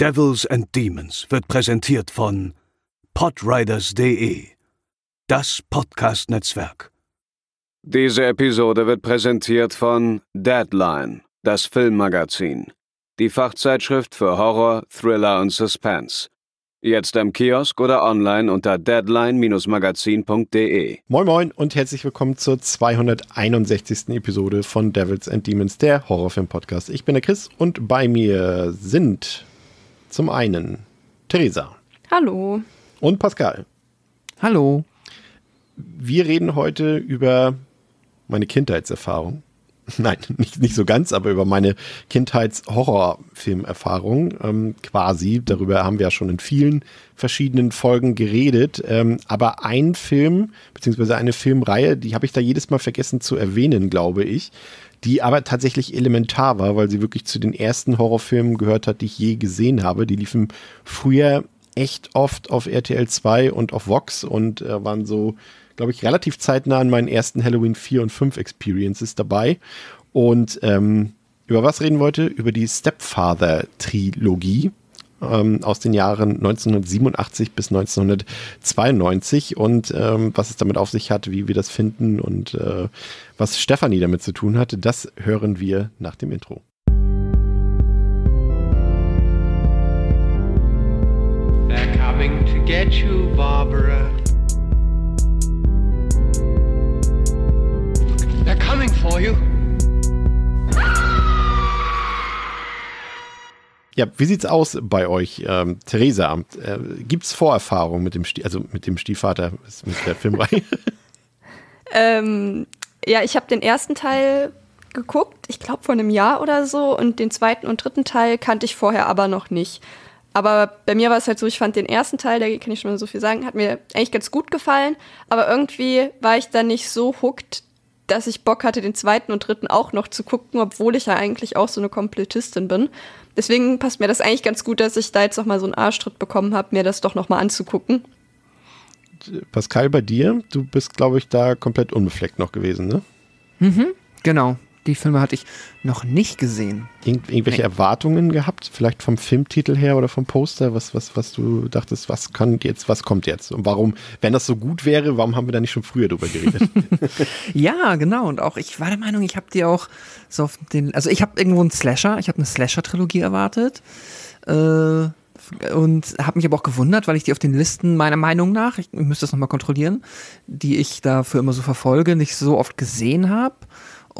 Devils and Demons wird präsentiert von podriders.de, das Podcast-Netzwerk. Diese Episode wird präsentiert von Deadline, das Filmmagazin, die Fachzeitschrift für Horror, Thriller und Suspense. Jetzt im Kiosk oder online unter deadline-magazin.de. Moin Moin und herzlich willkommen zur 261. Episode von Devils and Demons, der Horrorfilm-Podcast. Ich bin der Chris und bei mir sind zum einen Theresa. Hallo. Und Pascal. Hallo. Wir reden heute über meine Kindheitserfahrung. Nein, nicht, nicht so ganz, aber über meine Kindheits-Horrorfilmerfahrung ähm, quasi. Darüber haben wir ja schon in vielen verschiedenen Folgen geredet. Ähm, aber ein Film, beziehungsweise eine Filmreihe, die habe ich da jedes Mal vergessen zu erwähnen, glaube ich, die aber tatsächlich elementar war, weil sie wirklich zu den ersten Horrorfilmen gehört hat, die ich je gesehen habe. Die liefen früher echt oft auf RTL 2 und auf Vox und äh, waren so glaube ich, relativ zeitnah an meinen ersten Halloween 4 und 5 Experiences dabei. Und ähm, über was reden heute? Über die Stepfather-Trilogie ähm, aus den Jahren 1987 bis 1992 und ähm, was es damit auf sich hat, wie wir das finden und äh, was Stefanie damit zu tun hatte, das hören wir nach dem Intro. They're coming to get you, Barbara. They're coming for you. Ja, wie sieht's aus bei euch, ähm, Theresa? Äh, gibt's Vorerfahrungen mit dem, Stie also mit dem Stiefvater, mit der Filmreihe? ähm, ja, ich habe den ersten Teil geguckt, ich glaube vor einem Jahr oder so, und den zweiten und dritten Teil kannte ich vorher aber noch nicht. Aber bei mir war es halt so, ich fand den ersten Teil, da kann ich schon mal so viel sagen, hat mir eigentlich ganz gut gefallen, aber irgendwie war ich dann nicht so hooked, dass ich Bock hatte, den zweiten und dritten auch noch zu gucken, obwohl ich ja eigentlich auch so eine Komplettistin bin. Deswegen passt mir das eigentlich ganz gut, dass ich da jetzt noch mal so einen Arschtritt bekommen habe, mir das doch noch mal anzugucken. Pascal, bei dir, du bist, glaube ich, da komplett unbefleckt noch gewesen, ne? Mhm, genau die Filme hatte ich noch nicht gesehen. Irgend, irgendwelche nee. Erwartungen gehabt? Vielleicht vom Filmtitel her oder vom Poster? Was, was, was du dachtest, was kommt jetzt, was kommt jetzt? Und warum, wenn das so gut wäre, warum haben wir da nicht schon früher drüber geredet? ja, genau. Und auch, ich war der Meinung, ich habe dir auch so auf den, also ich habe irgendwo einen Slasher, ich habe eine Slasher-Trilogie erwartet. Äh, und habe mich aber auch gewundert, weil ich die auf den Listen meiner Meinung nach, ich, ich müsste das nochmal kontrollieren, die ich dafür immer so verfolge, nicht so oft gesehen habe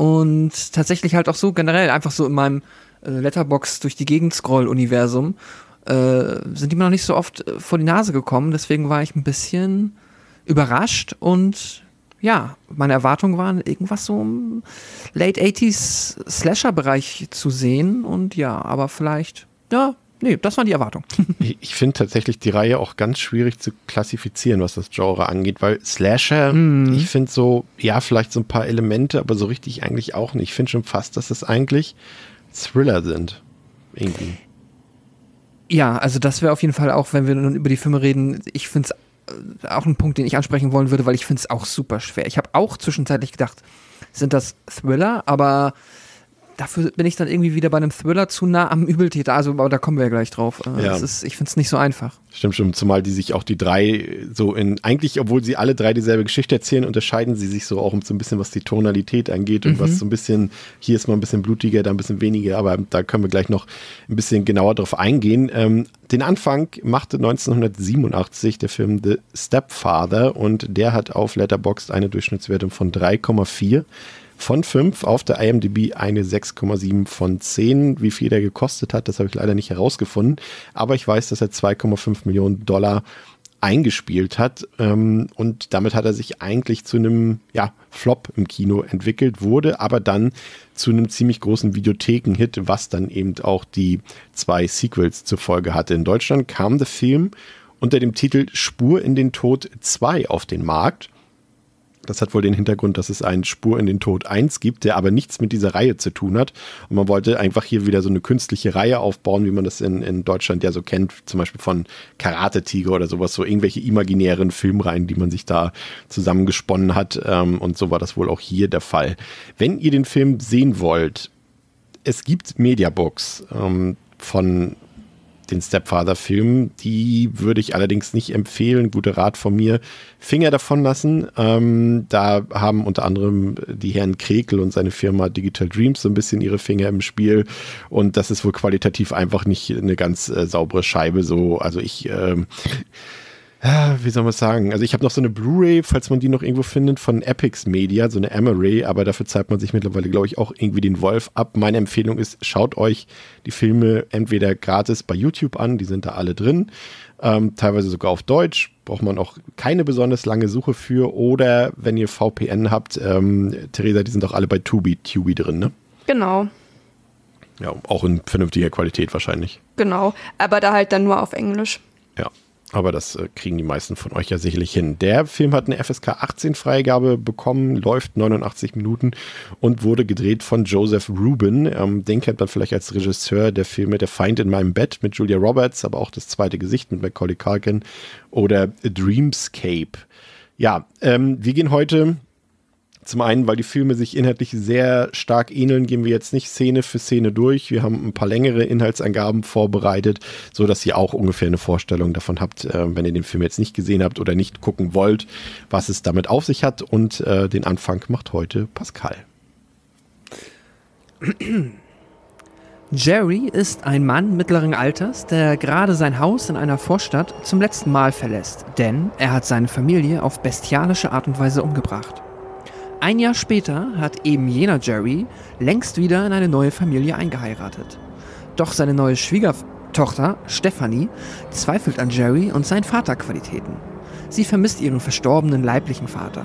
und tatsächlich halt auch so generell einfach so in meinem äh, Letterbox durch die Gegend Scroll Universum äh, sind die mir noch nicht so oft äh, vor die Nase gekommen. Deswegen war ich ein bisschen überrascht und ja, meine Erwartungen waren irgendwas so im Late 80s Slasher Bereich zu sehen und ja, aber vielleicht ja, nee, das war die Erwartung. ich finde tatsächlich die Reihe auch ganz schwierig zu klassifizieren, was das Genre angeht, weil Slasher, mm. ich finde so, ja, vielleicht so ein paar Elemente, aber so richtig eigentlich auch nicht. Ich finde schon fast, dass das eigentlich Thriller sind. Irgendwie. Ja, also das wäre auf jeden Fall auch, wenn wir nun über die Filme reden, ich finde es äh, auch ein Punkt, den ich ansprechen wollen würde, weil ich finde es auch super schwer. Ich habe auch zwischenzeitlich gedacht, sind das Thriller, aber dafür bin ich dann irgendwie wieder bei einem Thriller zu nah am Übeltäter. Also, aber da kommen wir ja gleich drauf. Äh, ja. Ist, ich finde es nicht so einfach. Stimmt schon, zumal die sich auch die drei so in, eigentlich, obwohl sie alle drei dieselbe Geschichte erzählen, unterscheiden sie sich so auch so ein bisschen, was die Tonalität angeht und mhm. was so ein bisschen, hier ist mal ein bisschen blutiger, da ein bisschen weniger, aber da können wir gleich noch ein bisschen genauer drauf eingehen. Ähm, den Anfang machte 1987 der Film The Stepfather und der hat auf Letterboxd eine Durchschnittswertung von 3,4 von 5, auf der IMDb eine 6,7 von 10. Wie viel der gekostet hat, das habe ich leider nicht herausgefunden. Aber ich weiß, dass er 2,5 Millionen Dollar eingespielt hat ähm, und damit hat er sich eigentlich zu einem ja, Flop im Kino entwickelt, wurde aber dann zu einem ziemlich großen Videotheken-Hit, was dann eben auch die zwei Sequels zur Folge hatte. In Deutschland kam der Film unter dem Titel Spur in den Tod 2 auf den Markt das hat wohl den Hintergrund, dass es einen Spur in den Tod 1 gibt, der aber nichts mit dieser Reihe zu tun hat. Und man wollte einfach hier wieder so eine künstliche Reihe aufbauen, wie man das in, in Deutschland ja so kennt, zum Beispiel von Karate Tiger oder sowas, so irgendwelche imaginären Filmreihen, die man sich da zusammengesponnen hat. Ähm, und so war das wohl auch hier der Fall. Wenn ihr den Film sehen wollt, es gibt Mediabooks ähm, von den Stepfather-Film. Die würde ich allerdings nicht empfehlen. Guter Rat von mir. Finger davon lassen. Ähm, da haben unter anderem die Herren Krekel und seine Firma Digital Dreams so ein bisschen ihre Finger im Spiel. Und das ist wohl qualitativ einfach nicht eine ganz äh, saubere Scheibe. So, also ich ähm, wie soll man sagen? Also ich habe noch so eine Blu-ray, falls man die noch irgendwo findet, von Epix Media, so eine Amaray, aber dafür zahlt man sich mittlerweile, glaube ich, auch irgendwie den Wolf ab. Meine Empfehlung ist, schaut euch die Filme entweder gratis bei YouTube an, die sind da alle drin, ähm, teilweise sogar auf Deutsch, braucht man auch keine besonders lange Suche für, oder wenn ihr VPN habt, ähm, Theresa, die sind auch alle bei Tubi, Tubi drin, ne? Genau, Ja, auch in vernünftiger Qualität wahrscheinlich. genau. Aber da halt dann nur auf Englisch. Ja, aber das äh, kriegen die meisten von euch ja sicherlich hin. Der Film hat eine FSK 18 Freigabe bekommen, läuft 89 Minuten und wurde gedreht von Joseph Rubin. Ähm, den kennt man vielleicht als Regisseur der Filme Der Feind in meinem Bett mit Julia Roberts, aber auch das zweite Gesicht mit Macaulay Culkin oder A Dreamscape. Ja, ähm, wir gehen heute zum einen, weil die Filme sich inhaltlich sehr stark ähneln, gehen wir jetzt nicht Szene für Szene durch. Wir haben ein paar längere Inhaltsangaben vorbereitet, so dass ihr auch ungefähr eine Vorstellung davon habt, äh, wenn ihr den Film jetzt nicht gesehen habt oder nicht gucken wollt, was es damit auf sich hat. Und äh, den Anfang macht heute Pascal. Jerry ist ein Mann mittleren Alters, der gerade sein Haus in einer Vorstadt zum letzten Mal verlässt, denn er hat seine Familie auf bestialische Art und Weise umgebracht. Ein Jahr später hat eben jener Jerry längst wieder in eine neue Familie eingeheiratet. Doch seine neue Schwiegertochter Stephanie zweifelt an Jerry und seinen Vaterqualitäten. Sie vermisst ihren verstorbenen leiblichen Vater.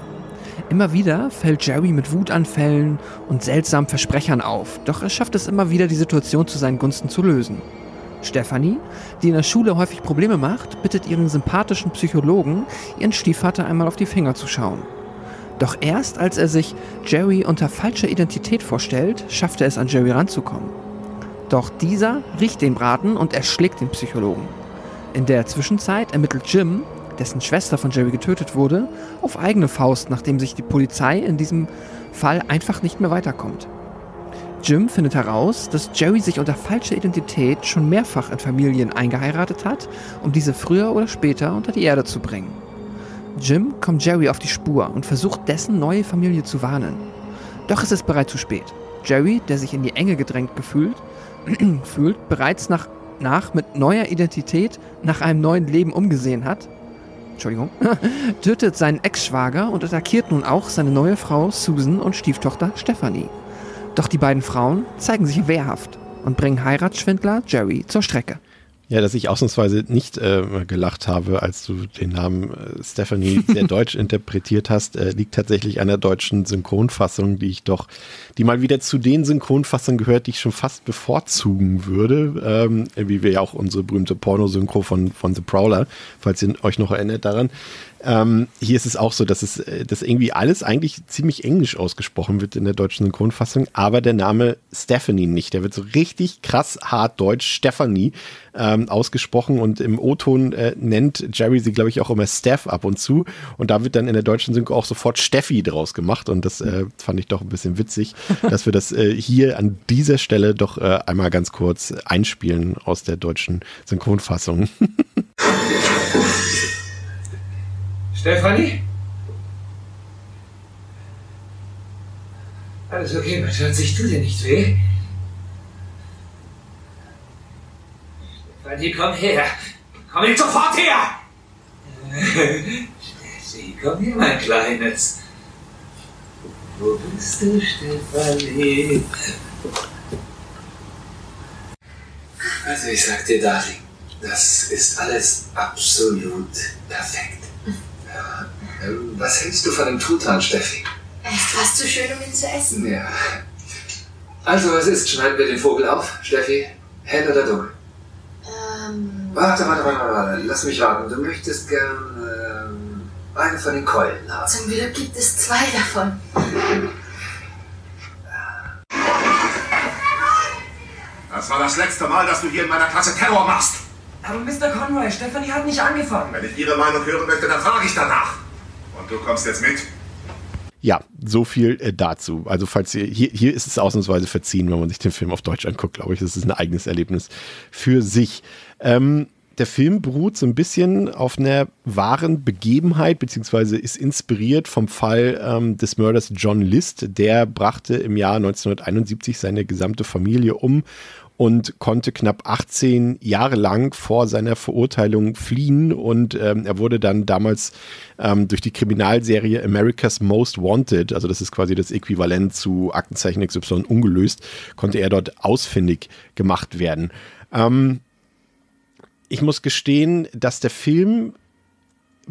Immer wieder fällt Jerry mit Wutanfällen und seltsamen Versprechern auf, doch er schafft es immer wieder, die Situation zu seinen Gunsten zu lösen. Stephanie, die in der Schule häufig Probleme macht, bittet ihren sympathischen Psychologen, ihren Stiefvater einmal auf die Finger zu schauen. Doch erst als er sich Jerry unter falscher Identität vorstellt, schafft er es an Jerry ranzukommen. Doch dieser riecht den Braten und erschlägt den Psychologen. In der Zwischenzeit ermittelt Jim, dessen Schwester von Jerry getötet wurde, auf eigene Faust, nachdem sich die Polizei in diesem Fall einfach nicht mehr weiterkommt. Jim findet heraus, dass Jerry sich unter falscher Identität schon mehrfach in Familien eingeheiratet hat, um diese früher oder später unter die Erde zu bringen. Jim kommt Jerry auf die Spur und versucht dessen neue Familie zu warnen. Doch es ist bereits zu spät. Jerry, der sich in die Enge gedrängt gefühlt, fühlt, bereits nach, nach mit neuer Identität nach einem neuen Leben umgesehen hat, Entschuldigung, tötet seinen Ex-Schwager und attackiert nun auch seine neue Frau Susan und Stieftochter Stephanie. Doch die beiden Frauen zeigen sich wehrhaft und bringen Heiratsschwindler Jerry zur Strecke. Ja, dass ich ausnahmsweise nicht äh, gelacht habe, als du den Namen äh, Stephanie sehr deutsch interpretiert hast, äh, liegt tatsächlich an der deutschen Synchronfassung, die ich doch, die mal wieder zu den Synchronfassungen gehört, die ich schon fast bevorzugen würde, ähm, wie wir ja auch unsere berühmte Pornosynchro von, von The Prowler, falls ihr euch noch erinnert daran. Ähm, hier ist es auch so, dass es, äh, dass irgendwie alles eigentlich ziemlich englisch ausgesprochen wird in der deutschen Synchronfassung, aber der Name Stephanie nicht. Der wird so richtig krass hart deutsch Stephanie ähm, ausgesprochen und im O-Ton äh, nennt Jerry sie, glaube ich, auch immer Steph ab und zu. Und da wird dann in der deutschen Synchro auch sofort Steffi draus gemacht und das äh, fand ich doch ein bisschen witzig, dass wir das äh, hier an dieser Stelle doch äh, einmal ganz kurz einspielen aus der deutschen Synchronfassung. Stefanie? Alles okay, mein Schatz, ich tu dir nicht weh. Stefanie, komm her. Komm jetzt sofort her! Steffi, komm her, mein Kleines. Wo bist du, Stefanie? Also, ich sag dir, Darling, das ist alles absolut perfekt. Ähm, Was hältst du von dem Truthahn, Steffi? Er ist fast zu schön, um ihn zu essen. Ja. Also, was ist? Schneiden wir den Vogel auf, Steffi? Hell oder dunkel? Ähm, Warte, warte, warte, warte. Lass mich raten. Du möchtest gern ähm, eine von den Keulen haben. zum Glück gibt es zwei davon. Das war das letzte Mal, dass du hier in meiner Klasse Terror machst. Aber Mr. Conroy, Stephanie hat nicht angefangen. Wenn ich ihre Meinung hören möchte, dann frage ich danach. Und du kommst jetzt mit? ja, so viel äh, dazu. Also falls ihr, hier, hier ist es ausnahmsweise verziehen, wenn man sich den Film auf Deutsch anguckt, glaube ich. Das ist ein eigenes Erlebnis für sich. Ähm, der Film beruht so ein bisschen auf einer wahren Begebenheit, beziehungsweise ist inspiriert vom Fall ähm, des Mörders John List. Der brachte im Jahr 1971 seine gesamte Familie um und konnte knapp 18 Jahre lang vor seiner Verurteilung fliehen und ähm, er wurde dann damals ähm, durch die Kriminalserie America's Most Wanted, also das ist quasi das Äquivalent zu Aktenzeichen XY ungelöst, konnte er dort ausfindig gemacht werden. Ähm, ich muss gestehen, dass der Film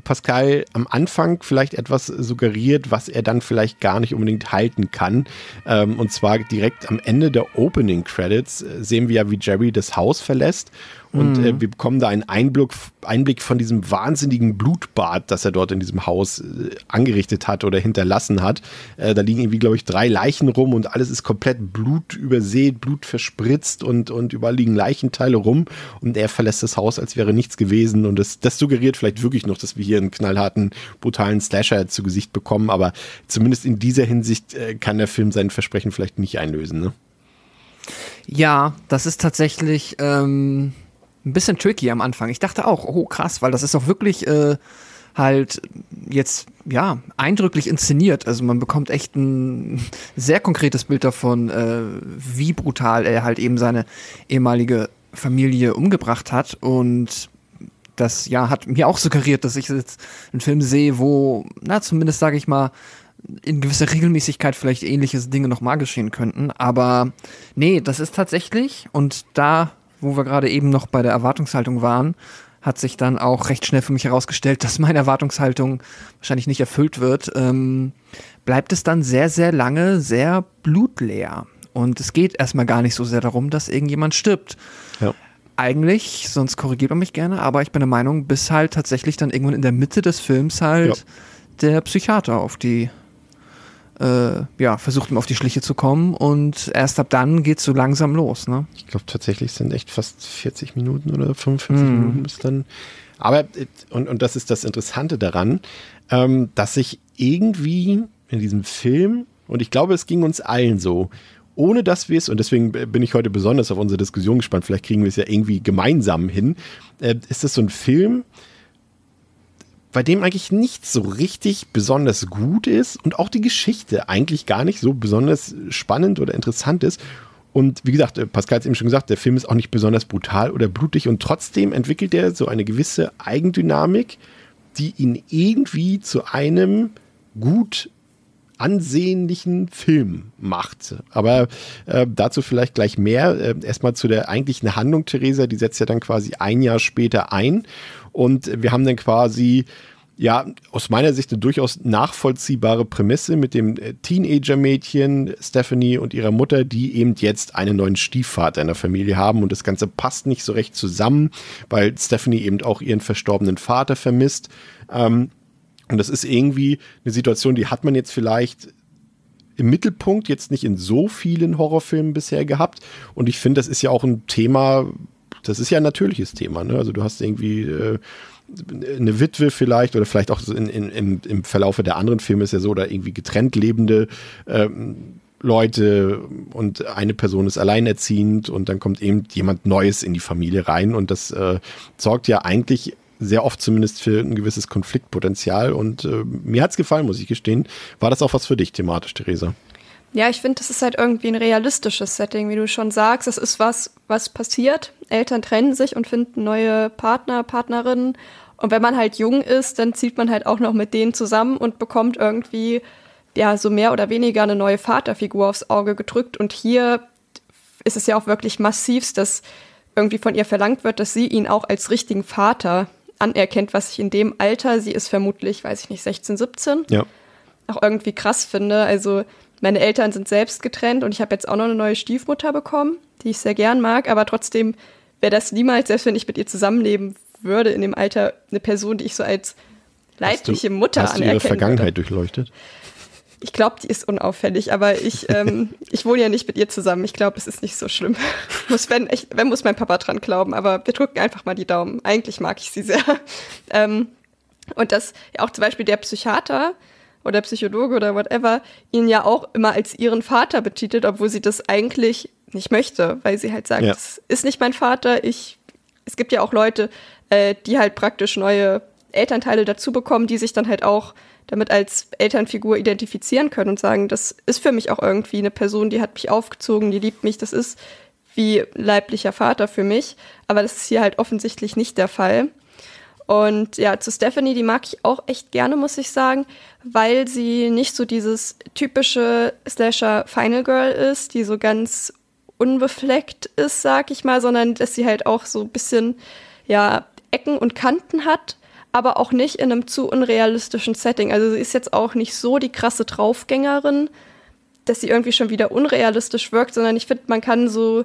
Pascal am Anfang vielleicht etwas suggeriert, was er dann vielleicht gar nicht unbedingt halten kann. Ähm, und zwar direkt am Ende der Opening Credits äh, sehen wir ja, wie Jerry das Haus verlässt und mhm. äh, wir bekommen da einen Einblick, Einblick von diesem wahnsinnigen Blutbad, das er dort in diesem Haus äh, angerichtet hat oder hinterlassen hat. Äh, da liegen irgendwie, glaube ich, drei Leichen rum und alles ist komplett Blut übersät, Blut verspritzt und, und überall liegen Leichenteile rum. Und er verlässt das Haus, als wäre nichts gewesen. Und das, das suggeriert vielleicht wirklich noch, dass wir hier einen knallharten, brutalen Slasher zu Gesicht bekommen. Aber zumindest in dieser Hinsicht äh, kann der Film sein Versprechen vielleicht nicht einlösen. Ne? Ja, das ist tatsächlich. Ähm ein bisschen tricky am Anfang. Ich dachte auch, oh krass, weil das ist auch wirklich äh, halt jetzt ja eindrücklich inszeniert. Also man bekommt echt ein sehr konkretes Bild davon, äh, wie brutal er halt eben seine ehemalige Familie umgebracht hat und das ja hat mir auch suggeriert, dass ich jetzt einen Film sehe, wo na zumindest sage ich mal in gewisser Regelmäßigkeit vielleicht ähnliche Dinge nochmal geschehen könnten. Aber nee, das ist tatsächlich, und da wo wir gerade eben noch bei der Erwartungshaltung waren, hat sich dann auch recht schnell für mich herausgestellt, dass meine Erwartungshaltung wahrscheinlich nicht erfüllt wird, ähm, bleibt es dann sehr, sehr lange sehr blutleer. Und es geht erstmal gar nicht so sehr darum, dass irgendjemand stirbt. Ja. Eigentlich, sonst korrigiert man mich gerne, aber ich bin der Meinung, bis halt tatsächlich dann irgendwann in der Mitte des Films halt ja. der Psychiater auf die äh, ja, versucht ihm auf die Schliche zu kommen und erst ab dann geht es so langsam los. Ne? Ich glaube tatsächlich sind echt fast 40 Minuten oder 45 mhm. Minuten bis dann. Aber, und, und das ist das Interessante daran, ähm, dass sich irgendwie in diesem Film, und ich glaube, es ging uns allen so, ohne dass wir es, und deswegen bin ich heute besonders auf unsere Diskussion gespannt, vielleicht kriegen wir es ja irgendwie gemeinsam hin, äh, ist das so ein Film, bei dem eigentlich nichts so richtig besonders gut ist und auch die Geschichte eigentlich gar nicht so besonders spannend oder interessant ist. Und wie gesagt, äh, Pascal hat es eben schon gesagt, der Film ist auch nicht besonders brutal oder blutig und trotzdem entwickelt er so eine gewisse Eigendynamik, die ihn irgendwie zu einem gut ansehnlichen Film macht. Aber äh, dazu vielleicht gleich mehr. Äh, erstmal zu der eigentlichen Handlung, Theresa, die setzt ja dann quasi ein Jahr später ein. Und wir haben dann quasi ja, aus meiner Sicht eine durchaus nachvollziehbare Prämisse mit dem äh, Teenager-Mädchen Stephanie und ihrer Mutter, die eben jetzt einen neuen Stiefvater in der Familie haben und das Ganze passt nicht so recht zusammen, weil Stephanie eben auch ihren verstorbenen Vater vermisst. Ähm, und das ist irgendwie eine Situation, die hat man jetzt vielleicht im Mittelpunkt jetzt nicht in so vielen Horrorfilmen bisher gehabt. Und ich finde, das ist ja auch ein Thema, das ist ja ein natürliches Thema. Ne? Also du hast irgendwie äh, eine Witwe vielleicht oder vielleicht auch in, in, im, im Verlaufe der anderen Filme ist ja so, oder irgendwie getrennt lebende ähm, Leute und eine Person ist alleinerziehend und dann kommt eben jemand Neues in die Familie rein und das äh, sorgt ja eigentlich sehr oft zumindest für ein gewisses Konfliktpotenzial und äh, mir hat es gefallen, muss ich gestehen. War das auch was für dich thematisch, Theresa? Ja, ich finde, das ist halt irgendwie ein realistisches Setting, wie du schon sagst. Es ist was, was passiert. Eltern trennen sich und finden neue Partner, Partnerinnen. Und wenn man halt jung ist, dann zieht man halt auch noch mit denen zusammen und bekommt irgendwie, ja, so mehr oder weniger eine neue Vaterfigur aufs Auge gedrückt. Und hier ist es ja auch wirklich massivst, dass irgendwie von ihr verlangt wird, dass sie ihn auch als richtigen Vater anerkennt, was ich in dem Alter, sie ist vermutlich, weiß ich nicht, 16, 17, ja. auch irgendwie krass finde. Also meine Eltern sind selbst getrennt und ich habe jetzt auch noch eine neue Stiefmutter bekommen, die ich sehr gern mag, aber trotzdem wäre das niemals, selbst wenn ich mit ihr zusammenleben würde, in dem Alter eine Person, die ich so als leibliche du, Mutter hast anerkennen Hast du ihre Vergangenheit würde. durchleuchtet? Ich glaube, die ist unauffällig, aber ich, ähm, ich wohne ja nicht mit ihr zusammen. Ich glaube, es ist nicht so schlimm. muss, wenn, ich, wenn muss mein Papa dran glauben, aber wir drücken einfach mal die Daumen. Eigentlich mag ich sie sehr. Ähm, und das, auch zum Beispiel der Psychiater, oder Psychologe oder whatever ihn ja auch immer als ihren Vater betitelt, obwohl sie das eigentlich nicht möchte, weil sie halt sagt, Ja. das ist nicht mein Vater. Ich, es gibt ja auch Leute, äh, die halt praktisch neue Elternteile dazu bekommen, die sich dann halt auch damit als Elternfigur identifizieren können und sagen, das ist für mich auch irgendwie eine Person, die hat mich aufgezogen, die liebt mich, das ist wie leiblicher Vater für mich. Aber das ist hier halt offensichtlich nicht der Fall. Und ja, zu Stephanie, die mag ich auch echt gerne, muss ich sagen, weil sie nicht so dieses typische Slasher Final Girl ist, die so ganz unbefleckt ist, sag ich mal, sondern dass sie halt auch so ein bisschen, ja, Ecken und Kanten hat, aber auch nicht in einem zu unrealistischen Setting. Also sie ist jetzt auch nicht so die krasse Draufgängerin, dass sie irgendwie schon wieder unrealistisch wirkt, sondern ich finde, man kann so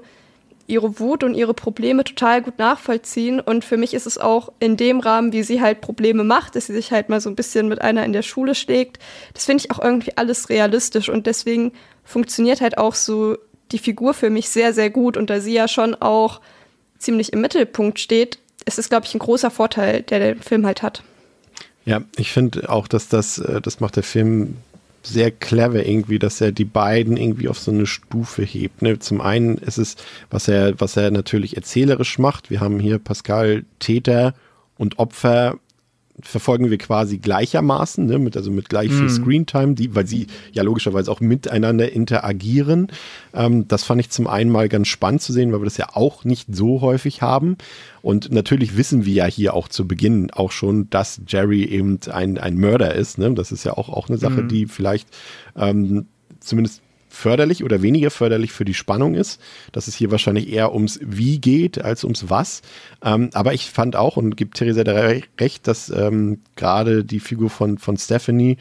ihre Wut und ihre Probleme total gut nachvollziehen. Und für mich ist es auch in dem Rahmen, wie sie halt Probleme macht, dass sie sich halt mal so ein bisschen mit einer in der Schule schlägt. Das finde ich auch irgendwie alles realistisch. Und deswegen funktioniert halt auch so die Figur für mich sehr, sehr gut. Und da sie ja schon auch ziemlich im Mittelpunkt steht, ist es, glaube ich, ein großer Vorteil, der der Film halt hat. Ja, ich finde auch, dass das, äh, das macht der Film sehr clever irgendwie, dass er die beiden irgendwie auf so eine Stufe hebt. Ne? Zum einen ist es, was er, was er natürlich erzählerisch macht. Wir haben hier Pascal Täter und Opfer verfolgen wir quasi gleichermaßen, ne, mit, also mit gleich viel Mhm. Screentime, die, weil sie ja logischerweise auch miteinander interagieren. Ähm, das fand ich zum einen mal ganz spannend zu sehen, weil wir das ja auch nicht so häufig haben. Und natürlich wissen wir ja hier auch zu Beginn auch schon, dass Jerry eben ein, ein Mörder ist. Ne? Das ist ja auch, auch eine Sache, Mhm. die vielleicht ähm, zumindest förderlich oder weniger förderlich für die Spannung ist, dass es hier wahrscheinlich eher ums Wie geht als ums Was. Ähm, aber ich fand auch und gibt Theresa da re- recht, dass ähm, gerade die Figur von, von Stephanie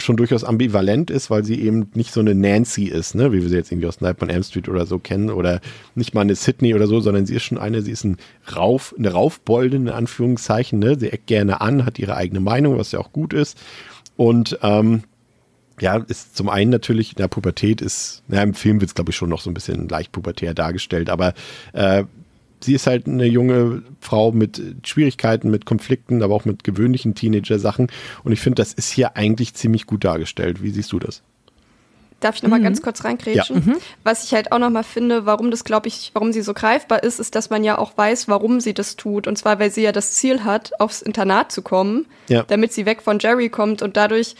schon durchaus ambivalent ist, weil sie eben nicht so eine Nancy ist, ne, wie wir sie jetzt irgendwie aus Nightmare on Elm Street oder so kennen oder nicht mal eine Sydney oder so, sondern sie ist schon eine, sie ist ein Rauf, eine Raufbolde in Anführungszeichen, ne, sie eckt gerne an, hat ihre eigene Meinung, was ja auch gut ist. Und ähm, ja, ist zum einen natürlich, in der Pubertät ist, na, im Film wird es, glaube ich, schon noch so ein bisschen leicht pubertär dargestellt, aber äh, sie ist halt eine junge Frau mit Schwierigkeiten, mit Konflikten, aber auch mit gewöhnlichen Teenager-Sachen. Und ich finde, das ist hier eigentlich ziemlich gut dargestellt. Wie siehst du das? Darf ich noch mal ganz kurz reingrätschen? Ja. Was ich halt auch noch mal finde, warum das, glaube ich, warum sie so greifbar ist, ist, dass man ja auch weiß, warum sie das tut. Und zwar, weil sie ja das Ziel hat, aufs Internat zu kommen, Ja. damit sie weg von Jerry kommt. Und dadurch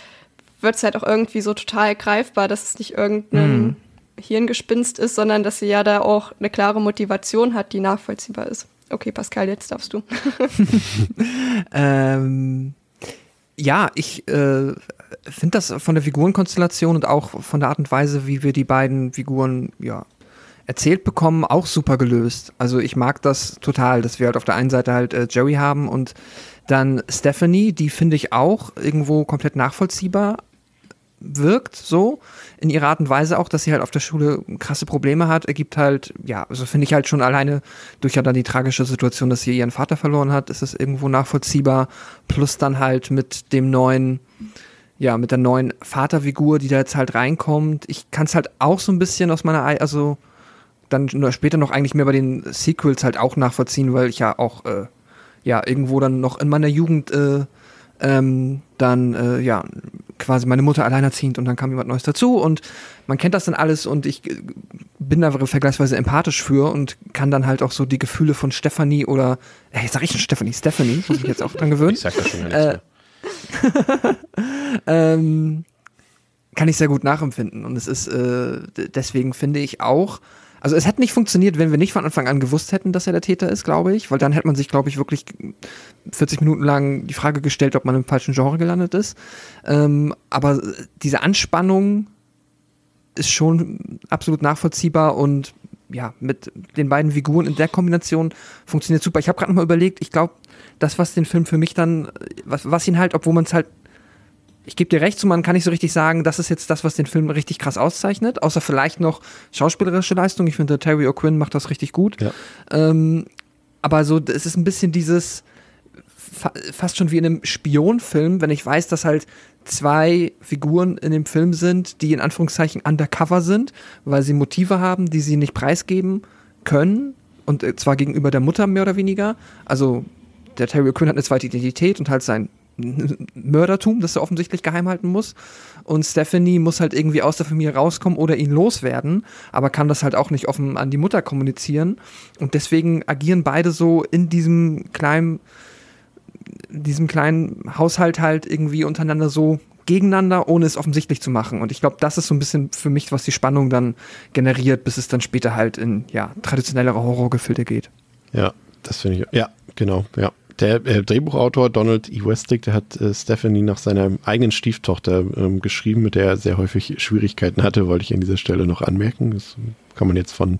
wird es halt auch irgendwie so total greifbar, dass es nicht irgendein Mhm. Hirngespinst ist, sondern dass sie ja da auch eine klare Motivation hat, die nachvollziehbar ist. Okay, Pascal, jetzt darfst du. Ähm, ja, ich äh, finde das von der Figurenkonstellation und auch von der Art und Weise, wie wir die beiden Figuren ja, erzählt bekommen, auch super gelöst. Also ich mag das total, dass wir halt auf der einen Seite halt äh, Jerry haben und dann Stephanie, die finde ich auch irgendwo komplett nachvollziehbar wirkt, so in ihrer Art und Weise auch, dass sie halt auf der Schule krasse Probleme hat, ergibt halt, ja, also finde ich halt schon alleine durch ja dann die tragische Situation, dass sie ihren Vater verloren hat, ist es irgendwo nachvollziehbar, plus dann halt mit dem neuen, ja, mit der neuen Vaterfigur, die da jetzt halt reinkommt. Ich kann es halt auch so ein bisschen aus meiner, Ei- also dann später noch eigentlich mehr bei den Sequels halt auch nachvollziehen, weil ich ja auch, äh, ja, irgendwo dann noch in meiner Jugend, äh, ähm, dann, äh, ja, quasi meine Mutter alleinerziehend und dann kam jemand Neues dazu und man kennt das dann alles und ich äh, bin da vergleichsweise empathisch für und kann dann halt auch so die Gefühle von Stephanie oder, äh, jetzt sag ich schon Stephanie, Stephanie, muss ich jetzt auch dran gewöhnen. Ich sag das schon Äh, ähm, kann ich sehr gut nachempfinden. Und es ist, äh, deswegen finde ich auch, also es hätte nicht funktioniert, wenn wir nicht von Anfang an gewusst hätten, dass er der Täter ist, glaube ich, weil dann hätte man sich, glaube ich, wirklich 40 Minuten lang die Frage gestellt, ob man im falschen Genre gelandet ist. Ähm, aber diese Anspannung ist schon absolut nachvollziehbar und ja, mit den beiden Figuren in der Kombination funktioniert super. Ich habe gerade mal überlegt, ich glaube, das, was den Film für mich dann, was, was ihn halt, obwohl man es halt, ich gebe dir recht, so man kann nicht so richtig sagen, das ist jetzt das, was den Film richtig krass auszeichnet, außer vielleicht noch schauspielerische Leistung. Ich finde, Terry O'Quinn macht das richtig gut. Ja. Ähm, aber so, es ist ein bisschen dieses, fa fast schon wie in einem Spionfilm, wenn ich weiß, dass halt zwei Figuren in dem Film sind, die in Anführungszeichen undercover sind, weil sie Motive haben, die sie nicht preisgeben können. Und äh, zwar gegenüber der Mutter mehr oder weniger. Also der Terry O'Quinn hat eine zweite Identität und halt sein Mördertum, das er offensichtlich geheim halten muss. Und Stephanie muss halt irgendwie aus der Familie rauskommen oder ihn loswerden, aber kann das halt auch nicht offen an die Mutter kommunizieren. Und deswegen agieren beide so in diesem kleinen, diesem kleinen Haushalt halt irgendwie untereinander so gegeneinander, ohne es offensichtlich zu machen. Und ich glaube, das ist so ein bisschen für mich, was die Spannung dann generiert, bis es dann später halt in ja, traditionellere Horrorgefilde geht. Ja, das finde ich. Ja, genau, ja. Der äh, Drehbuchautor Donald E. Westwick, der hat äh, Stephanie nach seiner eigenen Stieftochter ähm, geschrieben, mit der er sehr häufig Schwierigkeiten hatte, wollte ich an dieser Stelle noch anmerken. Das kann man jetzt von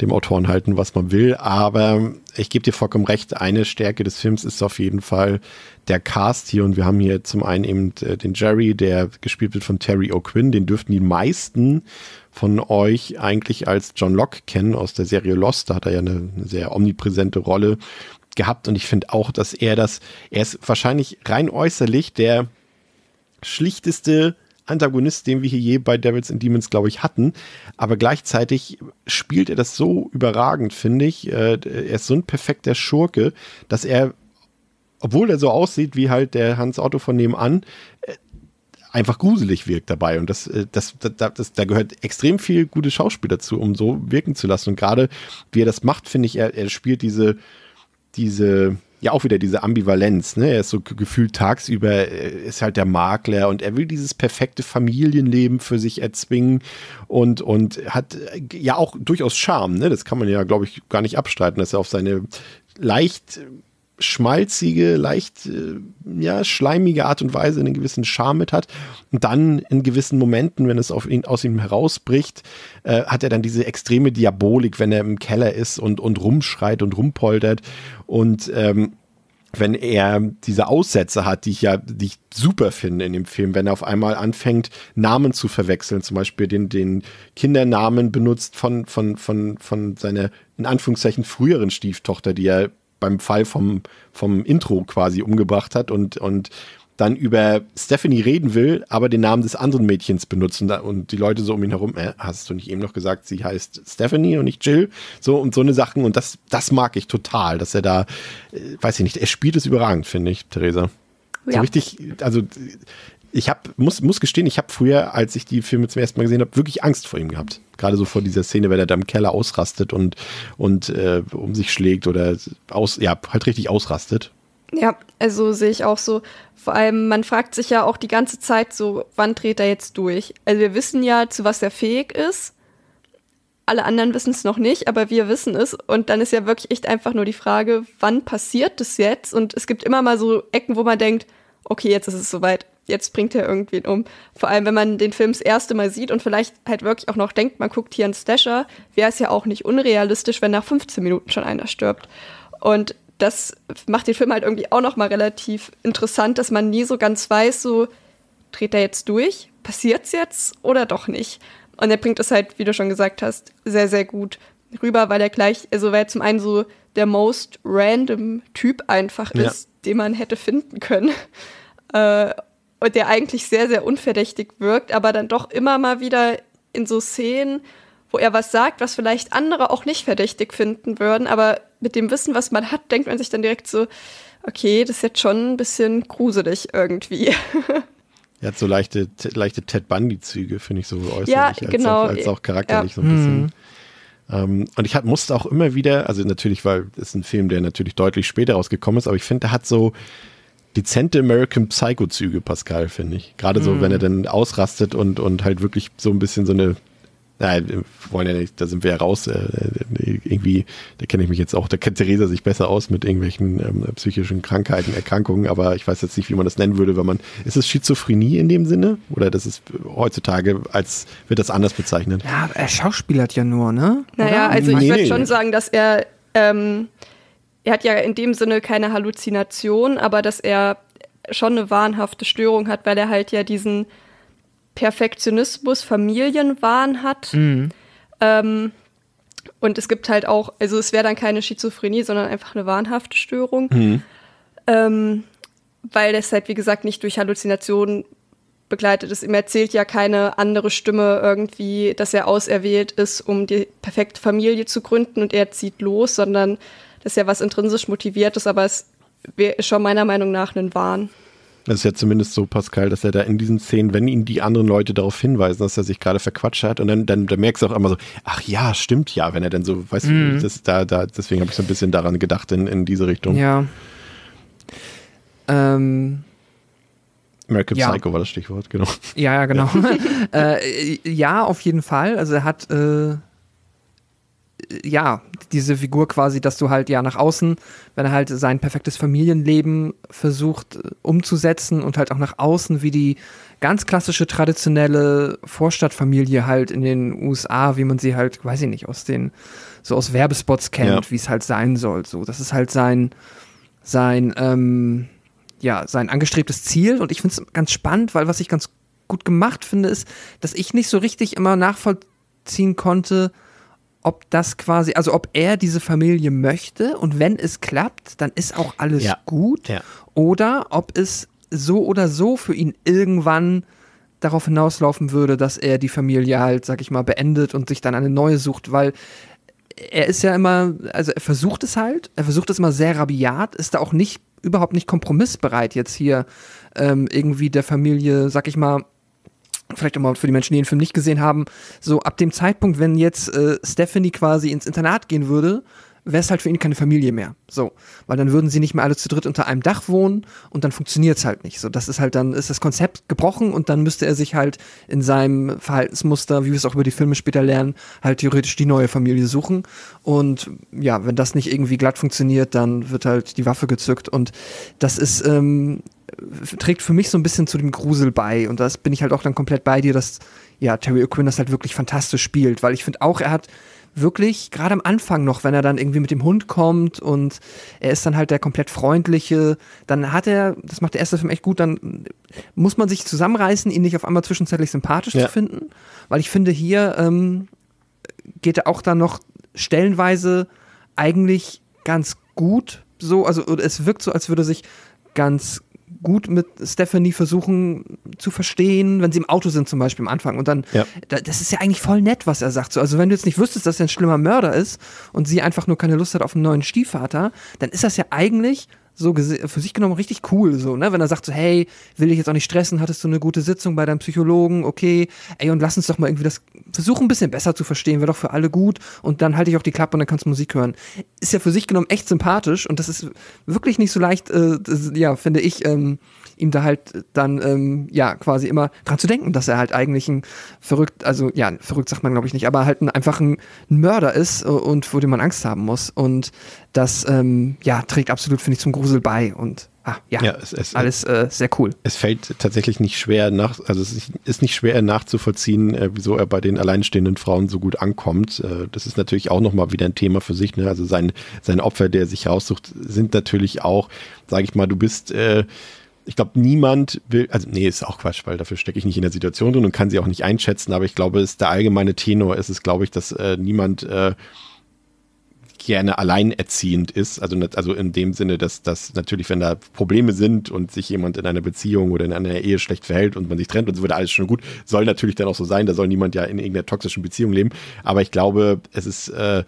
dem Autoren halten, was man will. Aber ich gebe dir vollkommen recht, eine Stärke des Films ist auf jeden Fall der Cast hier. Und wir haben hier zum einen eben äh, den Jerry, der gespielt wird von Terry O'Quinn. Den dürften die meisten von euch eigentlich als John Locke kennen aus der Serie Lost. Da hat er ja eine, eine sehr omnipräsente Rolle gehabt. Und ich finde auch, dass er das, er ist wahrscheinlich rein äußerlich der schlichteste Antagonist, den wir hier je bei Devils and Demons, glaube ich, hatten. Aber gleichzeitig spielt er das so überragend, finde ich. Äh, er ist so ein perfekter Schurke, dass er, obwohl er so aussieht wie halt der Hans Otto von nebenan, äh, einfach gruselig wirkt dabei. Und das, äh, das, das, das, da gehört extrem viel gute Schauspiel dazu, um so wirken zu lassen. Und gerade wie er das macht, finde ich, er, er spielt diese, diese, ja auch wieder diese Ambivalenz. Ne? Er ist so gefühlt tagsüber, ist halt der Makler und er will dieses perfekte Familienleben für sich erzwingen und, und hat ja auch durchaus Charme. Ne? Das kann man ja, glaube ich, gar nicht abstreiten, dass er auf seine leicht schmalzige, leicht äh, ja, schleimige Art und Weise einen gewissen Charme mit hat. Und dann in gewissen Momenten, wenn es auf ihn, aus ihm herausbricht, äh, hat er dann diese extreme Diabolik, wenn er im Keller ist und, und rumschreit und rumpoltert. Und ähm, wenn er diese Aussätze hat, die ich ja, die ich super finde in dem Film, wenn er auf einmal anfängt, Namen zu verwechseln, zum Beispiel den, den Kindernamen benutzt von, von, von, von seiner, in Anführungszeichen, früheren Stieftochter, die er beim Fall vom, vom Intro quasi umgebracht hat und, und dann über Stephanie reden will, aber den Namen des anderen Mädchens benutzen und die Leute so um ihn herum, äh, hast du nicht eben noch gesagt, sie heißt Stephanie und nicht Jill, so und so eine Sachen und das, das mag ich total, dass er da, äh, weiß ich nicht, er spielt es überragend, finde ich, Theresa. Ja. So richtig, also ich habe muss muss gestehen, ich habe früher, als ich die Filme zum ersten Mal gesehen habe, wirklich Angst vor ihm gehabt. Gerade so vor dieser Szene, wenn er da im Keller ausrastet und und äh, um sich schlägt oder aus, ja halt richtig ausrastet. Ja, also sehe ich auch so. Vor allem, man fragt sich ja auch die ganze Zeit so, wann dreht er jetzt durch? Also wir wissen ja, zu was er fähig ist. Alle anderen wissen es noch nicht, aber wir wissen es. Und dann ist ja wirklich echt einfach nur die Frage, wann passiert das jetzt? Und es gibt immer mal so Ecken, wo man denkt, okay, jetzt ist es soweit jetzt bringt er irgendwen um. Vor allem, wenn man den Film das erste Mal sieht und vielleicht halt wirklich auch noch denkt, man guckt hier einen Stasher, wäre es ja auch nicht unrealistisch, wenn nach 15 Minuten schon einer stirbt. Und das macht den Film halt irgendwie auch noch mal relativ interessant, dass man nie so ganz weiß, so dreht er jetzt durch, passiert's jetzt oder doch nicht. Und er bringt es halt, wie du schon gesagt hast, sehr, sehr gut rüber, weil er gleich, also weil er zum einen so der most random Typ einfach ist, ja. den man hätte finden können. Äh, und der eigentlich sehr, sehr unverdächtig wirkt, aber dann doch immer mal wieder in so Szenen, wo er was sagt, was vielleicht andere auch nicht verdächtig finden würden, aber mit dem Wissen, was man hat, denkt man sich dann direkt so, okay, das ist jetzt schon ein bisschen gruselig irgendwie. Er hat so leichte, leichte Ted Bundy-Züge, finde ich, so äußerlich ja, als, genau. auch, als auch charakterlich ja. so ein bisschen. Mhm. Um, und ich hat, musste auch immer wieder, also natürlich, weil es ein Film, der natürlich deutlich später rausgekommen ist, aber ich finde, der hat so, dezente American Psycho-Züge, Pascal, finde ich. Gerade so, mm. wenn er dann ausrastet und, und halt wirklich so ein bisschen so eine, wir wollen ja nicht, da sind wir ja raus, äh, äh, irgendwie, da kenne ich mich jetzt auch, da kennt Theresa sich besser aus mit irgendwelchen ähm, psychischen Krankheiten, Erkrankungen, aber ich weiß jetzt nicht, wie man das nennen würde, wenn man, ist es Schizophrenie in dem Sinne? Oder das ist heutzutage, als wird das anders bezeichnet? Ja, er schauspielert ja nur, ne? Naja, Oder? also ich nee, würde schon sagen, dass er, ähm, er hat ja in dem Sinne keine Halluzination, aber dass er schon eine wahnhafte Störung hat, weil er halt ja diesen Perfektionismus, Familienwahn hat. Mhm. Ähm, und es gibt halt auch, also es wäre dann keine Schizophrenie, sondern einfach eine wahnhafte Störung. Mhm. Ähm, weil das halt, wie gesagt, nicht durch Halluzinationen begleitet ist. Ihm erzählt ja keine andere Stimme irgendwie, dass er auserwählt ist, um die perfekte Familie zu gründen und er zieht los, sondern das ist ja was intrinsisch motiviertes, aber es wäre schon meiner Meinung nach ein Wahn. Das ist ja zumindest so, Pascal, dass er da in diesen Szenen, wenn ihn die anderen Leute darauf hinweisen, dass er sich gerade verquatscht hat, und dann, dann, dann merkst du auch immer so, ach ja, stimmt ja, wenn er dann so, weißt Mhm. du, das, da, da, deswegen habe ich so ein bisschen daran gedacht in, in diese Richtung. Ja. Ähm, American Ja. Psycho war das Stichwort, genau. Ja, ja, genau. äh, ja, auf jeden Fall. Also er hat äh, ja diese Figur quasi, dass du halt ja nach außen, wenn er halt sein perfektes Familienleben versucht äh, umzusetzen und halt auch nach außen wie die ganz klassische traditionelle Vorstadtfamilie halt in den USA, wie man sie halt, weiß ich nicht, aus den so aus Werbespots kennt, Ja. wie es halt sein soll. So, das ist halt sein sein ähm, ja, sein angestrebtes Ziel. Und ich finde es ganz spannend, weil was ich ganz gut gemacht finde, ist, dass ich nicht so richtig immer nachvollziehen konnte, ob das quasi, also ob er diese Familie möchte und wenn es klappt, dann ist auch alles Ja. gut. Ja. Oder ob es so oder so für ihn irgendwann darauf hinauslaufen würde, dass er die Familie halt, sag ich mal, beendet und sich dann eine neue sucht, weil er ist ja immer, also er versucht es halt, er versucht es immer sehr rabiat, ist da auch nicht, überhaupt nicht kompromissbereit jetzt hier ähm, irgendwie der Familie, sag ich mal, vielleicht auch mal für die Menschen, die den Film nicht gesehen haben, so ab dem Zeitpunkt, wenn jetzt äh, Stephanie quasi ins Internat gehen würde, wäre es halt für ihn keine Familie mehr. So, weil dann würden sie nicht mehr alle zu dritt unter einem Dach wohnen und dann funktioniert es halt nicht. So, das ist halt dann, ist das Konzept gebrochen und dann müsste er sich halt in seinem Verhaltensmuster, wie wir es auch über die Filme später lernen, halt theoretisch die neue Familie suchen. Und ja, wenn das nicht irgendwie glatt funktioniert, dann wird halt die Waffe gezückt und das ist, ähm, trägt für mich so ein bisschen zu dem Grusel bei. Und das bin ich halt auch dann komplett bei dir, dass ja, Terry O'Quinn das halt wirklich fantastisch spielt, weil ich finde auch, er hat wirklich, gerade am Anfang noch, wenn er dann irgendwie mit dem Hund kommt und er ist dann halt der komplett freundliche, dann hat er, das macht der erste Film echt gut, dann muss man sich zusammenreißen, ihn nicht auf einmal zwischenzeitlich sympathisch Ja. zu finden, weil ich finde, hier ähm, geht er auch dann noch stellenweise eigentlich ganz gut so, also es wirkt so, als würde sich ganz gut mit Stephanie versuchen zu verstehen, wenn sie im Auto sind zum Beispiel am Anfang und dann, Ja. da, das ist ja eigentlich voll nett, was er sagt. So, also wenn du jetzt nicht wüsstest, dass er ein schlimmer Mörder ist und sie einfach nur keine Lust hat auf einen neuen Stiefvater, dann ist das ja eigentlich so für sich genommen richtig cool, so, ne? Wenn er sagt so, hey, will dich jetzt auch nicht stressen, hattest du eine gute Sitzung bei deinem Psychologen, okay, ey, und lass uns doch mal irgendwie das versuchen, ein bisschen besser zu verstehen, wäre doch für alle gut und dann halte ich auch die Klappe und dann kannst du Musik hören. Ist ja für sich genommen echt sympathisch und das ist wirklich nicht so leicht, äh, das, ja, finde ich, ähm, ihm da halt dann, ähm, ja, quasi immer dran zu denken, dass er halt eigentlich ein verrückt, also ja, verrückt sagt man glaube ich nicht, aber halt ein, einfach ein, ein Mörder ist äh, und vor dem man Angst haben muss. Und das, ähm, ja, trägt absolut, finde ich, zum Grusel bei und ah, ja, Ja, es- es- alles äh, sehr cool. Es fällt tatsächlich nicht schwer nach, also es ist- ist nicht schwer nachzuvollziehen, äh, wieso er bei den alleinstehenden Frauen so gut ankommt. Äh, das ist natürlich auch nochmal wieder ein Thema für sich. Ne? Also sein, sein Opfer, der sich raussucht, sind natürlich auch, sage ich mal, du bist, äh, ich glaube, niemand will, also nee, ist auch Quatsch, weil dafür stecke ich nicht in der Situation drin und kann sie auch nicht einschätzen, aber ich glaube, es ist der allgemeine Tenor ist es, glaube ich, dass äh, niemand äh, gerne alleinerziehend ist. Also, also in dem Sinne, dass, dass natürlich, wenn da Probleme sind und sich jemand in einer Beziehung oder in einer Ehe schlecht verhält und man sich trennt und so wird alles schon gut, soll natürlich dann auch so sein. Da soll niemand ja in irgendeiner toxischen Beziehung leben. Aber ich glaube, es ist äh,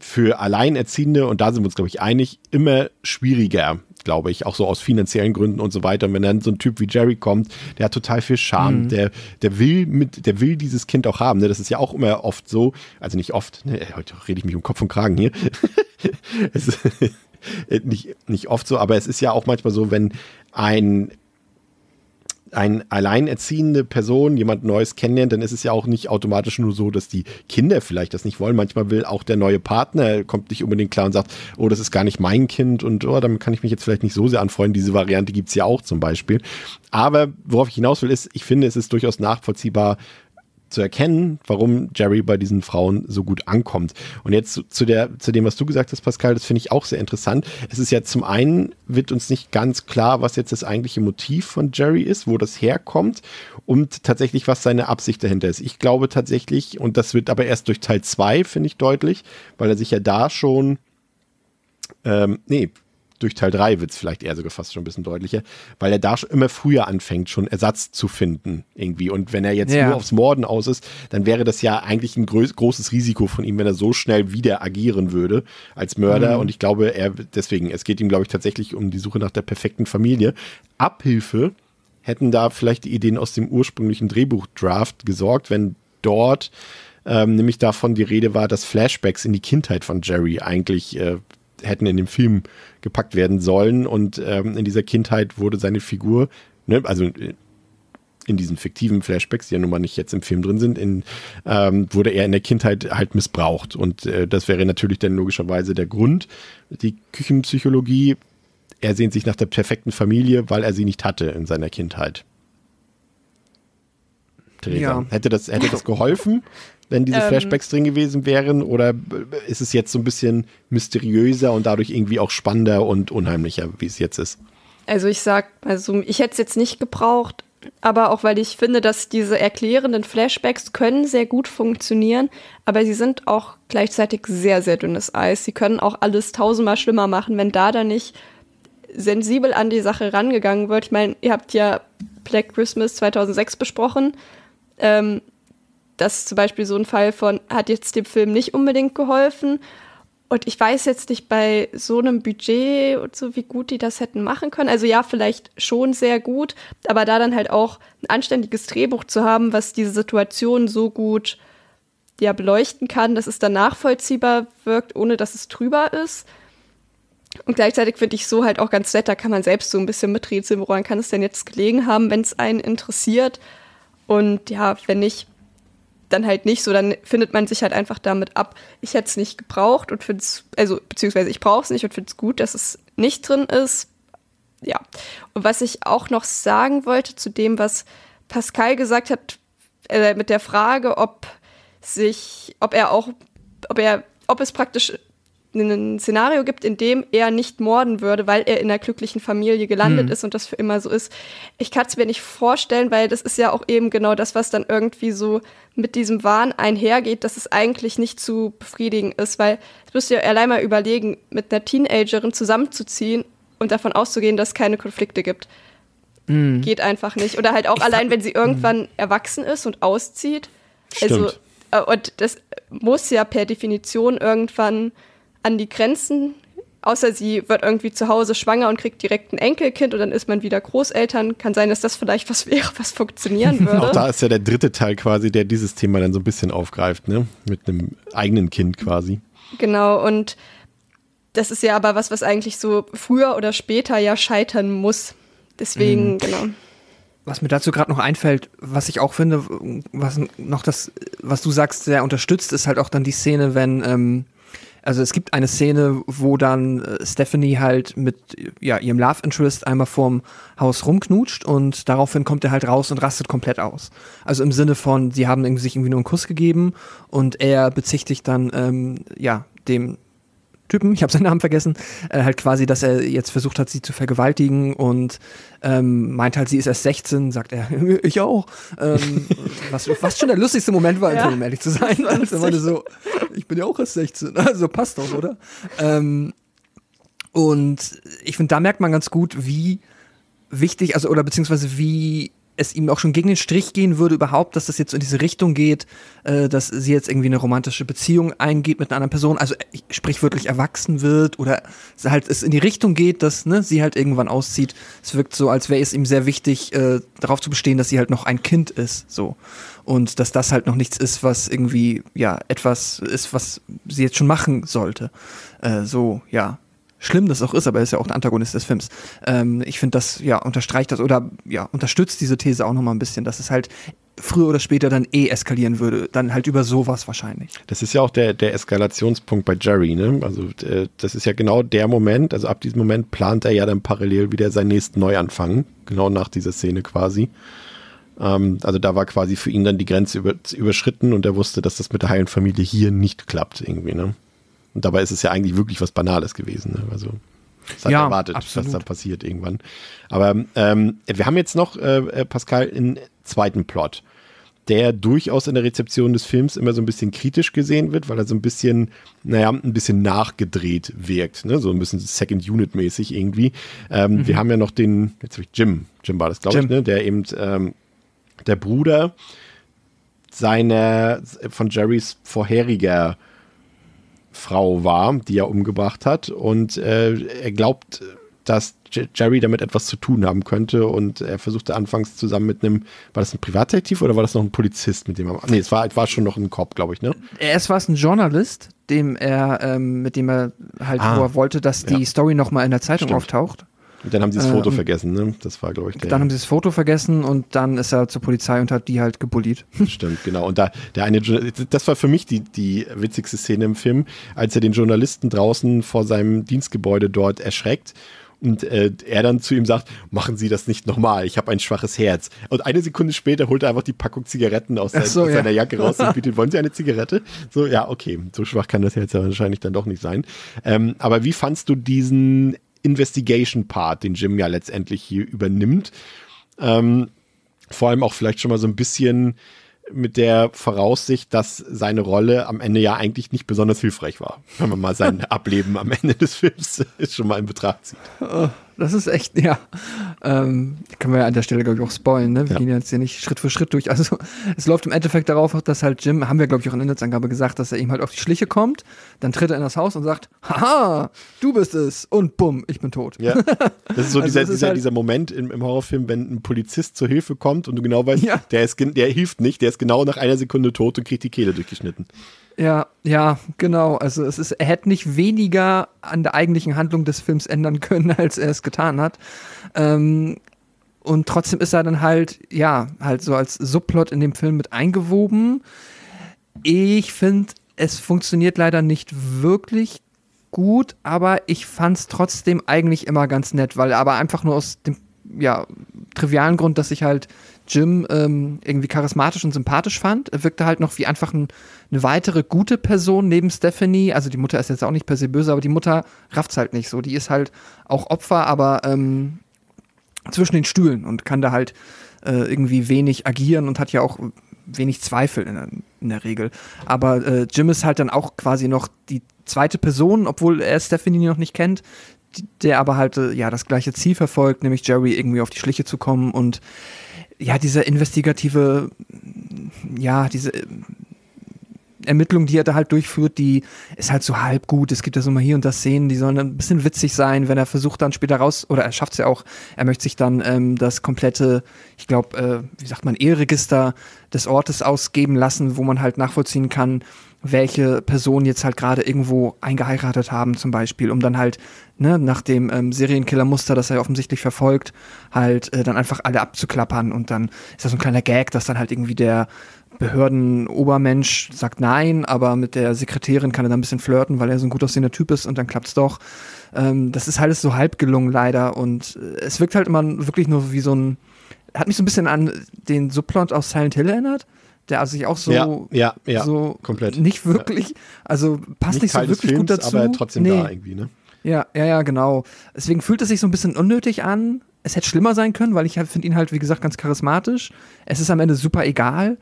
für Alleinerziehende, und da sind wir uns, glaube ich, einig, immer schwieriger, glaube ich, auch so aus finanziellen Gründen und so weiter. Und wenn dann so ein Typ wie Jerry kommt, der hat total viel Charme, Mhm. der, der will mit, der will dieses Kind auch haben. Ne? Das ist ja auch immer oft so, also nicht oft, ne? heute rede ich mich um Kopf und Kragen hier. es ist nicht, nicht oft so, aber es ist ja auch manchmal so, wenn ein eine alleinerziehende Person jemand Neues kennenlernt, dann ist es ja auch nicht automatisch nur so, dass die Kinder vielleicht das nicht wollen. Manchmal will auch der neue Partner, kommt nicht unbedingt klar und sagt, oh, das ist gar nicht mein Kind und oh, damit kann ich mich jetzt vielleicht nicht so sehr anfreunden. Diese Variante gibt's ja auch zum Beispiel. Aber worauf ich hinaus will, ist, ich finde, es ist durchaus nachvollziehbar, zu erkennen, warum Jerry bei diesen Frauen so gut ankommt. Und jetzt zu, der, zu dem, was du gesagt hast, Pascal, das finde ich auch sehr interessant. Es ist ja zum einen, wird uns nicht ganz klar, was jetzt das eigentliche Motiv von Jerry ist, wo das herkommt und tatsächlich, was seine Absicht dahinter ist. Ich glaube tatsächlich, und das wird aber erst durch Teil 2, finde ich deutlich, weil er sich ja da schon, ähm, nee, durch Teil 3 wird es vielleicht eher sogar fast schon ein bisschen deutlicher, weil er da schon immer früher anfängt, schon Ersatz zu finden irgendwie. Und wenn er jetzt Ja. nur aufs Morden aus ist, dann wäre das ja eigentlich ein großes Risiko von ihm, wenn er so schnell wieder agieren würde als Mörder. Mhm. Und ich glaube, er deswegen, es geht ihm, glaube ich, tatsächlich um die Suche nach der perfekten Familie. Abhilfe hätten da vielleicht die Ideen aus dem ursprünglichen Drehbuchdraft gesorgt, wenn dort ähm, nämlich davon die Rede war, dass Flashbacks in die Kindheit von Jerry eigentlich äh, hätten in dem Film gepackt werden sollen und ähm, in dieser Kindheit wurde seine Figur, ne, also äh, in diesen fiktiven Flashbacks, die ja nun mal nicht jetzt im Film drin sind, in, ähm, wurde er in der Kindheit halt missbraucht. Und äh, das wäre natürlich dann logischerweise der Grund, die Küchenpsychologie. Er sehnt sich nach der perfekten Familie, weil er sie nicht hatte in seiner Kindheit. Theresa, Ja. hätte, das, hätte das geholfen, wenn diese Ähm. Flashbacks drin gewesen wären? Oder ist es jetzt so ein bisschen mysteriöser und dadurch irgendwie auch spannender und unheimlicher, wie es jetzt ist? Also ich sag, also ich hätte es jetzt nicht gebraucht, aber auch weil ich finde, dass diese erklärenden Flashbacks können sehr gut funktionieren, aber sie sind auch gleichzeitig sehr, sehr dünnes Eis. Sie können auch alles tausendmal schlimmer machen, wenn da dann nicht sensibel an die Sache rangegangen wird. Ich meine, ihr habt ja Black Christmas 2006 besprochen. Ähm, das ist zum Beispiel so ein Fall von, hat jetzt dem Film nicht unbedingt geholfen. Und ich weiß jetzt nicht bei so einem Budget und so, wie gut die das hätten machen können. Also ja, vielleicht schon sehr gut, aber da dann halt auch ein anständiges Drehbuch zu haben, was diese Situation so gut ja, beleuchten kann, dass es dann nachvollziehbar wirkt, ohne dass es drüber ist. Und gleichzeitig finde ich so halt auch ganz nett, da kann man selbst so ein bisschen miträtseln, woran kann es denn jetzt gelegen haben, wenn es einen interessiert. Und ja, wenn nicht, dann halt nicht so, dann findet man sich halt einfach damit ab. Ich hätte es nicht gebraucht und finde es, also beziehungsweise ich brauche es nicht und finde es gut, dass es nicht drin ist. Ja. Und was ich auch noch sagen wollte zu dem, was Pascal gesagt hat, äh, mit der Frage, ob sich, ob er auch, ob er, ob es praktisch ein Szenario gibt, in dem er nicht morden würde, weil er in einer glücklichen Familie gelandet Hm. ist und das für immer so ist. Ich kann es mir nicht vorstellen, weil das ist ja auch eben genau das, was dann irgendwie so mit diesem Wahn einhergeht, dass es eigentlich nicht zu befriedigen ist, weil das müsst ihr allein mal überlegen, mit einer Teenagerin zusammenzuziehen und davon auszugehen, dass es keine Konflikte gibt. Mhm. Geht einfach nicht. Oder halt auch Ich allein, wenn sie irgendwann erwachsen ist und auszieht. Also, Stimmt. äh, und das muss ja per Definition irgendwann an die Grenzen, außer sie wird irgendwie zu Hause schwanger und kriegt direkt ein Enkelkind und dann ist man wieder Großeltern. Kann sein, dass das vielleicht was wäre, was funktionieren würde. Auch da ist ja der dritte Teil quasi, der dieses Thema dann so ein bisschen aufgreift, ne? Mit einem eigenen Kind quasi. Genau, und das ist ja aber was, was eigentlich so früher oder später ja scheitern muss. Deswegen, Mhm. genau. Was mir dazu gerade noch einfällt, was ich auch finde, was noch das, was du sagst, sehr unterstützt, ist halt auch dann die Szene, wenn, ähm, also es gibt eine Szene, wo dann äh, Stephanie halt mit ja, ihrem Love Interest einmal vorm Haus rumknutscht und daraufhin kommt er halt raus und rastet komplett aus. Also im Sinne von, sie haben sich irgendwie nur einen Kuss gegeben und er bezichtigt dann ähm, ja dem Typen, ich habe seinen Namen vergessen, äh, halt quasi, dass er jetzt versucht hat, sie zu vergewaltigen und ähm, meint halt, sie ist erst 16, sagt er, ich auch. Ähm, was, was schon der lustigste Moment war, Ja. um ehrlich zu sein. War Also, lustig. so, ich bin ja auch erst 16, also passt doch, oder? Ähm, und ich finde, da merkt man ganz gut, wie wichtig, also oder beziehungsweise wie es ihm auch schon gegen den Strich gehen würde überhaupt, dass das jetzt in diese Richtung geht, äh, dass sie jetzt irgendwie eine romantische Beziehung eingeht mit einer anderen Person, also äh, sprichwörtlich erwachsen wird oder halt es in die Richtung geht, dass ne, sie halt irgendwann auszieht. Es wirkt so, als wäre es ihm sehr wichtig, äh, darauf zu bestehen, dass sie halt noch ein Kind ist, so und dass das halt noch nichts ist, was irgendwie ja etwas ist, was sie jetzt schon machen sollte. Äh, so ja schlimm das auch ist, aber er ist ja auch ein Antagonist des Films. Ähm, ich finde, das ja unterstreicht das oder ja unterstützt diese These auch noch mal ein bisschen, dass es halt früher oder später dann eh eskalieren würde, dann halt über sowas wahrscheinlich. Das ist ja auch der, der Eskalationspunkt bei Jerry, ne? Also äh, das ist ja genau der Moment, also ab diesem Moment plant er ja dann parallel wieder seinen nächsten Neuanfang, genau nach dieser Szene quasi. Ähm, also da war quasi für ihn dann die Grenze über, überschritten und er wusste, dass das mit der heilen Familie hier nicht klappt irgendwie, ne? Und dabei ist es ja eigentlich wirklich was Banales gewesen, ne? Also es hat Ja, erwartet, absolut. was da passiert irgendwann. Aber ähm, wir haben jetzt noch, äh, äh, Pascal, einen zweiten Plot. der durchaus in der Rezeption des Films immer so ein bisschen kritisch gesehen wird, weil er so ein bisschen, naja, ein bisschen nachgedreht wirkt, ne? so ein bisschen Second Unit mäßig irgendwie. Ähm, mhm. Wir haben ja noch den, jetzt habe ich Jim, Jim war das, glaube ich, ne? der eben ähm, der Bruder seiner von Jerrys vorheriger Frau war, die er umgebracht hat und äh, er glaubt, dass Jerry damit etwas zu tun haben könnte und er versuchte anfangs zusammen mit einem, war das ein Privatdetektiv oder war das noch ein Polizist, mit dem er, nee, es war, war schon noch ein Cop, glaube ich, ne? Es war ein Journalist, dem er, ähm, mit dem er halt, ah, wo er wollte, dass die ja. Story nochmal in der Zeitung Stimmt. auftaucht. Und dann haben sie das Foto äh, vergessen, ne? Das war, glaube ich, der. Dann haben sie das Foto vergessen und dann ist er zur Polizei und hat die halt gebullied. Stimmt, genau. Und da, der eine, das war für mich die, die witzigste Szene im Film, als er den Journalisten draußen vor seinem Dienstgebäude dort erschreckt und äh, er dann zu ihm sagt, machen Sie das nicht nochmal, ich habe ein schwaches Herz. Und eine Sekunde später holt er einfach die Packung Zigaretten aus, sein, so, aus ja. seiner Jacke raus und bietet, wollen Sie eine Zigarette? So, ja, okay, so schwach kann das Herz ja wahrscheinlich dann doch nicht sein. Ähm, aber wie fandst du diesen Investigation-Part, den Jim ja letztendlich hier übernimmt? Ähm, vor allem auch vielleicht schon mal so ein bisschen mit der Voraussicht, dass seine Rolle am Ende ja eigentlich nicht besonders hilfreich war, wenn man mal sein Ableben am Ende des Films schon mal in Betracht zieht. Das ist echt, ja. Ähm, können wir ja an der Stelle, glaube ich, auch spoilen, ne? Wir ja. gehen jetzt hier nicht Schritt für Schritt durch. Also, es läuft im Endeffekt darauf, dass halt Jim, haben wir, glaube ich, auch in der Inhaltsangabe gesagt, dass er ihm halt auf die Schliche kommt, dann tritt er in das Haus und sagt, haha, du bist es und bumm, ich bin tot. Ja. Das ist so also dieser, ist dieser, halt dieser Moment im, im, Horrorfilm, wenn ein Polizist zur Hilfe kommt und du genau weißt, ja. der, ist, der hilft nicht, der ist genau nach einer Sekunde tot und kriegt die Kehle durchgeschnitten. Ja, ja, genau. Also es ist, er hätte nicht weniger an der eigentlichen Handlung des Films ändern können, als er es getan hat. Ähm, und trotzdem ist er dann halt, ja, halt so als Subplot in dem Film mit eingewoben. Ich finde, es funktioniert leider nicht wirklich gut, aber ich fand es trotzdem eigentlich immer ganz nett, weil aber einfach nur aus dem ja, trivialen Grund, dass ich halt Jim ähm, irgendwie charismatisch und sympathisch fand. Wirkte halt noch wie einfach ein, eine weitere gute Person neben Stephanie. Also die Mutter ist jetzt auch nicht per se böse, aber die Mutter rafft's halt nicht so. Die ist halt auch Opfer, aber ähm, zwischen den Stühlen und kann da halt äh, irgendwie wenig agieren und hat ja auch wenig Zweifel in der, in der Regel. Aber äh, Jim ist halt dann auch quasi noch die zweite Person, obwohl er Stephanie noch nicht kennt, der aber halt äh, ja das gleiche Ziel verfolgt, nämlich Jerry irgendwie auf die Schliche zu kommen und ja, diese investigative, ja, diese äh, Ermittlung, die er da halt durchführt, die ist halt so halb gut. Es gibt ja so mal hier und da Szenen, die sollen ein bisschen witzig sein, wenn er versucht dann später raus, oder er schafft es ja auch, er möchte sich dann ähm, das komplette, ich glaube, äh, wie sagt man, Eheregister des Ortes ausgeben lassen, wo man halt nachvollziehen kann, welche Personen jetzt halt gerade irgendwo eingeheiratet haben, zum Beispiel, um dann halt ne, nach dem ähm, Serienkiller-Muster, das er offensichtlich verfolgt, halt äh, dann einfach alle abzuklappern und dann ist das so ein kleiner Gag, dass dann halt irgendwie der Behördenobermensch sagt nein, aber mit der Sekretärin kann er dann ein bisschen flirten, weil er so ein gut aussehender Typ ist und dann klappt's doch. Ähm, das ist halt so halb gelungen leider und äh, es wirkt halt immer wirklich nur wie so ein, hat mich so ein bisschen an den Subplot aus Silent Hill erinnert der sich auch so, ja, ja, ja, so komplett. nicht wirklich, also passt nicht, nicht so wirklich Films, gut dazu. Aber trotzdem nee. da irgendwie, ne? Ja, ja, ja, genau. Deswegen fühlt es sich so ein bisschen unnötig an. Es hätte schlimmer sein können, weil ich halt, finde ihn halt, wie gesagt, ganz charismatisch. Es ist am Ende super egal.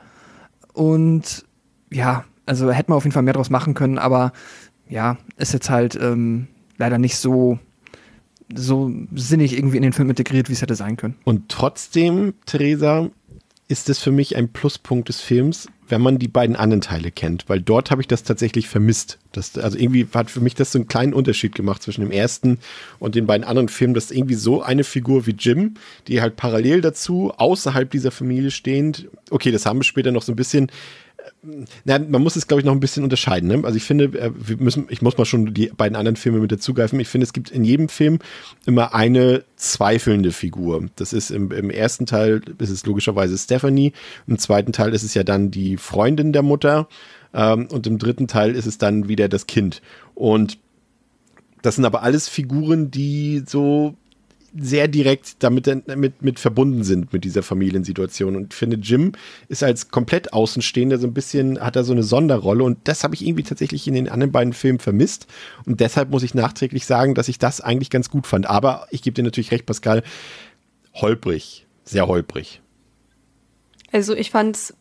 Und ja, also hätte man auf jeden Fall mehr draus machen können, aber ja, ist jetzt halt ähm, leider nicht so so sinnig irgendwie in den Film integriert, wie es hätte sein können. Und trotzdem, Theresa, ist es für mich ein Pluspunkt des Films, wenn man die beiden anderen Teile kennt, weil dort habe ich das tatsächlich vermisst. Das, also irgendwie hat für mich das so einen kleinen Unterschied gemacht zwischen dem ersten und den beiden anderen Filmen, dass irgendwie so eine Figur wie Jim, die halt parallel dazu, außerhalb dieser Familie stehend, okay, das haben wir später noch so ein bisschen, na, man muss es, glaube ich, noch ein bisschen unterscheiden. Ne? Also ich finde, äh, wir müssen, ich muss mal schon die beiden anderen Filme mit dazugreifen. Ich finde, es gibt in jedem Film immer eine zweifelnde Figur. Das ist im, im ersten Teil ist es logischerweise Stephanie, im zweiten Teil ist es ja dann die Freundin der Mutter ähm, und im dritten Teil ist es dann wieder das Kind. Und das sind aber alles Figuren, die so sehr direkt damit mit, mit verbunden sind mit dieser Familiensituation. Und ich finde, Jim ist als komplett Außenstehender so ein bisschen, hat er so eine Sonderrolle und das habe ich irgendwie tatsächlich in den anderen beiden Filmen vermisst. Und deshalb muss ich nachträglich sagen, dass ich das eigentlich ganz gut fand. Aber ich gebe dir natürlich recht, Pascal, holprig, sehr holprig. Also ich fand es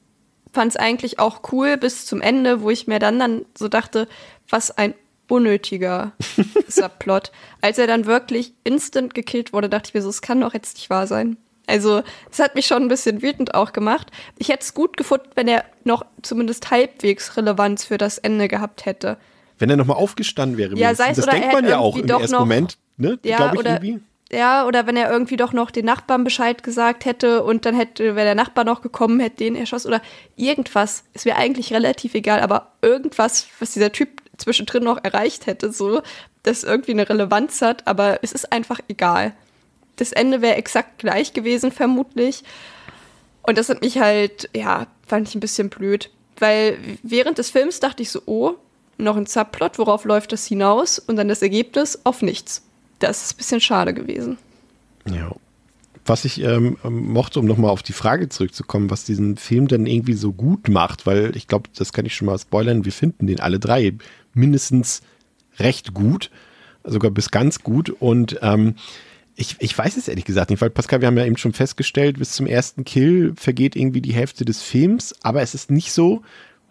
fand es eigentlich auch cool bis zum Ende, wo ich mir dann, dann so dachte, was ein unnötiger Subplot. Als er dann wirklich instant gekillt wurde, dachte ich mir so, es kann doch jetzt nicht wahr sein. Also, es hat mich schon ein bisschen wütend auch gemacht. Ich hätte es gut gefunden, wenn er noch zumindest halbwegs Relevanz für das Ende gehabt hätte. Wenn er nochmal aufgestanden wäre. Ja, sei es das oder denkt er man ja auch im ersten noch- Moment, ne? Ja, Glaube ich oder- irgendwie. Ja, oder wenn er irgendwie doch noch den Nachbarn Bescheid gesagt hätte und dann hätte, wäre der Nachbar noch gekommen, hätte den erschossen oder irgendwas. Es wäre eigentlich relativ egal, aber irgendwas, was dieser Typ zwischendrin noch erreicht hätte, so, das irgendwie eine Relevanz hat, aber es ist einfach egal. Das Ende wäre exakt gleich gewesen, vermutlich. Und das hat mich halt, ja, fand ich ein bisschen blöd. Weil während des Films dachte ich so, oh, noch ein Subplot, worauf läuft das hinaus? Und dann das Ergebnis auf nichts. Das ist ein bisschen schade gewesen. Ja. Was ich ähm, mochte, um nochmal auf die Frage zurückzukommen, was diesen Film dann irgendwie so gut macht, weil ich glaube, das kann ich schon mal spoilern, wir finden den alle drei mindestens recht gut, sogar bis ganz gut. Und ähm, ich, ich weiß es ehrlich gesagt nicht, weil Pascal, wir haben ja eben schon festgestellt, bis zum ersten Kill vergeht irgendwie die Hälfte des Films, aber es ist nicht so,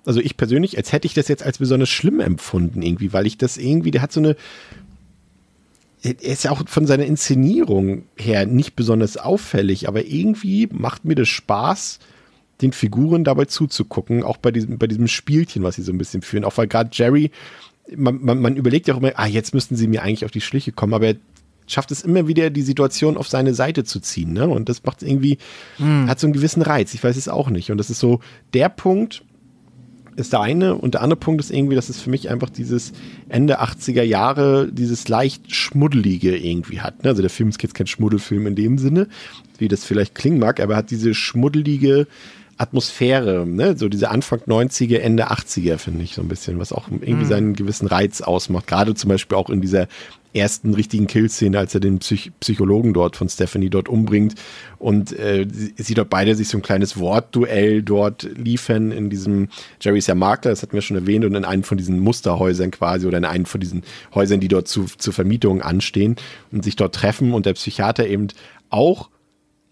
also ich persönlich, als hätte ich das jetzt als besonders schlimm empfunden irgendwie, weil ich das irgendwie, der hat so eine, er ist ja auch von seiner Inszenierung her nicht besonders auffällig, aber irgendwie macht mir das Spaß, den Figuren dabei zuzugucken, auch bei diesem, bei diesem Spielchen, was sie so ein bisschen führen. Auch weil gerade Jerry, man, man, man überlegt ja auch immer, ah, jetzt müssten sie mir eigentlich auf die Schliche kommen, aber er schafft es immer wieder, die Situation auf seine Seite zu ziehen. Ne? Und das macht irgendwie, hat so einen gewissen Reiz. Ich weiß es auch nicht. Und das ist so der Punkt, ist der eine. Und der andere Punkt ist irgendwie, dass es für mich einfach dieses Ende 80er Jahre, dieses leicht Schmuddelige irgendwie hat. ne? Also der Film ist jetzt kein Schmuddelfilm in dem Sinne, wie das vielleicht klingen mag, aber er hat diese schmuddelige Atmosphäre, ne? so diese Anfang 90er, Ende 80er, finde ich so ein bisschen, was auch irgendwie seinen gewissen Reiz ausmacht. Gerade zum Beispiel auch in dieser ersten richtigen Kill-Szene, als er den Psych Psychologen dort von Stephanie dort umbringt und äh, sie sie dort beide sich so ein kleines Wortduell dort liefern in diesem, Jerry ist ja Makler, das hatten wir schon erwähnt, und in einem von diesen Musterhäusern quasi oder in einem von diesen Häusern, die dort zu, zur Vermietung anstehen und sich dort treffen und der Psychiater eben auch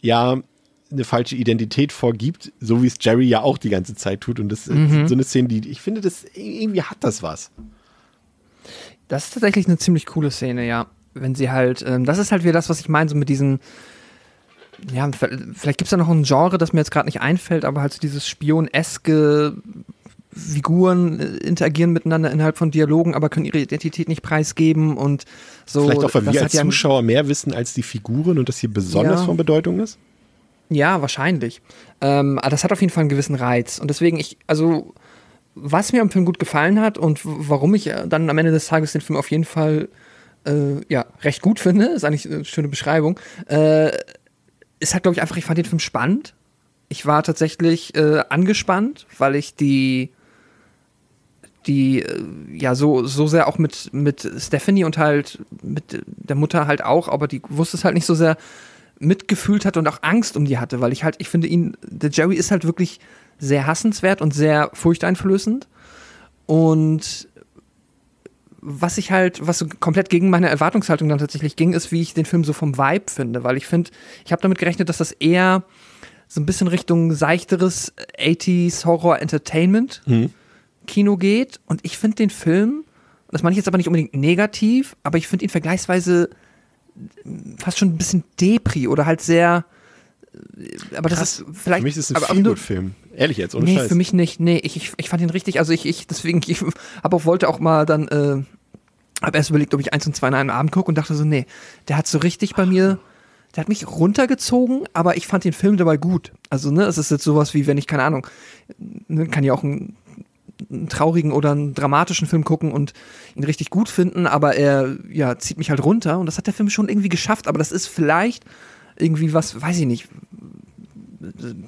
ja eine falsche Identität vorgibt, so wie es Jerry ja auch die ganze Zeit tut. Und das Mhm. ist so eine Szene, die ich finde, das irgendwie hat das was. Das ist tatsächlich eine ziemlich coole Szene, ja. Wenn sie halt, ähm, das ist halt wieder das, was ich meine, so mit diesen, ja, vielleicht gibt es da noch ein Genre, das mir jetzt gerade nicht einfällt, aber halt so dieses Spion-eske Figuren äh, interagieren miteinander innerhalb von Dialogen, aber können ihre Identität nicht preisgeben und so. Vielleicht auch, weil wir als ja- Zuschauer mehr wissen als die Figuren und das hier besonders Ja. von Bedeutung ist. Ja, wahrscheinlich. Ähm, aber das hat auf jeden Fall einen gewissen Reiz. Und deswegen, ich, also, was mir am Film gut gefallen hat und warum ich äh, dann am Ende des Tages den Film auf jeden Fall äh, ja, recht gut finde, ist eigentlich eine schöne Beschreibung, äh, ist halt, glaube ich, einfach, ich fand den Film spannend. Ich war tatsächlich äh, angespannt, weil ich die die äh, ja so so sehr auch mit mit Stephanie und halt mit der Mutter halt auch, aber die wusste es halt nicht so sehr mitgefühlt hatte und auch Angst um die hatte, weil ich halt ich finde ihn der Jerry ist halt wirklich sehr hassenswert und sehr furchteinflößend. Und was ich halt, was so komplett gegen meine Erwartungshaltung dann tatsächlich ging, ist, wie ich den Film so vom Vibe finde, weil ich finde, ich habe damit gerechnet, dass das eher so ein bisschen Richtung seichteres 80s Horror Entertainment Kino geht. Und ich finde den Film, das meine ich jetzt aber nicht unbedingt negativ, aber ich finde ihn vergleichsweise fast schon ein bisschen Depri oder halt sehr aber das Krass. ist vielleicht Für mich ist es ein aber- aber Feelgood-Film. Ehrlich jetzt, ohne nee, Scheiß. für mich nicht. Nee, ich, ich, ich fand ihn richtig, also ich, ich deswegen, ich habe auch wollte auch mal dann, äh, habe erst überlegt, ob ich eins und zwei in einem Abend gucke und dachte so, nee, der hat so richtig bei mir, der hat mich runtergezogen, aber ich fand den Film dabei gut. Also, ne, es ist jetzt sowas wie, wenn ich, keine Ahnung, ne, kann ja auch einen, einen traurigen oder einen dramatischen Film gucken und ihn richtig gut finden, aber er, ja, zieht mich halt runter und das hat der Film schon irgendwie geschafft, aber das ist vielleicht irgendwie was, weiß ich nicht,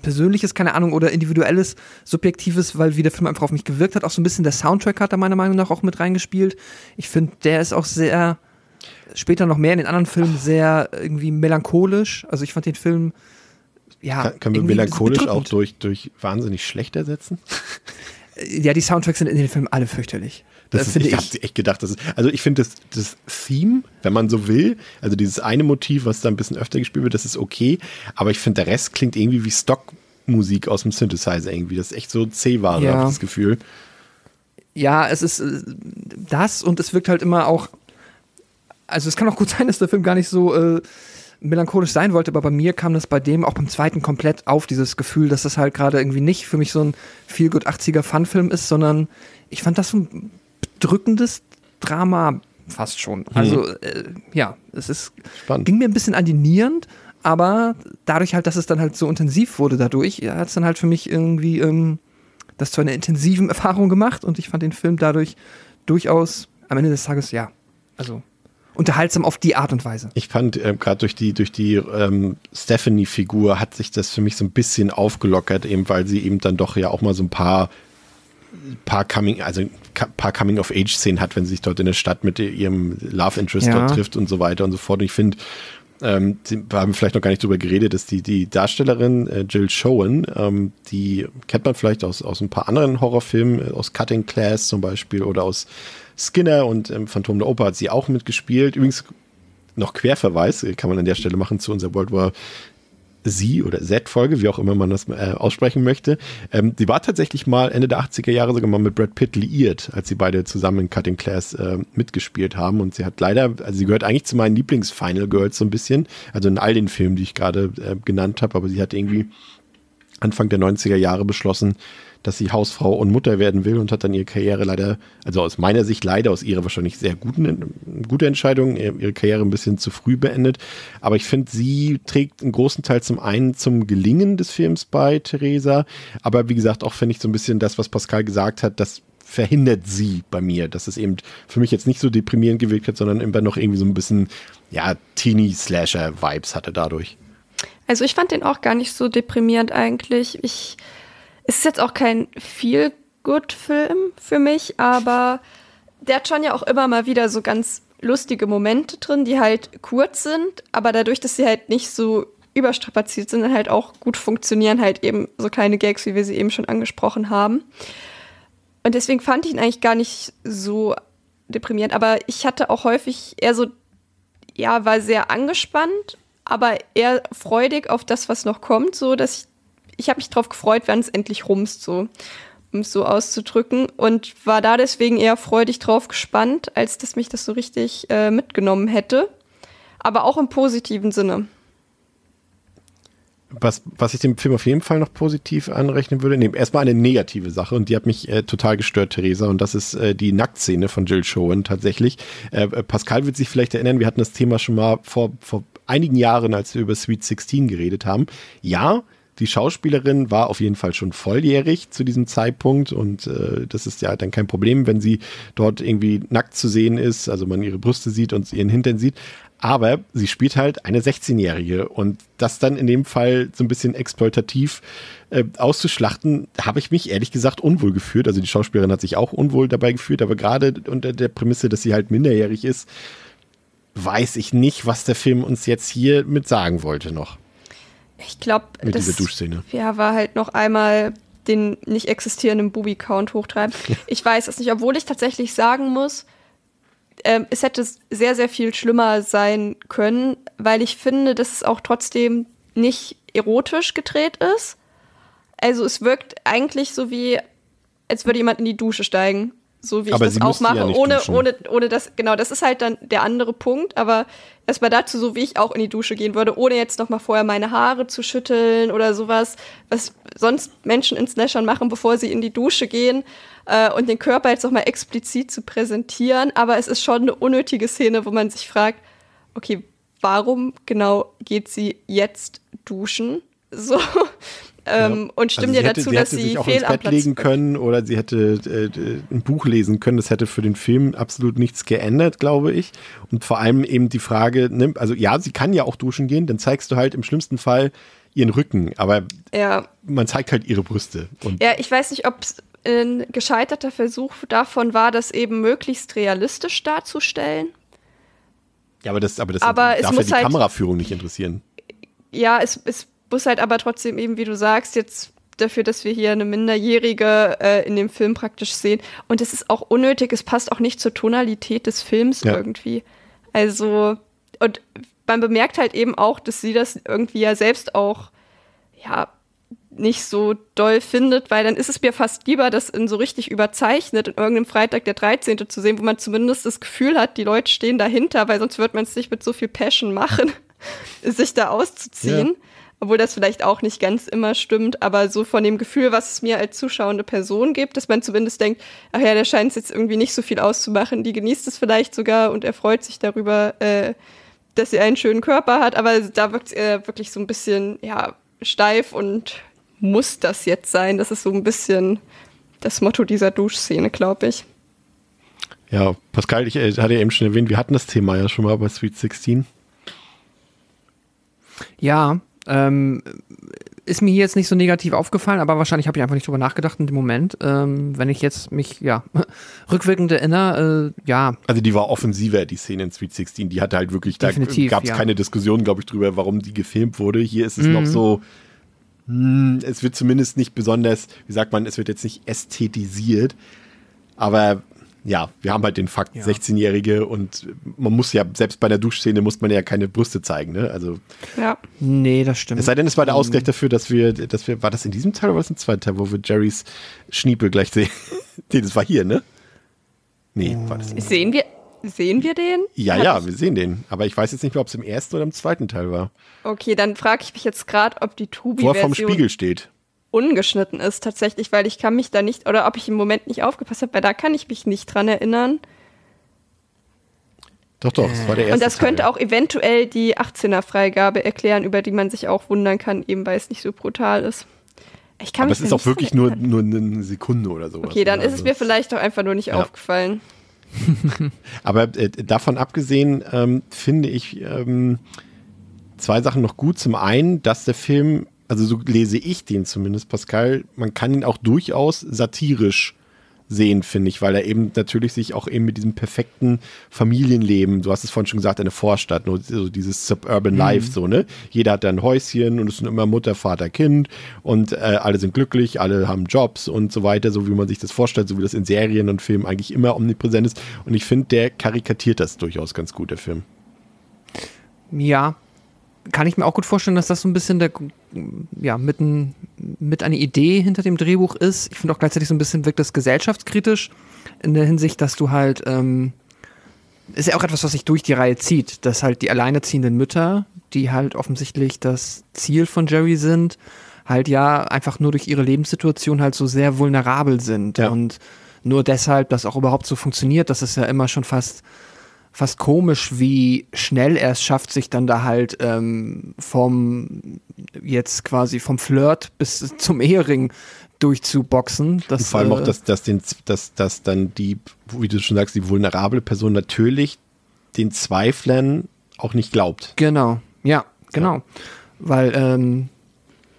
persönliches, keine Ahnung, oder individuelles, subjektives, weil wie der Film einfach auf mich gewirkt hat. Auch so ein bisschen der Soundtrack hat da meiner Meinung nach auch mit reingespielt. Ich finde, der ist auch sehr, später noch mehr in den anderen Filmen, sehr irgendwie melancholisch. Also ich fand den Film, ja. Kann, können wir melancholisch auch durch, durch wahnsinnig schlecht ersetzen? Ja, die Soundtracks sind in den Filmen alle fürchterlich. Das Äh, ist, finde ich ich. habe echt gedacht, das ist, also ich finde das, das Theme, wenn man so will, also dieses eine Motiv, was da ein bisschen öfter gespielt wird, das ist okay, aber ich finde der Rest klingt irgendwie wie Stock Musik aus dem Synthesizer irgendwie. Das echt so zäh war, ja. habe ich das Gefühl. Ja, es ist äh, das und es wirkt halt immer auch. Also es kann auch gut sein, dass der Film gar nicht so äh, melancholisch sein wollte, aber bei mir kam das bei dem auch beim zweiten komplett auf, dieses Gefühl, dass das halt gerade irgendwie nicht für mich so ein viel gut 80er Fun-Film ist, sondern ich fand das so ein bedrückendes Drama fast schon. Mhm. Also äh, ja, es ist Spannend. ging mir ein bisschen an die Nieren, aber dadurch halt, dass es dann halt so intensiv wurde dadurch, hat es dann halt für mich irgendwie ähm, das zu einer intensiven Erfahrung gemacht und ich fand den Film dadurch durchaus am Ende des Tages, ja, also unterhaltsam auf die Art und Weise. Ich fand äh, gerade durch die durch die ähm, Stephanie-Figur hat sich das für mich so ein bisschen aufgelockert, eben weil sie eben dann doch ja auch mal so ein paar paar Coming, also paar Coming of Age Szenen hat, wenn sie sich dort in der Stadt mit ihrem Love Interest ja. dort trifft und so weiter und so fort. Und ich finde, ähm, wir haben vielleicht noch gar nicht drüber geredet, dass die, die Darstellerin äh, Jill Schoen, ähm, die kennt man vielleicht aus, aus ein paar anderen Horrorfilmen, aus Cutting Class zum Beispiel oder aus Skinner und ähm, Phantom der Oper hat sie auch mitgespielt. Übrigens noch Querverweis, kann man an der Stelle machen zu unserer World War Sie oder Z-Folge, wie auch immer man das äh, aussprechen möchte. Ähm, sie war tatsächlich mal Ende der 80er Jahre sogar mal mit Brad Pitt liiert, als sie beide zusammen in Cutting Class äh, mitgespielt haben. Und sie hat leider, also sie gehört eigentlich zu meinen Lieblings-Final Girls so ein bisschen, also in all den Filmen, die ich gerade äh, genannt habe, aber sie hat irgendwie Anfang der 90er Jahre beschlossen, dass sie Hausfrau und Mutter werden will und hat dann ihre Karriere leider, also aus meiner Sicht leider, aus ihrer wahrscheinlich sehr guten, gute Entscheidung, ihre Karriere ein bisschen zu früh beendet. Aber ich finde, sie trägt einen großen Teil zum einen zum Gelingen des Films bei, Theresa. Aber wie gesagt, auch finde ich so ein bisschen das, was Pascal gesagt hat, das verhindert sie bei mir, dass es eben für mich jetzt nicht so deprimierend gewirkt hat, sondern immer noch irgendwie so ein bisschen, ja, Teenie-Slasher-Vibes hatte dadurch. Also ich fand den auch gar nicht so deprimierend eigentlich. Ich ist jetzt auch kein viel good Film für mich, aber der hat schon ja auch immer mal wieder so ganz lustige Momente drin, die halt kurz sind, aber dadurch, dass sie halt nicht so überstrapaziert sind, halt auch gut funktionieren, halt eben so kleine Gags, wie wir sie eben schon angesprochen haben. Und deswegen fand ich ihn eigentlich gar nicht so deprimierend, aber ich hatte auch häufig eher so, ja, war sehr angespannt, aber eher freudig auf das, was noch kommt, so dass ich ich habe mich darauf gefreut, wenn es endlich rumst, so, um es so auszudrücken. Und war da deswegen eher freudig drauf gespannt, als dass mich das so richtig äh, mitgenommen hätte. Aber auch im positiven Sinne. Was, was ich dem Film auf jeden Fall noch positiv anrechnen würde, nee, erstmal eine negative Sache und die hat mich äh, total gestört, Theresa, und das ist äh, die Nacktszene von Jill Schoen tatsächlich. Äh, äh Pascal wird sich vielleicht erinnern, wir hatten das Thema schon mal vor, vor einigen Jahren, als wir über Sweet 16 geredet haben. Ja, die Schauspielerin war auf jeden Fall schon volljährig zu diesem Zeitpunkt und äh, das ist ja dann kein Problem, wenn sie dort irgendwie nackt zu sehen ist, also man ihre Brüste sieht und ihren Hintern sieht. Aber sie spielt halt eine 16-Jährige und das dann in dem Fall so ein bisschen exploitativ äh, auszuschlachten, habe ich mich ehrlich gesagt unwohl gefühlt. Also die Schauspielerin hat sich auch unwohl dabei gefühlt, aber gerade unter der Prämisse, dass sie halt minderjährig ist, weiß ich nicht, was der Film uns jetzt hier mit sagen wollte noch. Ich glaube, das ja, war halt noch einmal den nicht existierenden Booby-Count hochtreiben. ich weiß es nicht, obwohl ich tatsächlich sagen muss, ähm, es hätte sehr, sehr viel schlimmer sein können, weil ich finde, dass es auch trotzdem nicht erotisch gedreht ist. Also es wirkt eigentlich so wie, als würde jemand in die Dusche steigen so wie aber ich das auch mache, ja ohne, ohne, ohne das, genau, das ist halt dann der andere Punkt, aber erstmal dazu, so wie ich auch in die Dusche gehen würde, ohne jetzt nochmal vorher meine Haare zu schütteln oder sowas, was sonst Menschen in Slashern machen, bevor sie in die Dusche gehen äh, und den Körper jetzt nochmal explizit zu präsentieren, aber es ist schon eine unnötige Szene, wo man sich fragt, okay, warum genau geht sie jetzt duschen? So, ähm, ja. und stimmt also dir dazu, dass sie sich auch fehl ins Bett legen können oder sie hätte äh, ein Buch lesen können. Das hätte für den Film absolut nichts geändert, glaube ich. Und vor allem eben die Frage, ne, also ja, sie kann ja auch duschen gehen, dann zeigst du halt im schlimmsten Fall ihren Rücken, aber ja. man zeigt halt ihre Brüste. Ja, ich weiß nicht, ob es ein gescheiterter Versuch davon war, das eben möglichst realistisch darzustellen. Ja, aber das, aber das aber darf ja die halt, Kameraführung nicht interessieren. Ja, es, es muss halt aber trotzdem eben, wie du sagst, jetzt dafür, dass wir hier eine Minderjährige äh, in dem Film praktisch sehen. Und es ist auch unnötig, es passt auch nicht zur Tonalität des Films ja. irgendwie. Also, und man bemerkt halt eben auch, dass sie das irgendwie ja selbst auch, ja, nicht so doll findet, weil dann ist es mir fast lieber, das in so richtig überzeichnet in irgendeinem Freitag der 13. zu sehen, wo man zumindest das Gefühl hat, die Leute stehen dahinter, weil sonst wird man es nicht mit so viel Passion machen, sich da auszuziehen. Ja. Obwohl das vielleicht auch nicht ganz immer stimmt, aber so von dem Gefühl, was es mir als zuschauende Person gibt, dass man zumindest denkt, ach ja, der scheint es jetzt irgendwie nicht so viel auszumachen, die genießt es vielleicht sogar und er freut sich darüber, äh, dass sie einen schönen Körper hat, aber da wirkt er wirklich so ein bisschen, ja, steif und muss das jetzt sein? Das ist so ein bisschen das Motto dieser Duschszene, glaube ich. Ja, Pascal, ich äh, hatte ja eben schon erwähnt, wir hatten das Thema ja schon mal bei Sweet 16. Ja, ähm, ist mir hier jetzt nicht so negativ aufgefallen, aber wahrscheinlich habe ich einfach nicht drüber nachgedacht in dem Moment. Ähm, wenn ich jetzt mich, ja, rückwirkend erinnere, äh, ja. Also die war offensiver, die Szene in Sweet 16. Die hatte halt wirklich, Definitiv, da gab es ja. keine Diskussion, glaube ich, drüber, warum die gefilmt wurde. Hier ist es mhm. noch so, hm, es wird zumindest nicht besonders, wie sagt man, es wird jetzt nicht ästhetisiert, aber ja, wir haben halt den Fakt, ja. 16-Jährige und man muss ja, selbst bei der Duschszene muss man ja keine Brüste zeigen, ne? Also. Ja. Nee, das stimmt. Es sei denn, es war der Ausgleich dafür, dass wir, dass wir, war das in diesem Teil oder war das im zweiten Teil, wo wir Jerrys Schniepel gleich sehen? nee, das war hier, ne? Nee, war das nicht. Sehen wir, Sehen wir den? Ja, Hat ja, wir sehen den. Aber ich weiß jetzt nicht mehr, ob es im ersten oder im zweiten Teil war. Okay, dann frage ich mich jetzt gerade, ob die Tubi Wo er vom Spiegel steht. Ungeschnitten ist tatsächlich, weil ich kann mich da nicht, oder ob ich im Moment nicht aufgepasst habe, weil da kann ich mich nicht dran erinnern. Doch, doch, das war der erste Und das könnte Teil. auch eventuell die 18er-Freigabe erklären, über die man sich auch wundern kann, eben weil es nicht so brutal ist. Ich kann Aber es ist auch wirklich nur, nur eine Sekunde oder so. Okay, dann ne? ist es also mir vielleicht doch einfach nur nicht ja. aufgefallen. Aber äh, davon abgesehen ähm, finde ich ähm, zwei Sachen noch gut. Zum einen, dass der Film, also so lese ich den zumindest, Pascal, man kann ihn auch durchaus satirisch sehen, finde ich, weil er eben natürlich sich auch eben mit diesem perfekten Familienleben, du hast es vorhin schon gesagt, eine Vorstadt, nur so dieses Suburban mhm. Life, so, ne? Jeder hat ein Häuschen und es sind immer Mutter, Vater, Kind und äh, alle sind glücklich, alle haben Jobs und so weiter, so wie man sich das vorstellt, so wie das in Serien und Filmen eigentlich immer omnipräsent ist. Und ich finde, der karikatiert das durchaus ganz gut, der Film. Ja, kann ich mir auch gut vorstellen, dass das so ein bisschen der, ja, mit, ein, mit eine Idee hinter dem Drehbuch ist. Ich finde auch gleichzeitig so ein bisschen wirkt das gesellschaftskritisch in der Hinsicht, dass du halt, ähm, ist ja auch etwas, was sich durch die Reihe zieht, dass halt die alleinerziehenden Mütter, die halt offensichtlich das Ziel von Jerry sind, halt ja einfach nur durch ihre Lebenssituation halt so sehr vulnerabel sind ja. und nur deshalb das auch überhaupt so funktioniert, dass es ja immer schon fast fast komisch, wie schnell er es schafft, sich dann da halt ähm, vom jetzt quasi vom Flirt bis zum Ehering durchzuboxen. Das, vor allem auch, äh, dass, dass, den, dass, dass dann die, wie du schon sagst, die vulnerable Person natürlich den Zweiflern auch nicht glaubt. Genau, ja, genau. Ja. Weil ähm,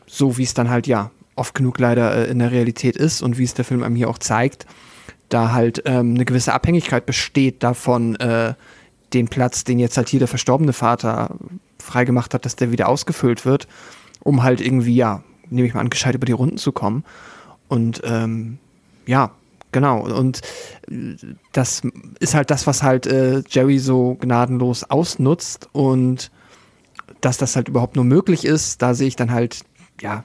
so wie es dann halt ja oft genug leider äh, in der Realität ist und wie es der Film einem hier auch zeigt, da halt ähm, eine gewisse Abhängigkeit besteht davon, äh, den Platz, den jetzt halt hier der verstorbene Vater freigemacht hat, dass der wieder ausgefüllt wird, um halt irgendwie, ja, nehme ich mal an, gescheit über die Runden zu kommen. Und ähm, ja, genau. Und das ist halt das, was halt äh, Jerry so gnadenlos ausnutzt und dass das halt überhaupt nur möglich ist, da sehe ich dann halt ja,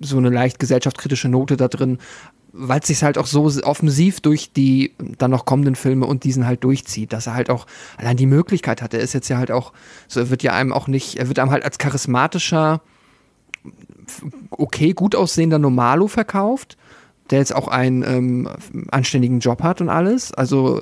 so eine leicht gesellschaftskritische Note da drin, weil es sich halt auch so offensiv durch die dann noch kommenden Filme und diesen halt durchzieht, dass er halt auch allein die Möglichkeit hat. Er ist jetzt ja halt auch, so er wird ja einem auch nicht, er wird einem halt als charismatischer, okay, gut aussehender Normalo verkauft, der jetzt auch einen ähm, anständigen Job hat und alles. Also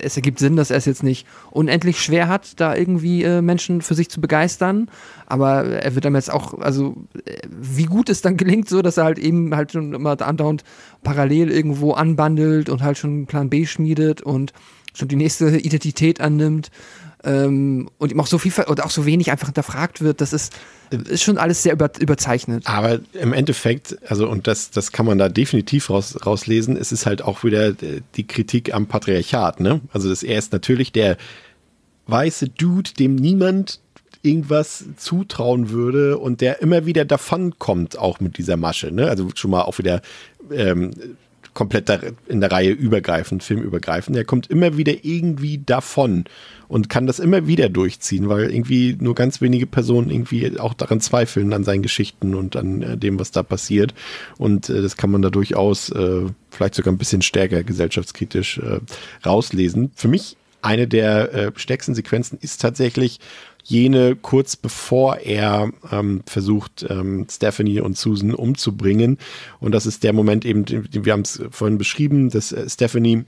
es ergibt Sinn, dass er es jetzt nicht unendlich schwer hat, da irgendwie äh, Menschen für sich zu begeistern. Aber er wird dann jetzt auch, also äh, wie gut es dann gelingt, so dass er halt eben halt schon immer andauernd parallel irgendwo anbandelt und halt schon Plan B schmiedet und schon die nächste Identität annimmt ähm, und ihm auch so viel oder auch so wenig einfach hinterfragt wird, das ist, ist schon alles sehr über, überzeichnet. Aber im Endeffekt, also und das, das kann man da definitiv raus, rauslesen, es ist halt auch wieder die Kritik am Patriarchat, ne? Also das, er ist natürlich der weiße Dude, dem niemand irgendwas zutrauen würde und der immer wieder davonkommt, auch mit dieser Masche, ne? Also schon mal auch wieder ähm, komplett in der Reihe übergreifend, filmübergreifend. Er kommt immer wieder irgendwie davon und kann das immer wieder durchziehen, weil irgendwie nur ganz wenige Personen irgendwie auch daran zweifeln, an seinen Geschichten und an äh, dem, was da passiert. Und äh, das kann man da durchaus äh, vielleicht sogar ein bisschen stärker gesellschaftskritisch äh, rauslesen. Für mich eine der äh, stärksten Sequenzen ist tatsächlich jene kurz bevor er ähm, versucht, ähm, Stephanie und Susan umzubringen. Und das ist der Moment eben, wir haben es vorhin beschrieben, dass äh, Stephanie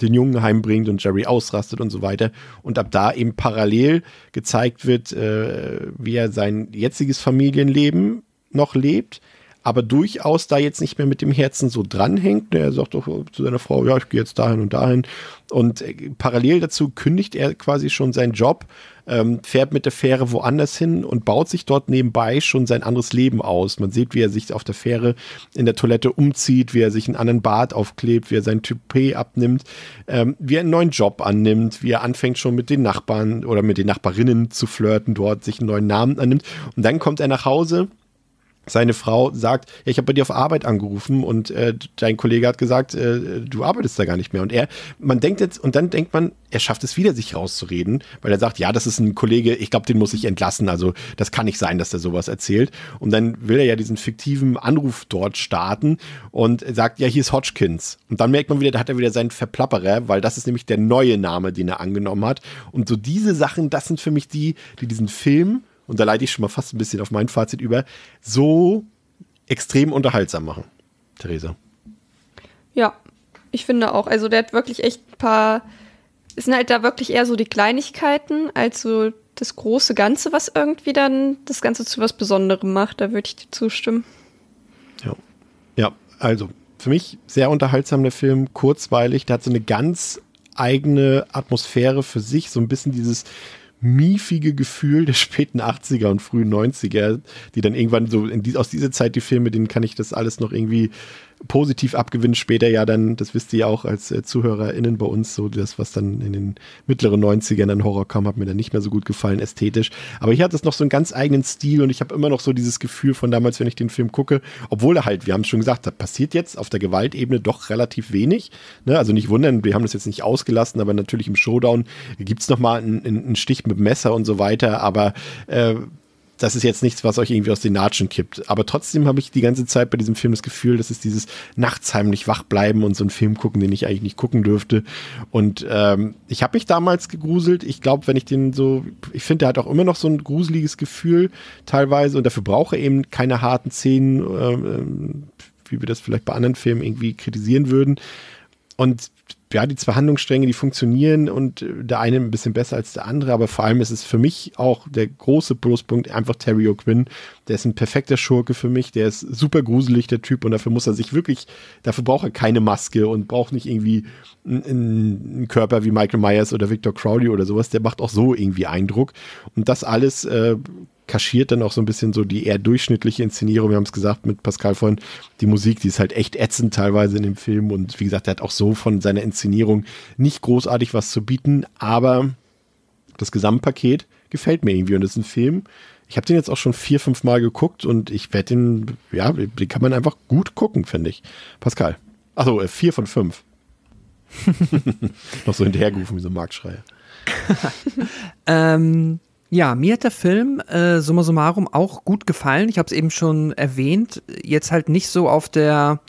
den Jungen heimbringt und Jerry ausrastet und so weiter. Und ab da eben parallel gezeigt wird, äh, wie er sein jetziges Familienleben noch lebt, aber durchaus da jetzt nicht mehr mit dem Herzen so dranhängt. Er sagt doch zu seiner Frau, ja, ich gehe jetzt dahin und dahin. Und äh, parallel dazu kündigt er quasi schon seinen Job, ähm, fährt mit der Fähre woanders hin und baut sich dort nebenbei schon sein anderes Leben aus. Man sieht, wie er sich auf der Fähre in der Toilette umzieht, wie er sich einen anderen Bart aufklebt, wie er sein Toupet abnimmt, ähm, wie er einen neuen Job annimmt, wie er anfängt schon mit den Nachbarn oder mit den Nachbarinnen zu flirten, dort sich einen neuen Namen annimmt. Und dann kommt er nach Hause seine Frau sagt, ja, ich habe bei dir auf Arbeit angerufen und äh, dein Kollege hat gesagt, äh, du arbeitest da gar nicht mehr. Und er, man denkt jetzt, und dann denkt man, er schafft es wieder, sich rauszureden, weil er sagt, ja, das ist ein Kollege, ich glaube, den muss ich entlassen. Also das kann nicht sein, dass der sowas erzählt. Und dann will er ja diesen fiktiven Anruf dort starten und sagt, ja, hier ist Hodgkins. Und dann merkt man wieder, da hat er wieder seinen Verplapperer, weil das ist nämlich der neue Name, den er angenommen hat. Und so diese Sachen, das sind für mich die, die diesen Film und da leite ich schon mal fast ein bisschen auf mein Fazit über, so extrem unterhaltsam machen. Theresa. Ja, ich finde auch. Also der hat wirklich echt ein paar, es sind halt da wirklich eher so die Kleinigkeiten, als so das große Ganze, was irgendwie dann das Ganze zu was Besonderem macht. Da würde ich dir zustimmen. Ja. Ja, also für mich sehr unterhaltsam der Film, kurzweilig, der hat so eine ganz eigene Atmosphäre für sich, so ein bisschen dieses miefige Gefühl der späten 80er und frühen 90er, die dann irgendwann so die, aus dieser Zeit die Filme, denen kann ich das alles noch irgendwie positiv abgewinnen. Später ja dann, das wisst ihr ja auch als äh, ZuhörerInnen bei uns, so das, was dann in den mittleren 90ern an Horror kam, hat mir dann nicht mehr so gut gefallen, ästhetisch. Aber hier hat es noch so einen ganz eigenen Stil und ich habe immer noch so dieses Gefühl von damals, wenn ich den Film gucke, obwohl er halt, wir haben es schon gesagt, da passiert jetzt auf der Gewaltebene doch relativ wenig. Ne? Also nicht wundern, wir haben das jetzt nicht ausgelassen, aber natürlich im Showdown gibt es nochmal einen, einen Stich mit Messer und so weiter, aber äh, das ist jetzt nichts, was euch irgendwie aus den Natschen kippt. Aber trotzdem habe ich die ganze Zeit bei diesem Film das Gefühl, das ist dieses nachts heimlich wach bleiben und so einen Film gucken, den ich eigentlich nicht gucken dürfte. Und ähm, ich habe mich damals gegruselt. Ich glaube, wenn ich den so, ich finde, der hat auch immer noch so ein gruseliges Gefühl teilweise und dafür brauche eben keine harten Szenen, äh, wie wir das vielleicht bei anderen Filmen irgendwie kritisieren würden. Und ja, die zwei Handlungsstränge, die funktionieren und äh, der eine ein bisschen besser als der andere, aber vor allem ist es für mich auch der große Pluspunkt einfach Terry O'Quinn. Der ist ein perfekter Schurke für mich, der ist super gruselig, der Typ, und dafür muss er sich wirklich, dafür braucht er keine Maske und braucht nicht irgendwie einen, Körper wie Michael Myers oder Victor Crowley oder sowas, der macht auch so irgendwie Eindruck. Und das alles äh, kaschiert dann auch so ein bisschen so die eher durchschnittliche Inszenierung. Wir haben es gesagt mit Pascal von, die Musik, die ist halt echt ätzend teilweise in dem Film. Und wie gesagt, er hat auch so von seiner Inszenierung nicht großartig was zu bieten. Aber das Gesamtpaket gefällt mir irgendwie. Und das ist ein Film, ich habe den jetzt auch schon vier, fünf Mal geguckt und ich werde den, ja, den kann man einfach gut gucken, finde ich. Pascal. Achso, äh, vier von fünf. Noch so hinterhergerufen wie so Marktschreier. ähm, ja, mir hat der Film äh, summa summarum auch gut gefallen. Ich habe es eben schon erwähnt. Jetzt halt nicht so auf der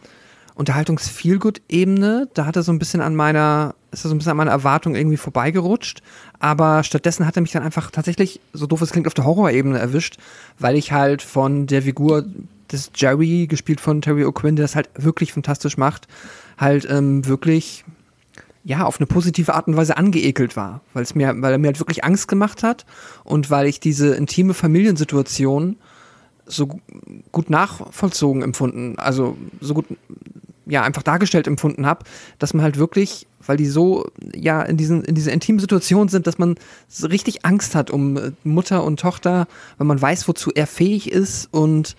Unterhaltungs-Feelgood-Ebene. Da hat er so ein bisschen an meiner, ist er so ein bisschen an meiner Erwartung irgendwie vorbeigerutscht. Aber stattdessen hat er mich dann einfach tatsächlich, so doof es klingt, auf der Horror-Ebene erwischt, weil ich halt von der Figur des Jerry, gespielt von Terry O'Quinn, der das halt wirklich fantastisch macht, halt ähm, wirklich ja, auf eine positive Art und Weise angeekelt war, weil es mir, weil er mir halt wirklich Angst gemacht hat und weil ich diese intime Familiensituation so gut nachvollzogen empfunden, also so gut, ja, einfach dargestellt empfunden habe, dass man halt wirklich, weil die so, ja, in diesen, in dieser intimen Situation sind, dass man so richtig Angst hat um Mutter und Tochter, weil man weiß, wozu er fähig ist und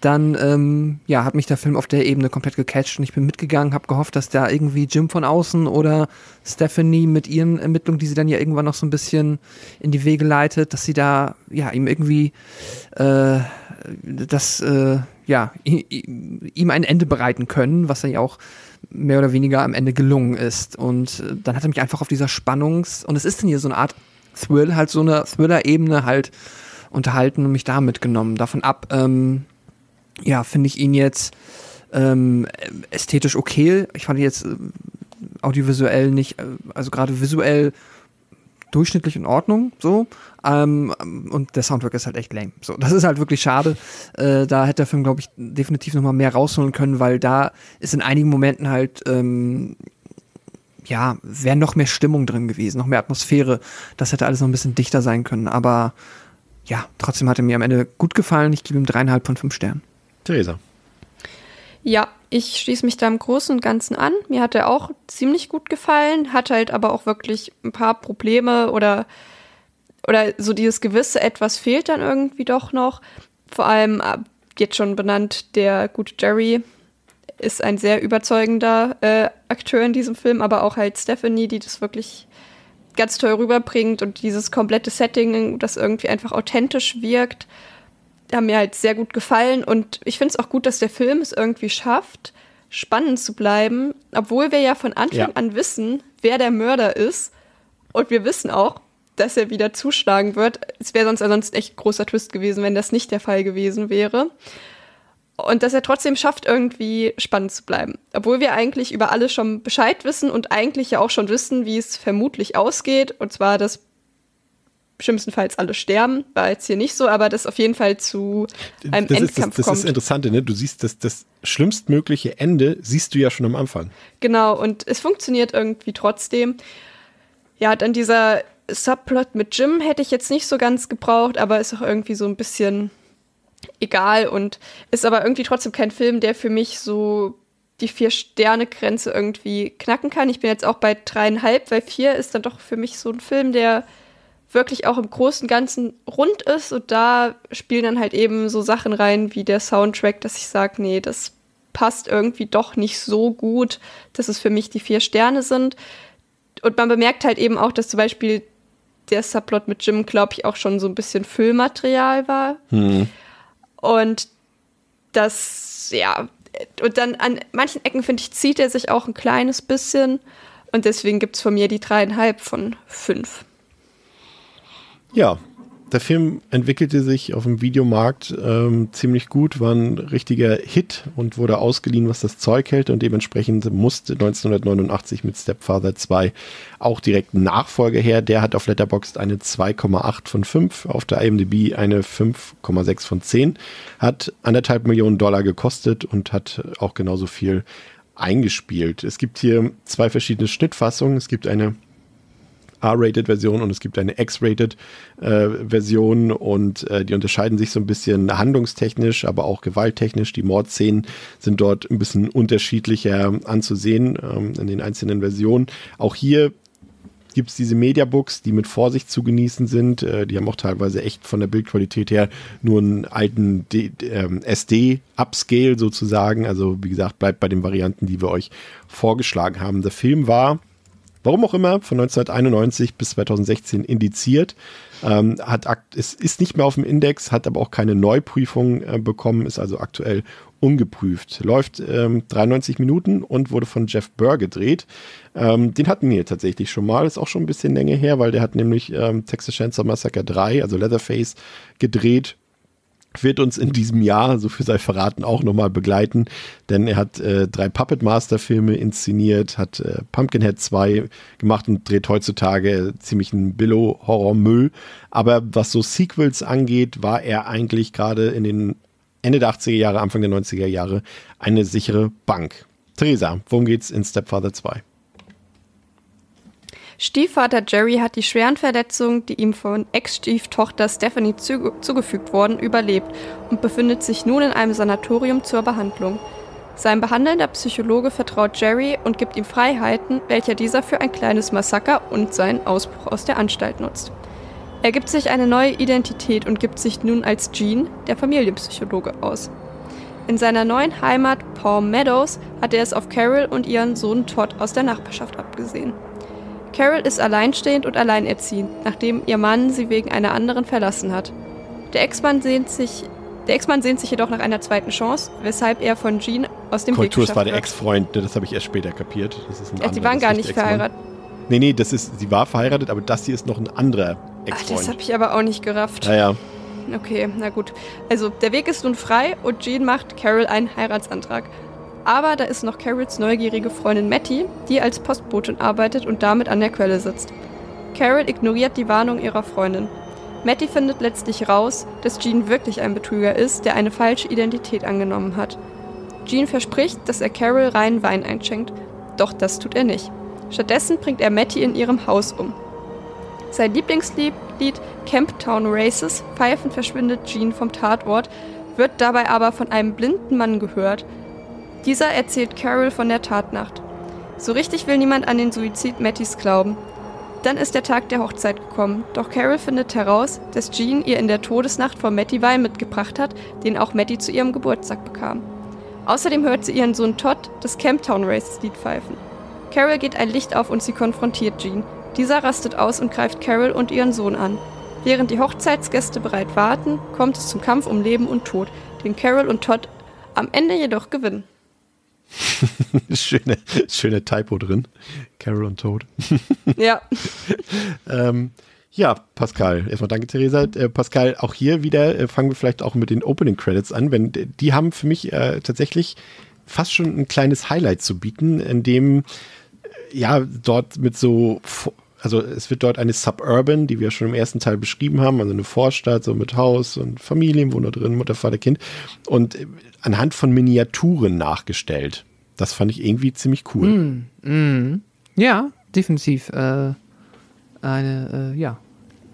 dann ähm, ja, hat mich der Film auf der Ebene komplett gecatcht und ich bin mitgegangen, habe gehofft, dass da irgendwie Jim von außen oder Stephanie mit ihren Ermittlungen, die sie dann ja irgendwann noch so ein bisschen in die Wege leitet, dass sie da ja ihm irgendwie äh, das äh, ja ihm ein Ende bereiten können, was dann ja auch mehr oder weniger am Ende gelungen ist. Und äh, dann hat er mich einfach auf dieser Spannungs- und es ist dann hier so eine Art Thrill, halt so eine Thriller-Ebene halt unterhalten und mich da mitgenommen. Davon ab, ähm, ja, finde ich ihn jetzt ähm, ästhetisch okay. Ich fand ihn jetzt äh, audiovisuell nicht, äh, also gerade visuell durchschnittlich in Ordnung, so. Ähm, und der Soundtrack ist halt echt lame. So, das ist halt wirklich schade. Äh, da hätte der Film, glaube ich, definitiv noch mal mehr rausholen können, weil da ist in einigen Momenten halt ähm, ja, wäre noch mehr Stimmung drin gewesen, noch mehr Atmosphäre. Das hätte alles noch ein bisschen dichter sein können. Aber ja, trotzdem hat er mir am Ende gut gefallen. Ich gebe ihm dreieinhalb von fünf Sternen. Theresa. Ja, ich schließe mich da im Großen und Ganzen an. Mir hat er auch ziemlich gut gefallen, hat halt aber auch wirklich ein paar Probleme oder, oder so dieses gewisse Etwas fehlt dann irgendwie doch noch. Vor allem äh, jetzt schon benannt, der gute Jerry ist ein sehr überzeugender äh, Akteur in diesem Film, aber auch halt Stephanie, die das wirklich ganz toll rüberbringt und dieses komplette Setting, das irgendwie einfach authentisch wirkt, haben mir halt sehr gut gefallen und ich finde es auch gut, dass der Film es irgendwie schafft, spannend zu bleiben, obwohl wir ja von Anfang ja. an wissen, wer der Mörder ist und wir wissen auch, dass er wieder zuschlagen wird. Es wäre sonst ansonsten echt großer Twist gewesen, wenn das nicht der Fall gewesen wäre. Und dass er trotzdem schafft, irgendwie spannend zu bleiben. Obwohl wir eigentlich über alles schon Bescheid wissen und eigentlich ja auch schon wissen, wie es vermutlich ausgeht. Und zwar, dass schlimmstenfalls alle sterben. War jetzt hier nicht so, aber das auf jeden Fall zu einem das Endkampf ist, das, das kommt. ist das Interessante, ne? Du siehst, das, das schlimmstmögliche Ende siehst du ja schon am Anfang. Genau, und es funktioniert irgendwie trotzdem. Ja, dann dieser Subplot mit Jim hätte ich jetzt nicht so ganz gebraucht, aber ist auch irgendwie so ein bisschen egal und ist aber irgendwie trotzdem kein Film, der für mich so die Vier-Sterne-Grenze irgendwie knacken kann. Ich bin jetzt auch bei dreieinhalb, weil vier ist dann doch für mich so ein Film, der wirklich auch im Großen und Ganzen rund ist und da spielen dann halt eben so Sachen rein wie der Soundtrack, dass ich sage, nee, das passt irgendwie doch nicht so gut, dass es für mich die vier Sterne sind. Und man bemerkt halt eben auch, dass zum Beispiel der Subplot mit Jim, glaube ich, auch schon so ein bisschen Füllmaterial war. Hm. Und das, ja, und dann an manchen Ecken, finde ich, zieht er sich auch ein kleines bisschen. Und deswegen gibt es von mir die dreieinhalb von fünf. Ja, der Film entwickelte sich auf dem Videomarkt ähm, ziemlich gut, war ein richtiger Hit und wurde ausgeliehen, was das Zeug hält und dementsprechend musste 1989 mit Stepfather 2 auch direkt ein Nachfolger her. Der hat auf Letterboxd eine 2,8 von 5, auf der IMDb eine 5,6 von 10, hat anderthalb Millionen Dollar gekostet und hat auch genauso viel eingespielt. Es gibt hier zwei verschiedene Schnittfassungen. Es gibt eine R-Rated-Version und es gibt eine X-Rated-Version äh, und äh, die unterscheiden sich so ein bisschen handlungstechnisch, aber auch gewalttechnisch. Die Mordszenen sind dort ein bisschen unterschiedlicher anzusehen ähm, in den einzelnen Versionen. Auch hier gibt es diese Mediabooks, die mit Vorsicht zu genießen sind. Äh, die haben auch teilweise echt von der Bildqualität her nur einen alten ähm, SD-Upscale sozusagen. Also wie gesagt, bleibt bei den Varianten, die wir euch vorgeschlagen haben. Der Film war warum auch immer, von 1991 bis 2016 indiziert. Ähm, hat es ist nicht mehr auf dem Index, hat aber auch keine Neuprüfung äh, bekommen, ist also aktuell ungeprüft. Läuft ähm, 93 Minuten und wurde von Jeff Burr gedreht. Ähm, den hatten wir tatsächlich schon mal, ist auch schon ein bisschen länger her, weil der hat nämlich ähm, Texas Chainsaw Massacre 3, also Leatherface, gedreht wird uns in diesem Jahr, so viel sei verraten, auch nochmal begleiten, denn er hat äh, drei Puppet Master Filme inszeniert, hat äh, Pumpkinhead 2 gemacht und dreht heutzutage ziemlich einen Billo-Horror-Müll. Aber was so Sequels angeht, war er eigentlich gerade in den Ende der 80er Jahre, Anfang der 90er Jahre eine sichere Bank. Theresa, worum geht's in Stepfather 2? Stiefvater Jerry hat die schweren Verletzungen, die ihm von Ex-Stieftochter Stephanie zu zugefügt wurden, überlebt und befindet sich nun in einem Sanatorium zur Behandlung. Sein behandelnder Psychologe vertraut Jerry und gibt ihm Freiheiten, welche dieser für ein kleines Massaker und seinen Ausbruch aus der Anstalt nutzt. Er gibt sich eine neue Identität und gibt sich nun als Gene, der Familienpsychologe, aus. In seiner neuen Heimat Palm Meadows hat er es auf Carol und ihren Sohn Todd aus der Nachbarschaft abgesehen. Carol ist alleinstehend und alleinerziehend, nachdem ihr Mann sie wegen einer anderen verlassen hat. Der Ex-Mann sehnt sich, der Ex-Mann sehnt sich jedoch nach einer zweiten Chance, weshalb er von Jean aus dem Weg Kultur, geschafft war der. Ex-Freund, ne, das habe ich erst später kapiert. Das ist ein Ja, die anderer, waren das gar nicht Ex-Mann. verheiratet. Nee, nee, das ist, sie war verheiratet, aber das hier ist noch ein anderer Ach, das Ex-Freund. habe ich aber auch nicht gerafft. Ja, ja. Okay, na gut. Also, der Weg ist nun frei und Jean macht Carol einen Heiratsantrag. Aber da ist noch Carols neugierige Freundin Matty, die als Postbotin arbeitet und damit an der Quelle sitzt. Carol ignoriert die Warnung ihrer Freundin. Matty findet letztlich raus, dass Jean wirklich ein Betrüger ist, der eine falsche Identität angenommen hat. Jean verspricht, dass er Carol reinen Wein einschenkt, doch das tut er nicht. Stattdessen bringt er Matty in ihrem Haus um. Sein Lieblingslied, Lied Camptown Races, pfeifend verschwindet Jean vom Tatort, wird dabei aber von einem blinden Mann gehört. Dieser erzählt Carol von der Tatnacht. So richtig will niemand an den Suizid Mattys glauben. Dann ist der Tag der Hochzeit gekommen, doch Carol findet heraus, dass Jean ihr in der Todesnacht vor Matty Wein mitgebracht hat, den auch Matty zu ihrem Geburtstag bekam. Außerdem hört sie ihren Sohn Todd das Camptown Races Lied pfeifen. Carol geht ein Licht auf und sie konfrontiert Jean. Dieser rastet aus und greift Carol und ihren Sohn an. Während die Hochzeitsgäste bereit warten, kommt es zum Kampf um Leben und Tod, den Carol und Todd am Ende jedoch gewinnen. schöne, schöne Typo drin. Carol und Toad. Ja. ähm, ja, Pascal. Erstmal danke, Theresa. Äh, Pascal, auch hier wieder äh, fangen wir vielleicht auch mit den Opening Credits an. Wenn, die haben für mich äh, tatsächlich fast schon ein kleines Highlight zu bieten, in dem äh, ja dort mit so also es wird dort eine Suburban, die wir schon im ersten Teil beschrieben haben, also eine Vorstadt, so mit Haus und Familienwohner drin, Mutter, Vater, Kind. Und äh, anhand von Miniaturen nachgestellt. Das fand ich irgendwie ziemlich cool. Mm, mm. Ja, definitiv. Äh, eine, äh, ja.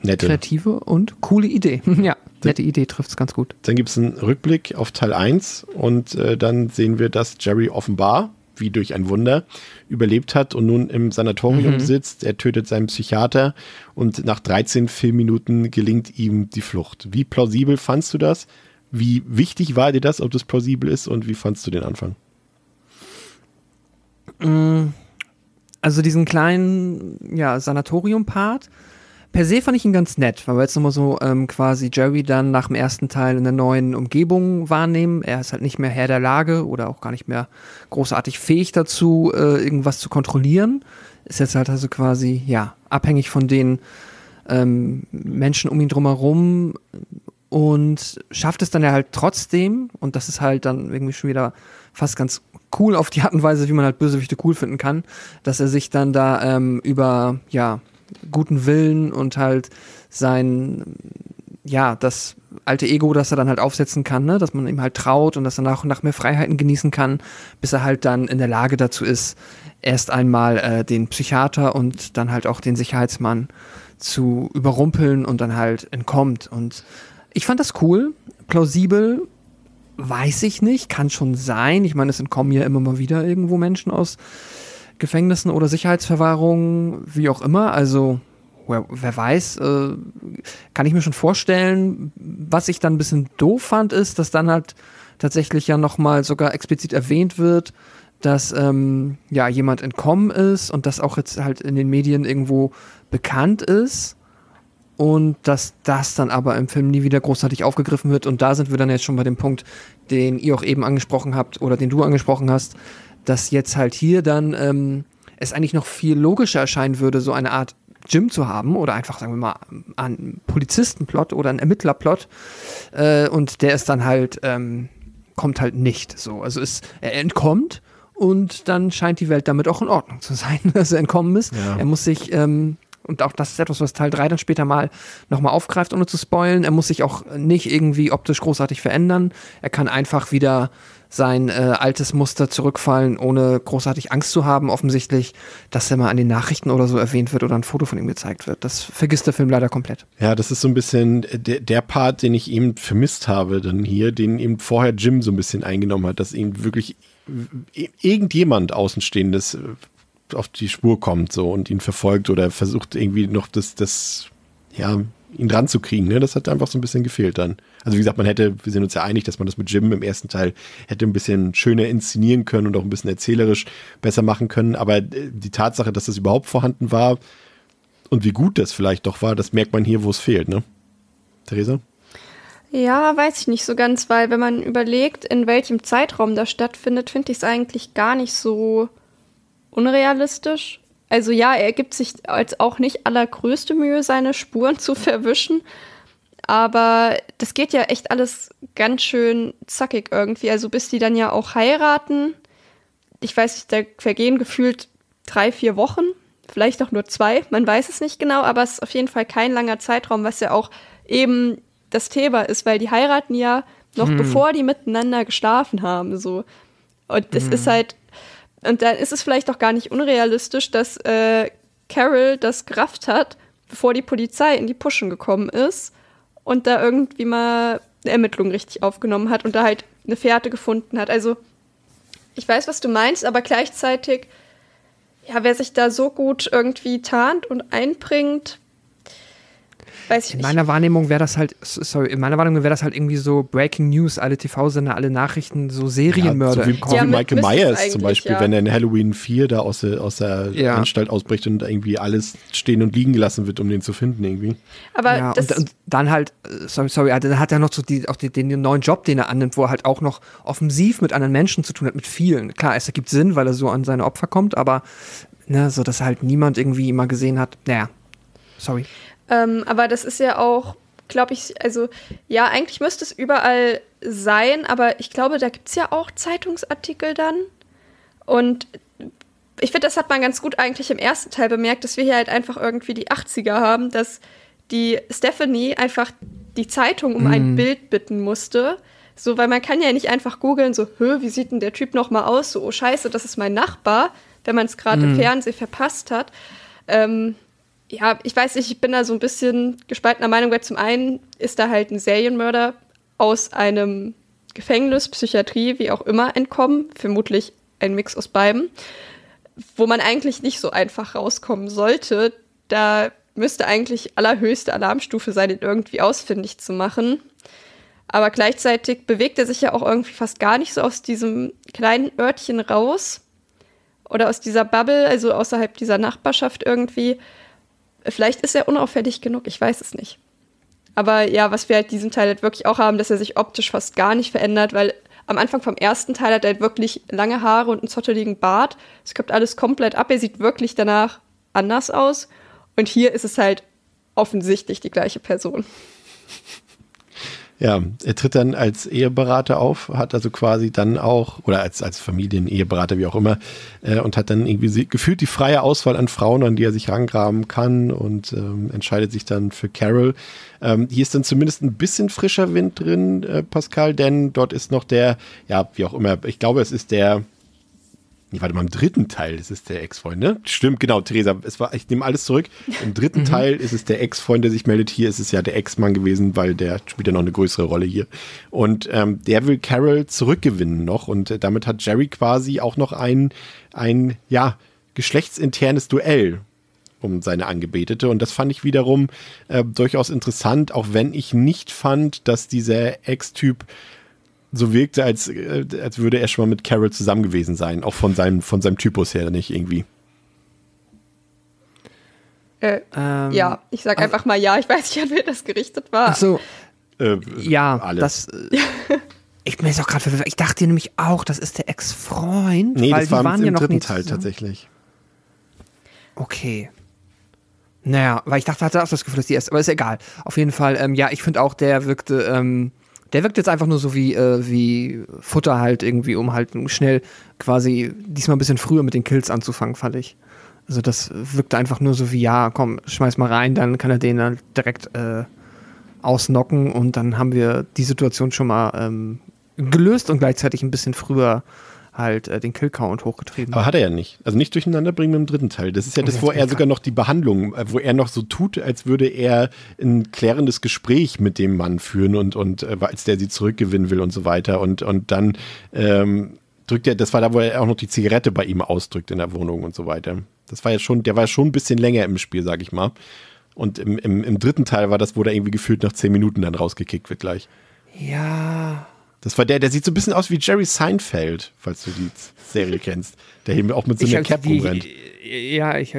Nette. Kreative und coole Idee. ja, nette Idee trifft es ganz gut. Dann gibt es einen Rückblick auf Teil 1 und äh, dann sehen wir, dass Jerry offenbar, wie durch ein Wunder, überlebt hat und nun im Sanatorium Mhm. sitzt. Er tötet seinen Psychiater und nach 13 Filmminuten gelingt ihm die Flucht. Wie plausibel fandst du das? Wie wichtig war dir das, ob das plausibel ist und wie fandst du den Anfang? Mm, Also diesen kleinen, ja, Sanatorium-Part. Per se fand ich ihn ganz nett, weil wir jetzt nochmal so ähm, quasi Jerry dann nach dem ersten Teil in der neuen Umgebung wahrnehmen. Er ist halt nicht mehr Herr der Lage oder auch gar nicht mehr großartig fähig dazu, äh, irgendwas zu kontrollieren. Ist jetzt halt also quasi, ja, abhängig von den ähm, Menschen um ihn drumherum und schafft es dann ja halt trotzdem, und das ist halt dann irgendwie schon wieder fast ganz cool auf die Art und Weise, wie man halt Bösewichte cool finden kann, dass er sich dann da ähm, über, ja, guten Willen und halt sein, ja, das alte Ego, das er dann halt aufsetzen kann, ne? dass man ihm halt traut und dass er nach und nach mehr Freiheiten genießen kann, bis er halt dann in der Lage dazu ist, erst einmal äh, den Psychiater und dann halt auch den Sicherheitsmann zu überrumpeln und dann halt entkommt. Und ich fand das cool, plausibel, weiß ich nicht, kann schon sein. Ich meine, es entkommen ja immer mal wieder irgendwo Menschen aus Gefängnissen oder Sicherheitsverwahrungen, wie auch immer. Also, wer, wer weiß, äh, kann ich mir schon vorstellen. Was ich dann ein bisschen doof fand, ist, dass dann halt tatsächlich ja nochmal sogar explizit erwähnt wird, dass ähm, ja jemand entkommen ist und das auch jetzt halt in den Medien irgendwo bekannt ist und dass das dann aber im Film nie wieder großartig aufgegriffen wird und da sind wir dann jetzt schon bei dem Punkt, den ihr auch eben angesprochen habt oder den du angesprochen hast, dass jetzt halt hier dann ähm, es eigentlich noch viel logischer erscheinen würde, so eine Art Gym zu haben oder einfach, sagen wir mal, einen Polizistenplot oder einen Ermittlerplot äh, und der ist dann halt, ähm, kommt halt nicht so. Also es, er entkommt und dann scheint die Welt damit auch in Ordnung zu sein, dass er entkommen ist. Ja. Er muss sich, ähm, und auch das ist etwas, was Teil 3 dann später mal nochmal aufgreift, ohne zu spoilen. Er muss sich auch nicht irgendwie optisch großartig verändern. Er kann einfach wieder sein äh, altes Muster zurückfallen, ohne großartig Angst zu haben, offensichtlich, dass er mal an den Nachrichten oder so erwähnt wird oder ein Foto von ihm gezeigt wird. Das vergisst der Film leider komplett. Ja, das ist so ein bisschen der, der Part, den ich eben vermisst habe, dann hier, den eben vorher Jim so ein bisschen eingenommen hat, dass ihm wirklich irgendjemand Außenstehendes äh, auf die Spur kommt so und ihn verfolgt oder versucht irgendwie noch das, das, ja, ihn dran zu kriegen. Ne? Das hat einfach so ein bisschen gefehlt dann. Also wie gesagt, man hätte, wir sind uns ja einig, dass man das mit Jim im ersten Teil hätte ein bisschen schöner inszenieren können und auch ein bisschen erzählerisch besser machen können. Aber äh, die Tatsache, dass das überhaupt vorhanden war und wie gut das vielleicht doch war, das merkt man hier, wo es fehlt, ne? Theresa? Ja, weiß ich nicht so ganz, weil wenn man überlegt, in welchem Zeitraum das stattfindet, finde ich es eigentlich gar nicht so unrealistisch. Also ja, er gibt sich als auch nicht allergrößte Mühe, seine Spuren zu verwischen. Aber das geht ja echt alles ganz schön zackig irgendwie. Also bis die dann ja auch heiraten. Ich weiß nicht, da vergehen gefühlt drei, vier Wochen. Vielleicht auch nur zwei. Man weiß es nicht genau, aber es ist auf jeden Fall kein langer Zeitraum, was ja auch eben das Thema ist, weil die heiraten ja noch hm. bevor die miteinander geschlafen haben. So. Und das hm. ist halt und dann ist es vielleicht auch gar nicht unrealistisch, dass äh, Carol das gerafft hat, bevor die Polizei in die Puschen gekommen ist und da irgendwie mal eine Ermittlung richtig aufgenommen hat und da halt eine Fährte gefunden hat. Also ich weiß, was du meinst, aber gleichzeitig, ja, wer sich da so gut irgendwie tarnt und einbringt, Weiß ich in nicht. meiner Wahrnehmung wäre das halt, sorry, in meiner Wahrnehmung wäre das halt irgendwie so Breaking News, alle TV-Sender, alle Nachrichten, so Serienmörder. Ja, so wie, ja, wie Michael Myers zum Beispiel, ja. wenn er in Halloween 4 da aus der, aus der ja. Anstalt ausbricht und irgendwie alles stehen und liegen gelassen wird, um den zu finden irgendwie. Aber ja, und, und, dann halt, äh, sorry, sorry, dann hat er noch so die, auch die, den neuen Job, den er annimmt, wo er halt auch noch offensiv mit anderen Menschen zu tun hat, mit vielen. Klar, es ergibt Sinn, weil er so an seine Opfer kommt, aber ne, so dass halt niemand irgendwie immer gesehen hat, naja, sorry. Ähm, aber das ist ja auch, glaube ich, also ja, eigentlich müsste es überall sein, aber ich glaube, da gibt es ja auch Zeitungsartikel dann. Und ich finde, das hat man ganz gut eigentlich im ersten Teil bemerkt, dass wir hier halt einfach irgendwie die 80er haben, dass die Stephanie einfach die Zeitung um mm. ein mhm. Bild bitten musste. So, weil man kann ja nicht einfach googeln, so, Hö, wie sieht denn der Typ nochmal aus? So, oh scheiße, das ist mein Nachbar, wenn man es gerade mm. im mhm. Fernsehen verpasst hat. Ähm, ja, ich weiß nicht, ich bin da so ein bisschen gespaltener Meinung, weil zum einen ist da halt ein Serienmörder aus einem Gefängnis, Psychiatrie, wie auch immer, entkommen. Vermutlich ein Mix aus beiden. Wo man eigentlich nicht so einfach rauskommen sollte. Da müsste eigentlich allerhöchste Alarmstufe sein, ihn irgendwie ausfindig zu machen. Aber gleichzeitig bewegt er sich ja auch irgendwie fast gar nicht so aus diesem kleinen Örtchen raus. Oder aus dieser Bubble, also außerhalb dieser Nachbarschaft irgendwie. Vielleicht ist er unauffällig genug, ich weiß es nicht. Aber ja, was wir halt diesen Teil halt wirklich auch haben, dass er sich optisch fast gar nicht verändert, weil am Anfang vom ersten Teil hat er halt wirklich lange Haare und einen zotteligen Bart. Es kommt alles komplett ab. Er sieht wirklich danach anders aus. Und hier ist es halt offensichtlich die gleiche Person. Ja, er tritt dann als Eheberater auf, hat also quasi dann auch, oder als, als Familieneheberater, wie auch immer, äh, und hat dann irgendwie gefühlt die freie Auswahl an Frauen, an die er sich rangraben kann und ähm, entscheidet sich dann für Carol. Ähm, hier ist dann zumindest ein bisschen frischer Wind drin, äh, Pascal, denn dort ist noch der, ja, wie auch immer, ich glaube, es ist der, Nee, warte mal, im dritten Teil ist es der Ex-Freund, ne? Stimmt, genau, Theresa. Es war, ich nehme alles zurück. Im dritten mhm. Teil ist es der Ex-Freund, der sich meldet. Hier ist es ja der Ex-Mann gewesen, weil der spielt ja noch eine größere Rolle hier. Und ähm, der will Carol zurückgewinnen noch. Und äh, damit hat Jerry quasi auch noch ein, ein ja, geschlechtsinternes Duell um seine Angebetete. Und das fand ich wiederum äh, durchaus interessant, auch wenn ich nicht fand, dass dieser Ex-Typ so wirkte, als, äh, als würde er schon mal mit Carol zusammen gewesen sein, auch von seinem, von seinem Typus her nicht irgendwie. Äh, ähm, ja, ich sag einfach mal ja, ich weiß nicht, an wen das gerichtet war. Ach so. Äh, ja, alle. das. Äh, ich bin jetzt auch gerade Ich dachte nämlich auch, das ist der Ex-Freund. Nee, weil das war waren im ja dritten Teil zusammen. tatsächlich. Okay. Naja, weil ich dachte, hatte auch das Gefühl, dass die erste, aber ist egal. Auf jeden Fall, ähm, ja, ich finde auch, der wirkte, ähm, der wirkt jetzt einfach nur so wie, äh, wie Futter halt irgendwie, um halt schnell quasi diesmal ein bisschen früher mit den Kills anzufangen, fand ich. Also das wirkt einfach nur so wie, ja, komm, schmeiß mal rein, dann kann er den dann direkt äh, ausnocken und dann haben wir die Situation schon mal ähm, gelöst und gleichzeitig ein bisschen früher halt äh, den Killcount hochgetrieben. Aber hat er ja nicht. Also nicht durcheinander bringen mit dem dritten Teil. Das ist ja das, wo er sogar noch die Behandlung, äh, wo er noch so tut, als würde er ein klärendes Gespräch mit dem Mann führen und, und äh, als der sie zurückgewinnen will und so weiter. Und, und dann ähm, drückt er, das war da, wo er auch noch die Zigarette bei ihm ausdrückt in der Wohnung und so weiter. Das war ja schon, der war ja schon ein bisschen länger im Spiel, sag ich mal. Und im, im, im dritten Teil war das, wo der irgendwie gefühlt nach zehn Minuten dann rausgekickt wird gleich. Ja. Das war der, der sieht so ein bisschen aus wie Jerry Seinfeld, falls du die Serie kennst. Der eben auch mit so einer Cap die, rumrennt. Ja, ich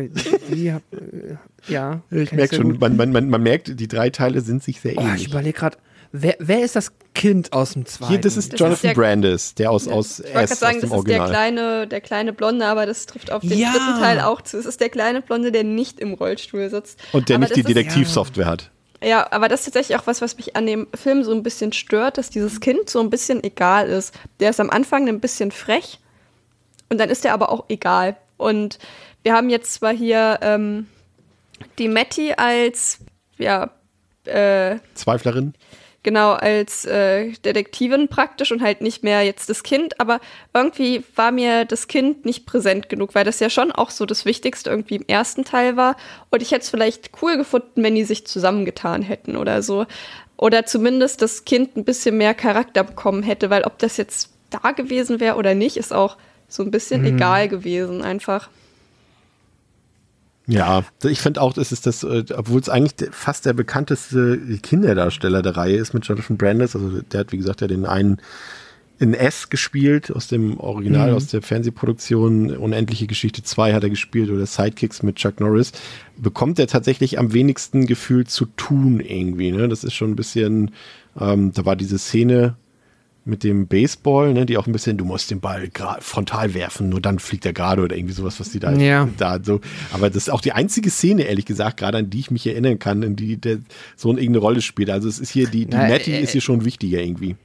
die hab, äh, ja. Ich merke schon, man, man, man, man merkt, die drei Teile sind sich sehr Oh, ich ähnlich. überlege gerade, wer, wer ist das Kind aus dem zweiten? Hier, das ist Das Jonathan ist der- Brandis, der aus, aus Ich wollte S, gerade sagen, aus das dem ist der Original. kleine, der kleine Blonde, aber das trifft auf den Ja. dritten Teil auch zu. Es ist der kleine Blonde, der nicht im Rollstuhl sitzt. Und der aber nicht die Detektivsoftware hat. Ja, aber das ist tatsächlich auch was, was mich an dem Film so ein bisschen stört, dass dieses Kind so ein bisschen egal ist. Der ist am Anfang ein bisschen frech und dann ist er aber auch egal. Und wir haben jetzt zwar hier ähm, die Matty als, ja, äh, Zweiflerin. Genau, als äh, Detektivin praktisch und halt nicht mehr jetzt das Kind, aber irgendwie war mir das Kind nicht präsent genug, weil das ja schon auch so das Wichtigste irgendwie im ersten Teil war. Und ich hätte es vielleicht cool gefunden, wenn die sich zusammengetan hätten oder so. Oder zumindest das Kind ein bisschen mehr Charakter bekommen hätte, weil ob das jetzt da gewesen wäre oder nicht, ist auch so ein bisschen egal gewesen einfach. Ja, ich finde auch, das ist das, äh, obwohl es eigentlich fast der bekannteste Kinderdarsteller der Reihe ist mit Jonathan Brandis. Also der hat, wie gesagt, ja den einen in S gespielt aus dem Original, aus der Fernsehproduktion. Unendliche Geschichte 2 hat er gespielt oder Sidekicks mit Chuck Norris. Bekommt er tatsächlich am wenigsten Gefühl zu tun irgendwie. Ne? Das ist schon ein bisschen, ähm, da war diese Szene mit dem Baseball, ne, die auch ein bisschen, du musst den Ball frontal werfen, nur dann fliegt er gerade oder irgendwie sowas, was die da, Ja. da so. Aber das ist auch die einzige Szene, ehrlich gesagt, gerade an die ich mich erinnern kann, in die der Sohn irgendeine Rolle spielt. Also es ist hier, die, die Na, Matty äh, ist hier schon wichtiger irgendwie.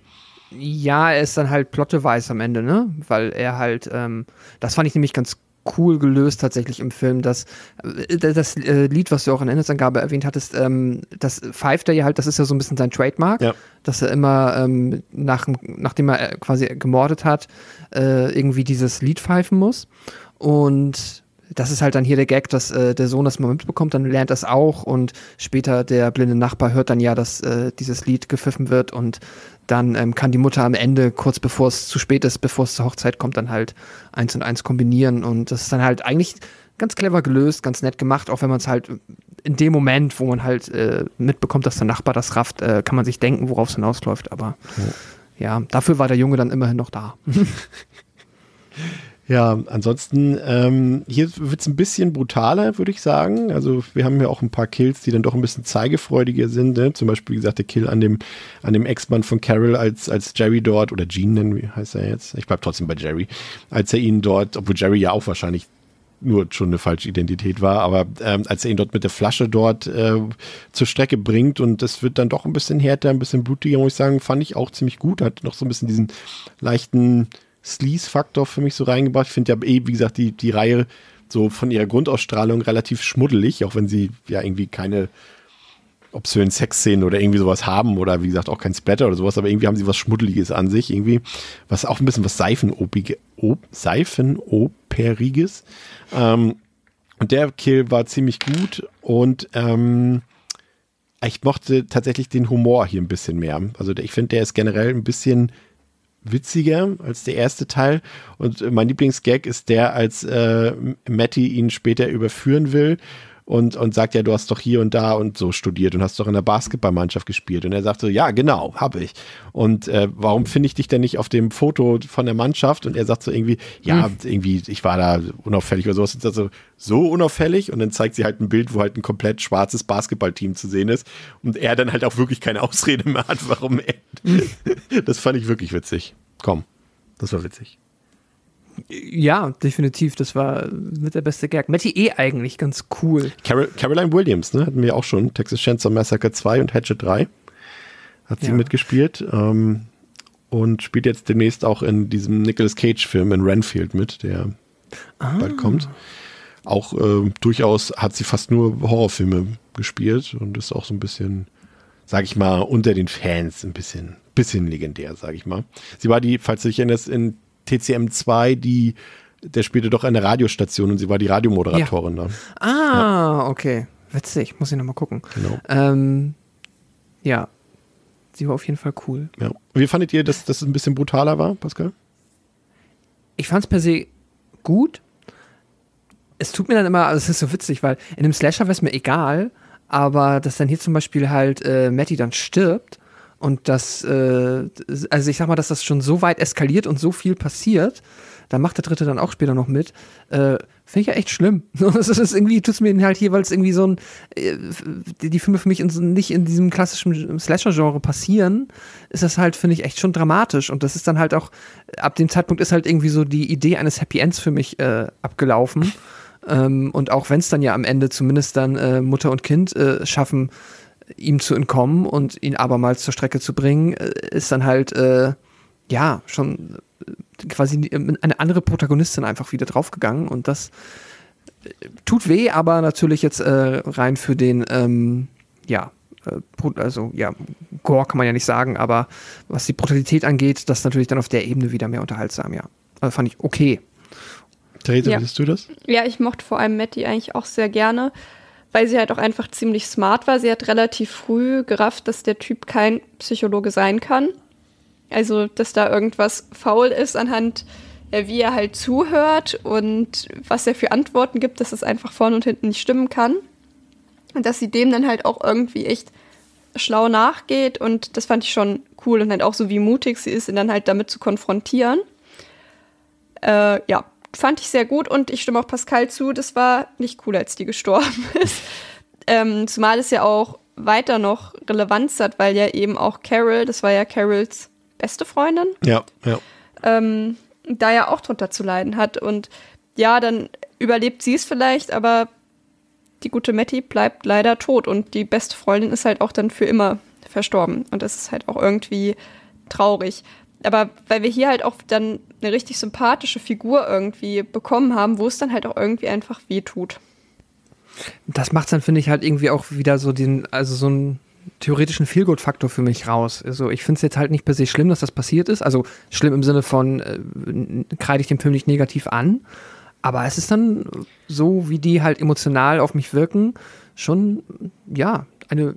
Ja, er ist dann halt plotteweiß am Ende, ne? Weil er halt, ähm, das fand ich nämlich ganz cool gelöst tatsächlich im Film, dass äh, das äh, Lied, was du auch in der Inhaltsangabe erwähnt hattest, ähm, das pfeift er ja halt, das ist ja so ein bisschen sein Trademark, Ja. dass er immer, ähm, nach, nachdem er äh, quasi gemordet hat, irgendwie dieses Lied pfeifen muss. Und das ist halt dann hier der Gag, dass äh, der Sohn das mal mitbekommt, dann lernt er es auch und später der blinde Nachbar hört dann ja, dass äh, dieses Lied gepfiffen wird und dann ähm, kann die Mutter am Ende, kurz bevor es zu spät ist, bevor es zur Hochzeit kommt, dann halt eins und eins kombinieren und das ist dann halt eigentlich ganz clever gelöst, ganz nett gemacht, auch wenn man es halt in dem Moment, wo man halt äh, mitbekommt, dass der Nachbar das rafft, äh, kann man sich denken, worauf es hinausläuft, aber ja, dafür war der Junge dann immerhin noch da. Ja, ansonsten, ähm, hier wird es ein bisschen brutaler, würde ich sagen. Also wir haben ja auch ein paar Kills, die dann doch ein bisschen zeigefreudiger sind. Ne? Zum Beispiel, wie gesagt, der Kill an dem, an dem Ex-Mann von Carol, als, als Jerry dort, oder Gene nennen, wie heißt er jetzt? Ich bleib trotzdem bei Jerry. Als er ihn dort, obwohl Jerry ja auch wahrscheinlich nur schon eine falsche Identität war, aber ähm, als er ihn dort mit der Flasche dort äh, zur Strecke bringt und das wird dann doch ein bisschen härter, ein bisschen blutiger, muss ich sagen, fand ich auch ziemlich gut. Hat noch so ein bisschen diesen leichten Sleaze-Faktor für mich so reingebracht. Ich finde ja eh, wie gesagt, die, die Reihe so von ihrer Grundausstrahlung relativ schmuddelig, auch wenn sie ja irgendwie keine obszönen Sexszenen oder irgendwie sowas haben oder wie gesagt auch kein Splatter oder sowas, aber irgendwie haben sie was Schmuddeliges an sich, irgendwie, was auch ein bisschen was Seifenopige, op, Seifenoperiges. Ähm, und der Kill war ziemlich gut und ähm, ich mochte tatsächlich den Humor hier ein bisschen mehr. Also ich finde, der ist generell ein bisschen witziger als der erste Teil. Und mein Lieblingsgag ist der, als äh, Matty ihn später überführen will und, und sagt, ja, du hast doch hier und da und so studiert und hast doch in der Basketballmannschaft gespielt. Und er sagt so, ja, genau, habe ich. Und äh, warum finde ich dich denn nicht auf dem Foto von der Mannschaft? Und er sagt so irgendwie, ja, irgendwie, ich war da unauffällig oder sowas. Und sagt so, so unauffällig? Und dann zeigt sie halt ein Bild, wo halt ein komplett schwarzes Basketballteam zu sehen ist. Und er dann halt auch wirklich keine Ausrede mehr hat, warum er. das fand ich wirklich witzig. Komm, das war witzig. Ja, definitiv. Das war mit der beste Gag. Matty eh eigentlich ganz cool. Carol, Caroline Williams, ne, hatten wir auch schon. Texas Chainsaw Massacre 2 und Hatchet 3. Hat sie Ja. mitgespielt. Ähm, und spielt jetzt demnächst auch in diesem Nicolas Cage-Film in Renfield mit, der bald kommt. Auch äh, durchaus hat sie fast nur Horrorfilme gespielt und ist auch so ein bisschen, sag ich mal, unter den Fans ein bisschen, bisschen legendär, sag ich mal. Sie war die, falls du dich erinnerst, in TCM 2, die, der spielte doch der Radiostation und sie war die Radiomoderatorin da. Ah, okay. Witzig. Muss ich nochmal gucken. Genau. Ähm, ja. Sie war auf jeden Fall cool. Ja. Wie fandet ihr, dass das ein bisschen brutaler war, Pascal? Ich fand es per se gut. Es tut mir dann immer, also es ist so witzig, weil in einem Slasher wäre es mir egal, aber dass dann hier zum Beispiel halt äh, Matty dann stirbt und das, äh, also ich sag mal, dass das schon so weit eskaliert und so viel passiert, da macht der dritte dann auch später noch mit. Äh, Finde ich ja echt schlimm. Das ist irgendwie, tut es mir halt hier, weil es irgendwie so ein, äh, die, Filme für mich in, nicht in diesem klassischen Slasher-Genre passieren, ist das halt, finde ich, echt schon dramatisch. Und das ist dann halt auch, ab dem Zeitpunkt ist halt irgendwie so die Idee eines Happy Ends für mich äh, abgelaufen. Ähm, und auch wenn es dann ja am Ende zumindest dann äh, Mutter und Kind äh, schaffen, ihm zu entkommen und ihn abermals zur Strecke zu bringen, äh, ist dann halt, äh, ja, schon quasi eine andere Protagonistin einfach wieder draufgegangen und das äh, tut weh, aber natürlich jetzt äh, rein für den, ähm, ja, äh, also ja, Gore kann man ja nicht sagen, aber was die Brutalität angeht, das natürlich dann auf der Ebene wieder mehr unterhaltsam, ja. Also fand ich okay. Theresa, Ja. du das? Ja, ich mochte vor allem Matty eigentlich auch sehr gerne, weil sie halt auch einfach ziemlich smart war. Sie hat relativ früh gerafft, dass der Typ kein Psychologe sein kann. Also, dass da irgendwas faul ist anhand, wie er halt zuhört und was er für Antworten gibt, dass es einfach vorne und hinten nicht stimmen kann. Und dass sie dem dann halt auch irgendwie echt schlau nachgeht und das fand ich schon cool und halt auch so, wie mutig sie ist, ihn dann halt damit zu konfrontieren. Äh, ja, fand ich sehr gut und ich stimme auch Pascal zu, das war nicht cool, als die gestorben ist. Ähm, zumal es ja auch weiter noch Relevanz hat, weil ja eben auch Carol, das war ja Carols beste Freundin, Ja, ja. ähm, da ja auch drunter zu leiden hat. Und ja, dann überlebt sie es vielleicht, aber die gute Matty bleibt leider tot und die beste Freundin ist halt auch dann für immer verstorben. Und das ist halt auch irgendwie traurig. Aber weil wir hier halt auch dann eine richtig sympathische Figur irgendwie bekommen haben, wo es dann halt auch irgendwie einfach weh tut. Das macht dann, finde ich, halt irgendwie auch wieder so den, also so einen theoretischen Feelgood-Faktor für mich raus. Also ich finde es jetzt halt nicht per se schlimm, dass das passiert ist. Also schlimm im Sinne von, äh, kreide ich den Film nicht negativ an. Aber es ist dann so, wie die halt emotional auf mich wirken, schon, ja, eine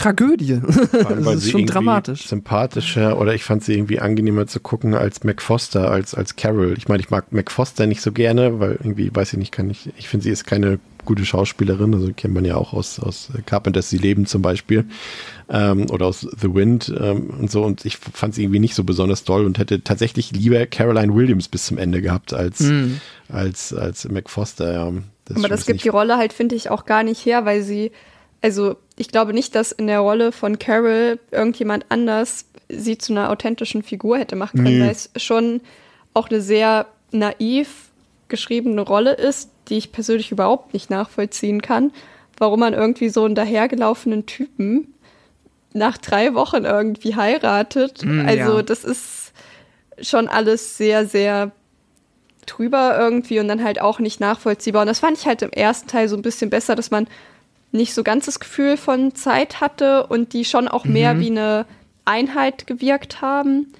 Tragödie. Allem, das ist sie schon irgendwie dramatisch. sympathischer oder ich fand sie irgendwie angenehmer zu gucken als Mac Foster, als, als Carol. Ich meine, ich mag Mac Foster nicht so gerne, weil irgendwie, weiß ich nicht, kann ich, ich finde, sie ist keine gute Schauspielerin, also kennt man ja auch aus, aus Carpenters Sie leben zum Beispiel ähm, oder aus The Wind ähm, und so und ich fand sie irgendwie nicht so besonders toll und hätte tatsächlich lieber Caroline Williams bis zum Ende gehabt als, Mhm. als, als Mac Foster. Ja. Das Aber das gibt die Rolle halt, finde ich, auch gar nicht her, weil sie, also ich glaube nicht, dass in der Rolle von Carol irgendjemand anders sie zu einer authentischen Figur hätte machen können, Nee. weil es schon auch eine sehr naiv geschriebene Rolle ist, die ich persönlich überhaupt nicht nachvollziehen kann, warum man irgendwie so einen dahergelaufenen Typen nach drei Wochen irgendwie heiratet. Mm, also ja. das ist schon alles sehr, sehr drüber irgendwie und dann halt auch nicht nachvollziehbar. Und das fand ich halt im ersten Teil so ein bisschen besser, dass man nicht so ganz das Gefühl von Zeit hatte und die schon auch mehr Mhm. wie eine Einheit gewirkt haben.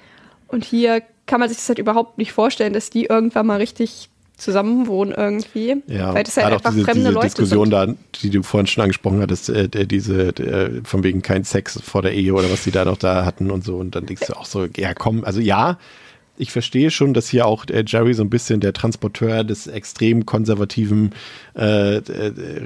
Und hier kann man sich das halt überhaupt nicht vorstellen, dass die irgendwann mal richtig zusammenwohnen irgendwie. Ja, weil das halt einfach diese, fremde diese Leute Diskussion sind. da, die du vorhin schon angesprochen hattest, äh, diese, der, von wegen kein Sex vor der Ehe oder was die da noch da hatten und so. Und dann denkst du auch so, ja komm, also ja, ich verstehe schon, dass hier auch der Jerry so ein bisschen der Transporteur des extrem konservativen äh, äh,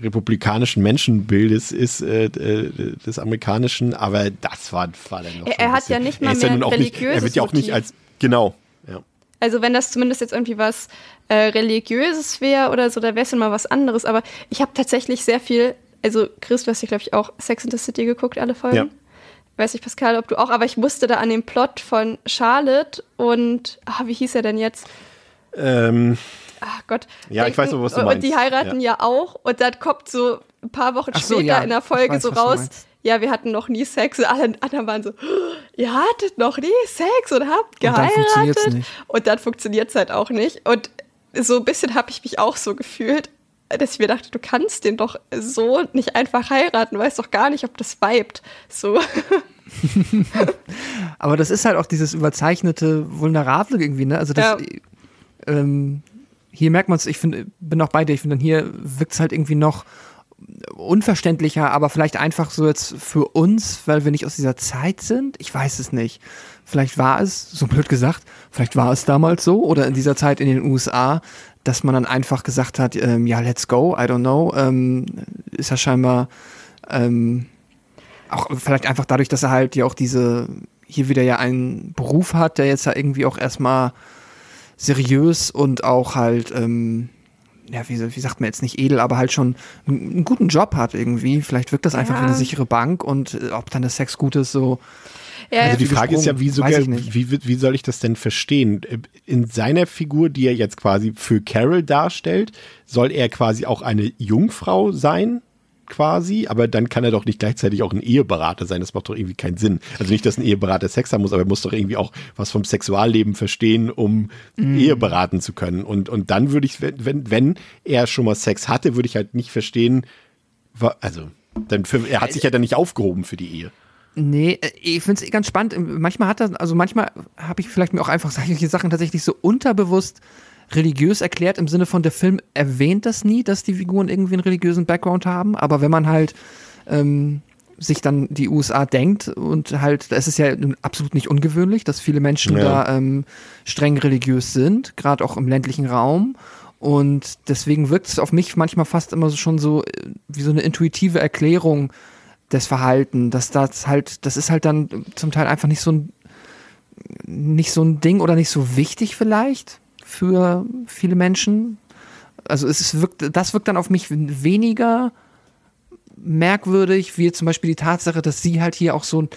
republikanischen Menschenbildes ist, äh, äh, des amerikanischen, aber das war, war dann noch Er- er hat ja nicht mal ja mehr ein nicht, Er wird religiöses ja auch nicht als, genau, ja. Also wenn das zumindest jetzt irgendwie was äh, religiöses wäre oder so, da wäre es ja mal was anderes. Aber ich habe tatsächlich sehr viel, also Chris, du hast ja glaube ich auch Sex in the City geguckt, alle Folgen. Ja. Weiß nicht, Pascal, ob du auch, aber ich musste da an den Plot von Charlotte und, ah, wie hieß er denn jetzt? Ähm, Ach Gott. Ja, ich weiß aber, was du Und meinst. die heiraten ja. auch und dann kommt so ein paar Wochen so, später ja, in der Folge weiß, so raus, ja, wir hatten noch nie Sex. Und alle anderen waren so, ihr hattet noch nie Sex und habt Und geheiratet. Und dann funktioniert es halt auch nicht. Und so ein bisschen habe ich mich auch so gefühlt, dass ich mir dachte, du kannst den doch so nicht einfach heiraten, weißt doch gar nicht, ob das vibet. So. Aber das ist halt auch dieses überzeichnete, vulnerable irgendwie, ne? Also das, Ja. ähm, hier merkt man es, ich finde, bin auch bei dir, ich finde, hier wirkt es halt irgendwie noch unverständlicher, aber vielleicht einfach so jetzt für uns, weil wir nicht aus dieser Zeit sind. Ich weiß es nicht. Vielleicht war es, so blöd gesagt, vielleicht war es damals so oder in dieser Zeit in den USA, dass man dann einfach gesagt hat, ähm, ja, let's go, I don't know, ähm, ist ja scheinbar Ähm, auch vielleicht einfach dadurch, dass er halt ja auch diese, hier wieder ja einen Beruf hat, der jetzt ja irgendwie auch erstmal seriös und auch halt, ähm, ja, wie, wie sagt man jetzt nicht edel, aber halt schon einen, guten Job hat irgendwie. Vielleicht wirkt das einfach Ja. wie eine sichere Bank und äh, ob dann der Sex gut ist, so. Ja, Also die Frage ist ja, wie, sogar, wie, wie soll ich das denn verstehen? In seiner Figur, die er jetzt quasi für Carol darstellt, soll er quasi auch eine Jungfrau sein? Quasi, aber dann kann er doch nicht gleichzeitig auch ein Eheberater sein. Das macht doch irgendwie keinen Sinn. Also nicht, dass ein Eheberater Sex haben muss, aber er muss doch irgendwie auch was vom Sexualleben verstehen, um Mhm. Ehe beraten zu können. Und, und dann würde ich, wenn, wenn, wenn er schon mal Sex hatte, würde ich halt nicht verstehen, also, dann für, er hat sich ja dann nicht aufgehoben für die Ehe. Nee, äh, ich finde es ganz spannend. Manchmal hat er, also manchmal habe ich vielleicht mir auch einfach solche Sachen tatsächlich so unterbewusst religiös erklärt, im Sinne von der Film erwähnt das nie, dass die Figuren irgendwie einen religiösen Background haben, aber wenn man halt ähm, sich dann die USA denkt und halt, es ist ja absolut nicht ungewöhnlich, dass viele Menschen Ja. da ähm, streng religiös sind, gerade auch im ländlichen Raum. Und deswegen wirkt es auf mich manchmal fast immer so schon so äh, wie so eine intuitive Erklärung des Verhalten, dass das halt, das ist halt dann zum Teil einfach nicht so ein nicht so ein Ding oder nicht so wichtig vielleicht für viele Menschen. Also es ist, wirkt, das wirkt dann auf mich weniger merkwürdig, wie zum Beispiel die Tatsache, dass sie halt hier auch so, ein-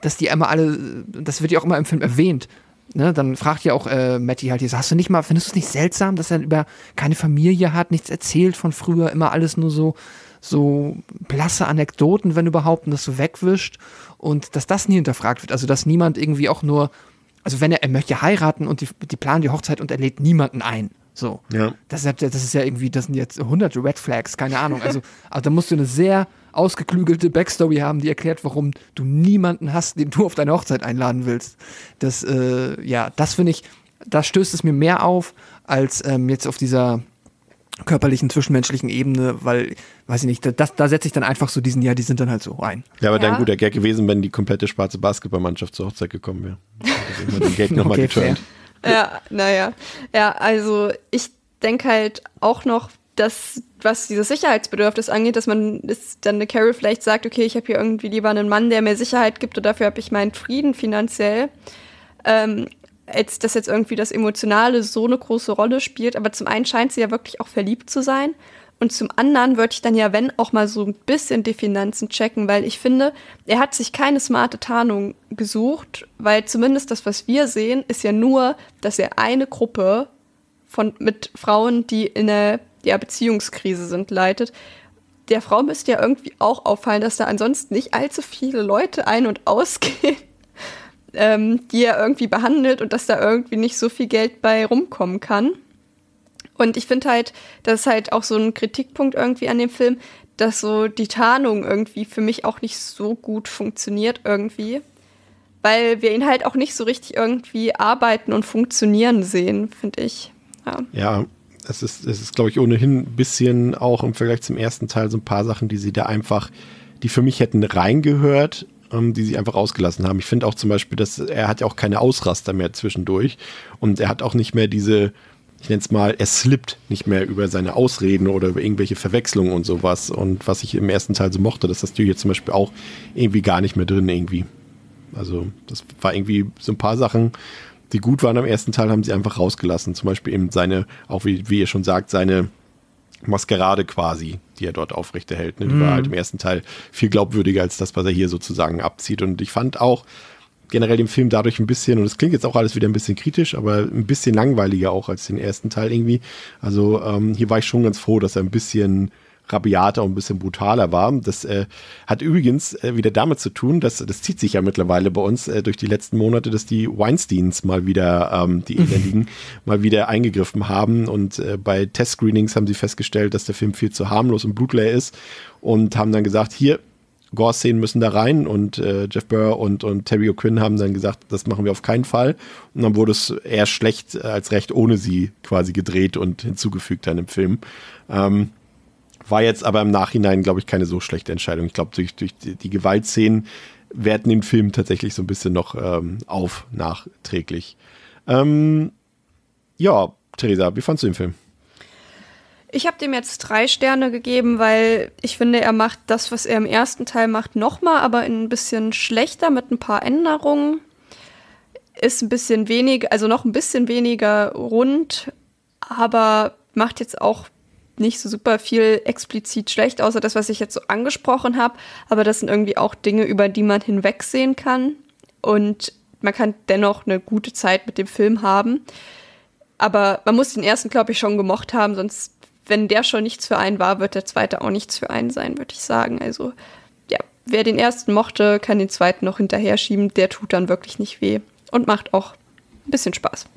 dass die immer alle, das wird ja auch immer im Film erwähnt. Ne, dann fragt ja auch äh, Matty halt hast du nicht mal, findest du es nicht seltsam, dass er über keine Familie hat, nichts erzählt von früher, immer alles nur so, so blasse Anekdoten, wenn überhaupt, und das so wegwischt und dass das nie hinterfragt wird. Also, dass niemand irgendwie auch nur, also wenn er, er möchte heiraten und die, die planen die Hochzeit und er lädt niemanden ein. So. Ja. Das ist, ja- das ist ja irgendwie, das sind jetzt hunderte Red Flags, keine Ahnung. Also, also da musst du eine sehr ausgeklügelte Backstory haben, die erklärt, warum du niemanden hast, den du auf deine Hochzeit einladen willst. Das, äh, ja, das finde ich, da stößt es mir mehr auf, als ähm, jetzt auf dieser körperlichen, zwischenmenschlichen Ebene, weil, weiß ich nicht, da, das, da setze ich dann einfach so diesen, ja, die sind dann halt so ein. Ja, aber Ja. dann guter Gag gewesen, wenn die komplette schwarze Basketballmannschaft zur Hochzeit gekommen wäre. Also den Gag nochmal Okay, geturnt. Ja, naja. Ja, also ich denke halt auch noch, dass was dieses Sicherheitsbedürfnis angeht, dass man ist dann eine Carol vielleicht sagt, okay, ich habe hier irgendwie lieber einen Mann, der mir Sicherheit gibt und dafür habe ich meinen Frieden finanziell. Ähm, als dass jetzt irgendwie das Emotionale so eine große Rolle spielt. Aber zum einen scheint sie ja wirklich auch verliebt zu sein. Und zum anderen würde ich dann ja, wenn, auch mal so ein bisschen die Finanzen checken, weil ich finde, er hat sich keine smarte Tarnung gesucht, weil zumindest das, was wir sehen, ist ja nur, dass er eine Gruppe von, mit Frauen, die in einer ja, Beziehungskrise sind, leitet. Der Frau müsste ja irgendwie auch auffallen, dass da ansonsten nicht allzu viele Leute ein- und ausgehen, ähm, die er irgendwie behandelt und dass da irgendwie nicht so viel Geld bei rumkommen kann. Und ich finde halt, das ist halt auch so ein Kritikpunkt irgendwie an dem Film, dass so die Tarnung irgendwie für mich auch nicht so gut funktioniert irgendwie. Weil wir ihn halt auch nicht so richtig irgendwie arbeiten und funktionieren sehen, finde ich. Ja. Ja, es ist, es ist, glaube ich, ohnehin ein bisschen auch im Vergleich zum ersten Teil so ein paar Sachen, die sie da einfach, die für mich hätten reingehört, ähm, die sie einfach ausgelassen haben. Ich finde auch zum Beispiel, dass er hat ja auch keine Ausraster mehr zwischendurch und er hat auch nicht mehr diese, ich nenne es mal, er slippt nicht mehr über seine Ausreden oder über irgendwelche Verwechslungen und sowas. Und was ich im ersten Teil so mochte, das hast du hier zum Beispiel auch irgendwie gar nicht mehr drin irgendwie. Also das war irgendwie so ein paar Sachen, die gut waren am ersten Teil, haben sie einfach rausgelassen. Zum Beispiel eben seine, auch wie, wie ihr schon sagt, seine Maskerade quasi, die er dort aufrechterhält. Ne? Die war halt im ersten Teil viel glaubwürdiger als das, was er hier sozusagen abzieht. Und ich fand auch generell den Film dadurch ein bisschen, und es klingt jetzt auch alles wieder ein bisschen kritisch, aber ein bisschen langweiliger auch als den ersten Teil irgendwie. Also ähm, hier war ich schon ganz froh, dass er ein bisschen rabiater und ein bisschen brutaler war. Das äh, hat übrigens äh, wieder damit zu tun, dass das zieht sich ja mittlerweile bei uns äh, durch die letzten Monate, dass die Weinsteins mal wieder, ähm, die Elendigen, mal wieder eingegriffen haben und äh, bei Testscreenings haben sie festgestellt, dass der Film viel zu harmlos und blutleer ist und haben dann gesagt, hier, Gore-Szenen müssen da rein und äh, Jeff Burr und, und Terry O'Quinn haben dann gesagt, das machen wir auf keinen Fall. Und dann wurde es eher schlecht als recht ohne sie quasi gedreht und hinzugefügt dann im Film. Ähm, war jetzt aber im Nachhinein, glaube ich, keine so schlechte Entscheidung. Ich glaube, durch, durch die, Gewaltszenen werten den Film tatsächlich so ein bisschen noch ähm, auf, nachträglich. Ähm, ja, Theresa, wie fandst du den Film? Ich habe dem jetzt drei Sterne gegeben, weil ich finde, er macht das, was er im ersten Teil macht, nochmal, aber ein bisschen schlechter mit ein paar Änderungen. Ist ein bisschen weniger, also noch ein bisschen weniger rund, aber macht jetzt auch nicht so super viel explizit schlecht, außer das, was ich jetzt so angesprochen habe. Aber das sind irgendwie auch Dinge, über die man hinwegsehen kann. Und man kann dennoch eine gute Zeit mit dem Film haben. Aber man muss den ersten, glaube ich, schon gemocht haben, sonst, wenn der schon nichts für einen war, wird der zweite auch nichts für einen sein, würde ich sagen. Also, ja, wer den ersten mochte, kann den zweiten noch hinterher schieben. Der tut dann wirklich nicht weh und macht auch ein bisschen Spaß.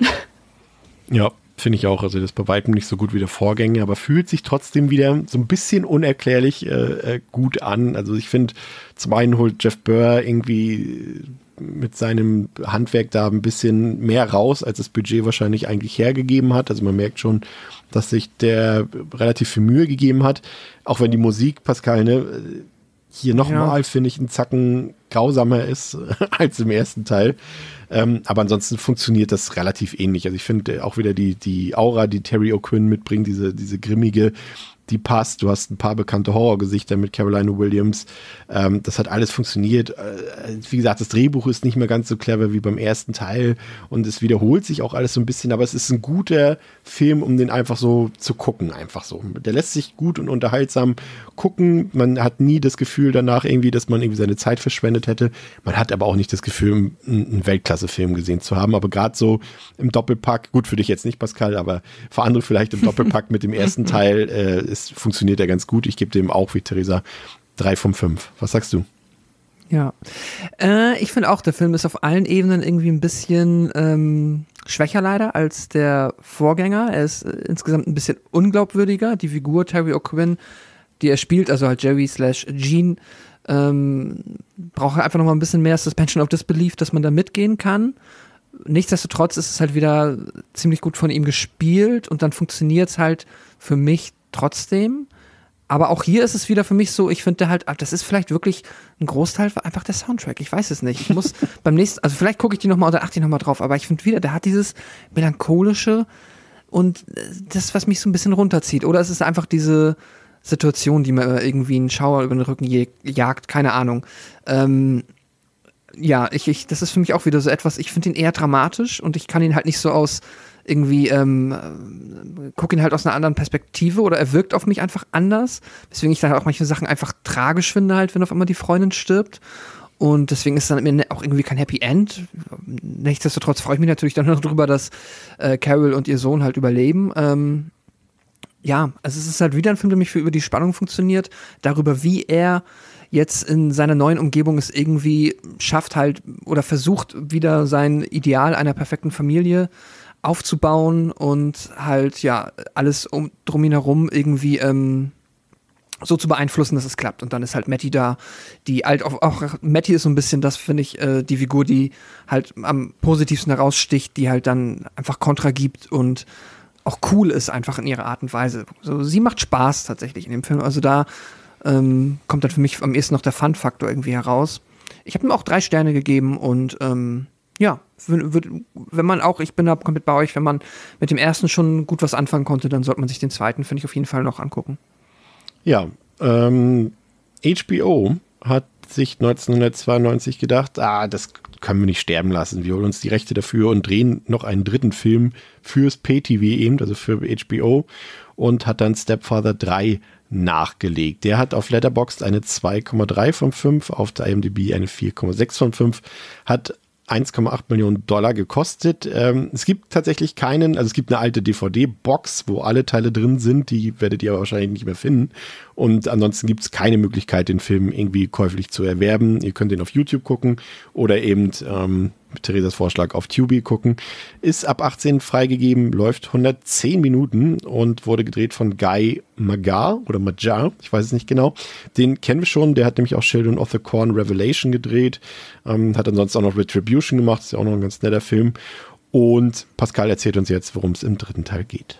Ja, finde ich auch. Also das ist bei weitem nicht so gut wie der Vorgänger, aber fühlt sich trotzdem wieder so ein bisschen unerklärlich äh, äh gut an. Also ich finde, zum einen holt Jeff Burr irgendwie mit seinem Handwerk da ein bisschen mehr raus, als das Budget wahrscheinlich eigentlich hergegeben hat. Also man merkt schon, dass sich der relativ viel Mühe gegeben hat. Auch wenn die Musik, Pascal, ne, hier nochmal, ja. finde ich, einen Zacken grausamer ist als im ersten Teil. Ähm, aber ansonsten funktioniert das relativ ähnlich. Also ich finde auch wieder die, die Aura, die Terry O'Quinn mitbringt, diese, diese grimmige, die passt. Du hast ein paar bekannte Horrorgesichter mit Caroline Williams. Ähm, das hat alles funktioniert. Äh, wie gesagt, das Drehbuch ist nicht mehr ganz so clever wie beim ersten Teil und es wiederholt sich auch alles so ein bisschen, aber es ist ein guter Film, um den einfach so zu gucken, einfach so. Der lässt sich gut und unterhaltsam gucken. Man hat nie das Gefühl danach irgendwie, dass man irgendwie seine Zeit verschwendet hätte. Man hat aber auch nicht das Gefühl, einen Weltklasse-Film gesehen zu haben. Aber gerade so im Doppelpack, gut für dich jetzt nicht, Pascal, aber für andere vielleicht im Doppelpack mit dem ersten Teil äh, ist, funktioniert er ganz gut. Ich gebe dem auch, wie Theresa, drei von fünf. Was sagst du? Ja, äh, ich finde auch, der Film ist auf allen Ebenen irgendwie ein bisschen ähm, schwächer leider als der Vorgänger. Er ist äh, insgesamt ein bisschen unglaubwürdiger. Die Figur Terry O'Quinn, die er spielt, also halt Jerry slash Gene, ähm, braucht einfach noch mal ein bisschen mehr Suspension of Disbelief, dass man da mitgehen kann. Nichtsdestotrotz ist es halt wieder ziemlich gut von ihm gespielt und dann funktioniert es halt für mich trotzdem. Aber auch hier ist es wieder für mich so, ich finde halt, ah, das ist vielleicht wirklich ein Großteil einfach der Soundtrack. Ich weiß es nicht. Ich muss beim nächsten, also vielleicht gucke ich die nochmal oder achte ich nochmal drauf, aber ich finde wieder, der hat dieses melancholische und äh, das, was mich so ein bisschen runterzieht. Oder es ist einfach diese Situation, die mir irgendwie einen Schauer über den Rücken jagt, keine Ahnung. Ähm, ja, ich, ich, das ist für mich auch wieder so etwas, ich finde ihn eher dramatisch und ich kann ihn halt nicht so aus irgendwie ähm, gucke ihn halt aus einer anderen Perspektive oder er wirkt auf mich einfach anders. Deswegen ich dann auch manche Sachen einfach tragisch finde, halt, wenn auf einmal die Freundin stirbt. Und deswegen ist dann mir auch irgendwie kein Happy End. Nichtsdestotrotz freue ich mich natürlich dann noch drüber, dass äh, Carol und ihr Sohn halt überleben. Ähm, ja, also es ist halt wieder ein Film, der mich für über die Spannung funktioniert, darüber, wie er jetzt in seiner neuen Umgebung es irgendwie schafft halt oder versucht wieder sein Ideal einer perfekten Familie äh, aufzubauen und halt ja alles um drum herum irgendwie ähm, so zu beeinflussen, dass es klappt. Und dann ist halt Matty da, die halt auch, auch Matty ist so ein bisschen das, finde ich, äh, die Figur, die halt am positivsten heraussticht, die halt dann einfach Kontra gibt und auch cool ist einfach in ihrer Art und Weise. So, sie macht Spaß tatsächlich in dem Film. Also da ähm, kommt dann für mich am ehesten noch der Fun-Faktor irgendwie heraus. Ich habe ihm auch drei Sterne gegeben und ähm, ja, wenn man auch, ich bin da komplett bei euch, wenn man mit dem ersten schon gut was anfangen konnte, dann sollte man sich den zweiten, finde ich, auf jeden Fall noch angucken. Ja, ähm, HBO hat sich 1992 gedacht, ah, das können wir nicht sterben lassen. Wir holen uns die Rechte dafür und drehen noch einen dritten Film fürs Pay-TV eben, also für HBO und hat dann Stepfather 3 nachgelegt. Der hat auf Letterboxd eine 2,3 von 5, auf der IMDb eine 4,6 von 5, hat 1,8 Millionen Dollar gekostet. Ähm, es gibt tatsächlich keinen, also es gibt eine alte DVD-Box, wo alle Teile drin sind, die werdet ihr aber wahrscheinlich nicht mehr finden. Und ansonsten gibt es keine Möglichkeit, den Film irgendwie käuflich zu erwerben. Ihr könnt ihn auf YouTube gucken oder eben ähm, mit Theresas Vorschlag auf Tubi gucken. Ist ab 18 freigegeben, läuft 110 Minuten und wurde gedreht von Guy Magar oder Majar, ich weiß es nicht genau. Den kennen wir schon, der hat nämlich auch Children of the Corn Revelation gedreht, ähm, hat ansonsten auch noch Retribution gemacht, ist ja auch noch ein ganz netter Film. Und Pascal erzählt uns jetzt, worum es im dritten Teil geht.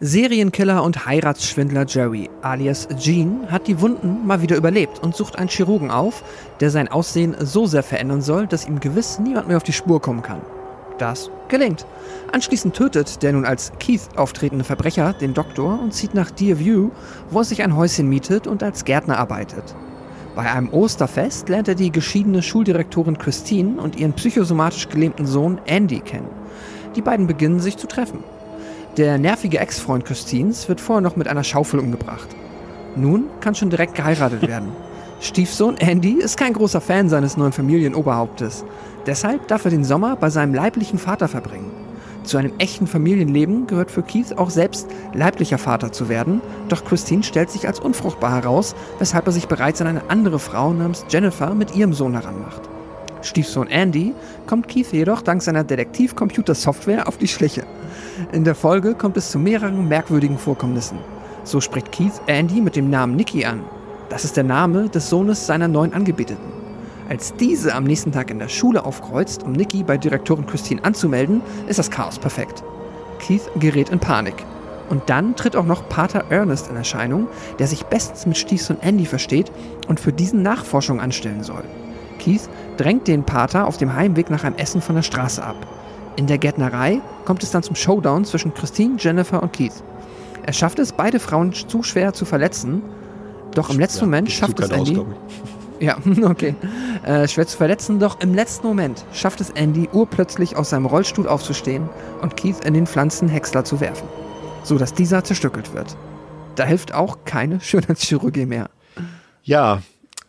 Serienkiller und Heiratsschwindler Jerry, alias Gene, hat die Wunden mal wieder überlebt und sucht einen Chirurgen auf, der sein Aussehen so sehr verändern soll, dass ihm gewiss niemand mehr auf die Spur kommen kann. Das gelingt. Anschließend tötet der nun als Keith auftretende Verbrecher den Doktor und zieht nach Deerview, wo er sich ein Häuschen mietet und als Gärtner arbeitet. Bei einem Osterfest lernt er die geschiedene Schuldirektorin Christine und ihren psychosomatisch gelähmten Sohn Andy kennen. Die beiden beginnen sich zu treffen. Der nervige Ex-Freund Christines wird vorher noch mit einer Schaufel umgebracht. Nun kann schon direkt geheiratet werden. Stiefsohn Andy ist kein großer Fan seines neuen Familienoberhauptes. Deshalb darf er den Sommer bei seinem leiblichen Vater verbringen. Zu einem echten Familienleben gehört für Keith auch selbst leiblicher Vater zu werden, doch Christine stellt sich als unfruchtbar heraus, weshalb er sich bereits an eine andere Frau namens Jennifer mit ihrem Sohn heranmacht. Stiefsohn Andy kommt Keith jedoch dank seiner Detektiv-Computer-Software auf die Schliche. In der Folge kommt es zu mehreren merkwürdigen Vorkommnissen. So spricht Keith Andy mit dem Namen Nikki an. Das ist der Name des Sohnes seiner neuen Angebeteten. Als diese am nächsten Tag in der Schule aufkreuzt, um Nikki bei Direktorin Christine anzumelden, ist das Chaos perfekt. Keith gerät in Panik. Und dann tritt auch noch Pater Ernest in Erscheinung, der sich bestens mit Stiefsohn Andy versteht und für diesen Nachforschung anstellen soll. Keith drängt den Pater auf dem Heimweg nach einem Essen von der Straße ab. In der Gärtnerei kommt es dann zum Showdown zwischen Christine, Jennifer und Keith. Er schafft es, beide Frauen zu schwer zu verletzen, doch im letzten ja, Moment schafft es Andy. Aus, ja, okay. Äh, schwer zu verletzen, doch im letzten Moment schafft es Andy, urplötzlich aus seinem Rollstuhl aufzustehen und Keith in den Pflanzenhäcksler zu werfen, so dass dieser zerstückelt wird. Da hilft auch keine Schönheitschirurgie mehr. Ja,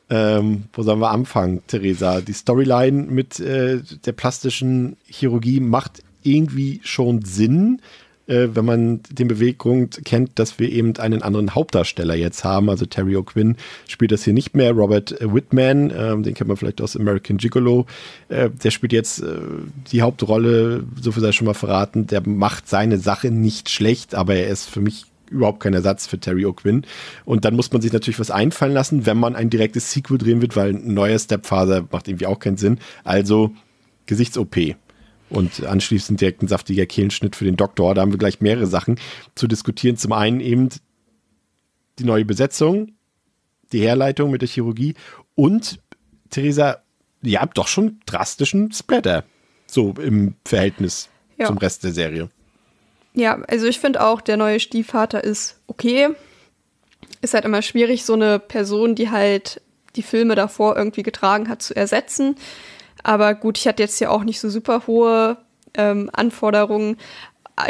ähm, wo sollen wir anfangen, Theresa? Die Storyline mit äh, der plastischen Chirurgie macht irgendwie schon Sinn äh, wenn man den Beweggrund kennt, dass wir eben einen anderen Hauptdarsteller jetzt haben. Also Terry O'Quinn spielt das hier nicht mehr. Robert Whitman, äh, den kennt man vielleicht aus American Gigolo, äh, der spielt jetzt äh, die Hauptrolle, so viel sei schon mal verraten. Der macht seine Sache nicht schlecht, aber er ist für mich überhaupt kein Ersatz für Terry O'Quinn. Und dann muss man sich natürlich was einfallen lassen, wenn man ein direktes Sequel drehen wird, weil ein neuer Stepfather macht irgendwie auch keinen Sinn. Also Gesichts-OP und anschließend direkt ein saftiger Kehlenschnitt für den Doktor. Da haben wir gleich mehrere Sachen zu diskutieren. Zum einen eben die neue Besetzung, die Herleitung mit der Chirurgie und Theresa, ihr habt doch schon drastischen Splatter. So im Verhältnis ja. zum Rest der Serie. Ja, also ich finde auch, der neue Stiefvater ist okay. Ist halt immer schwierig, so eine Person, die halt die Filme davor irgendwie getragen hat, zu ersetzen. Aber gut, ich hatte jetzt ja auch nicht so super hohe ähm, Anforderungen.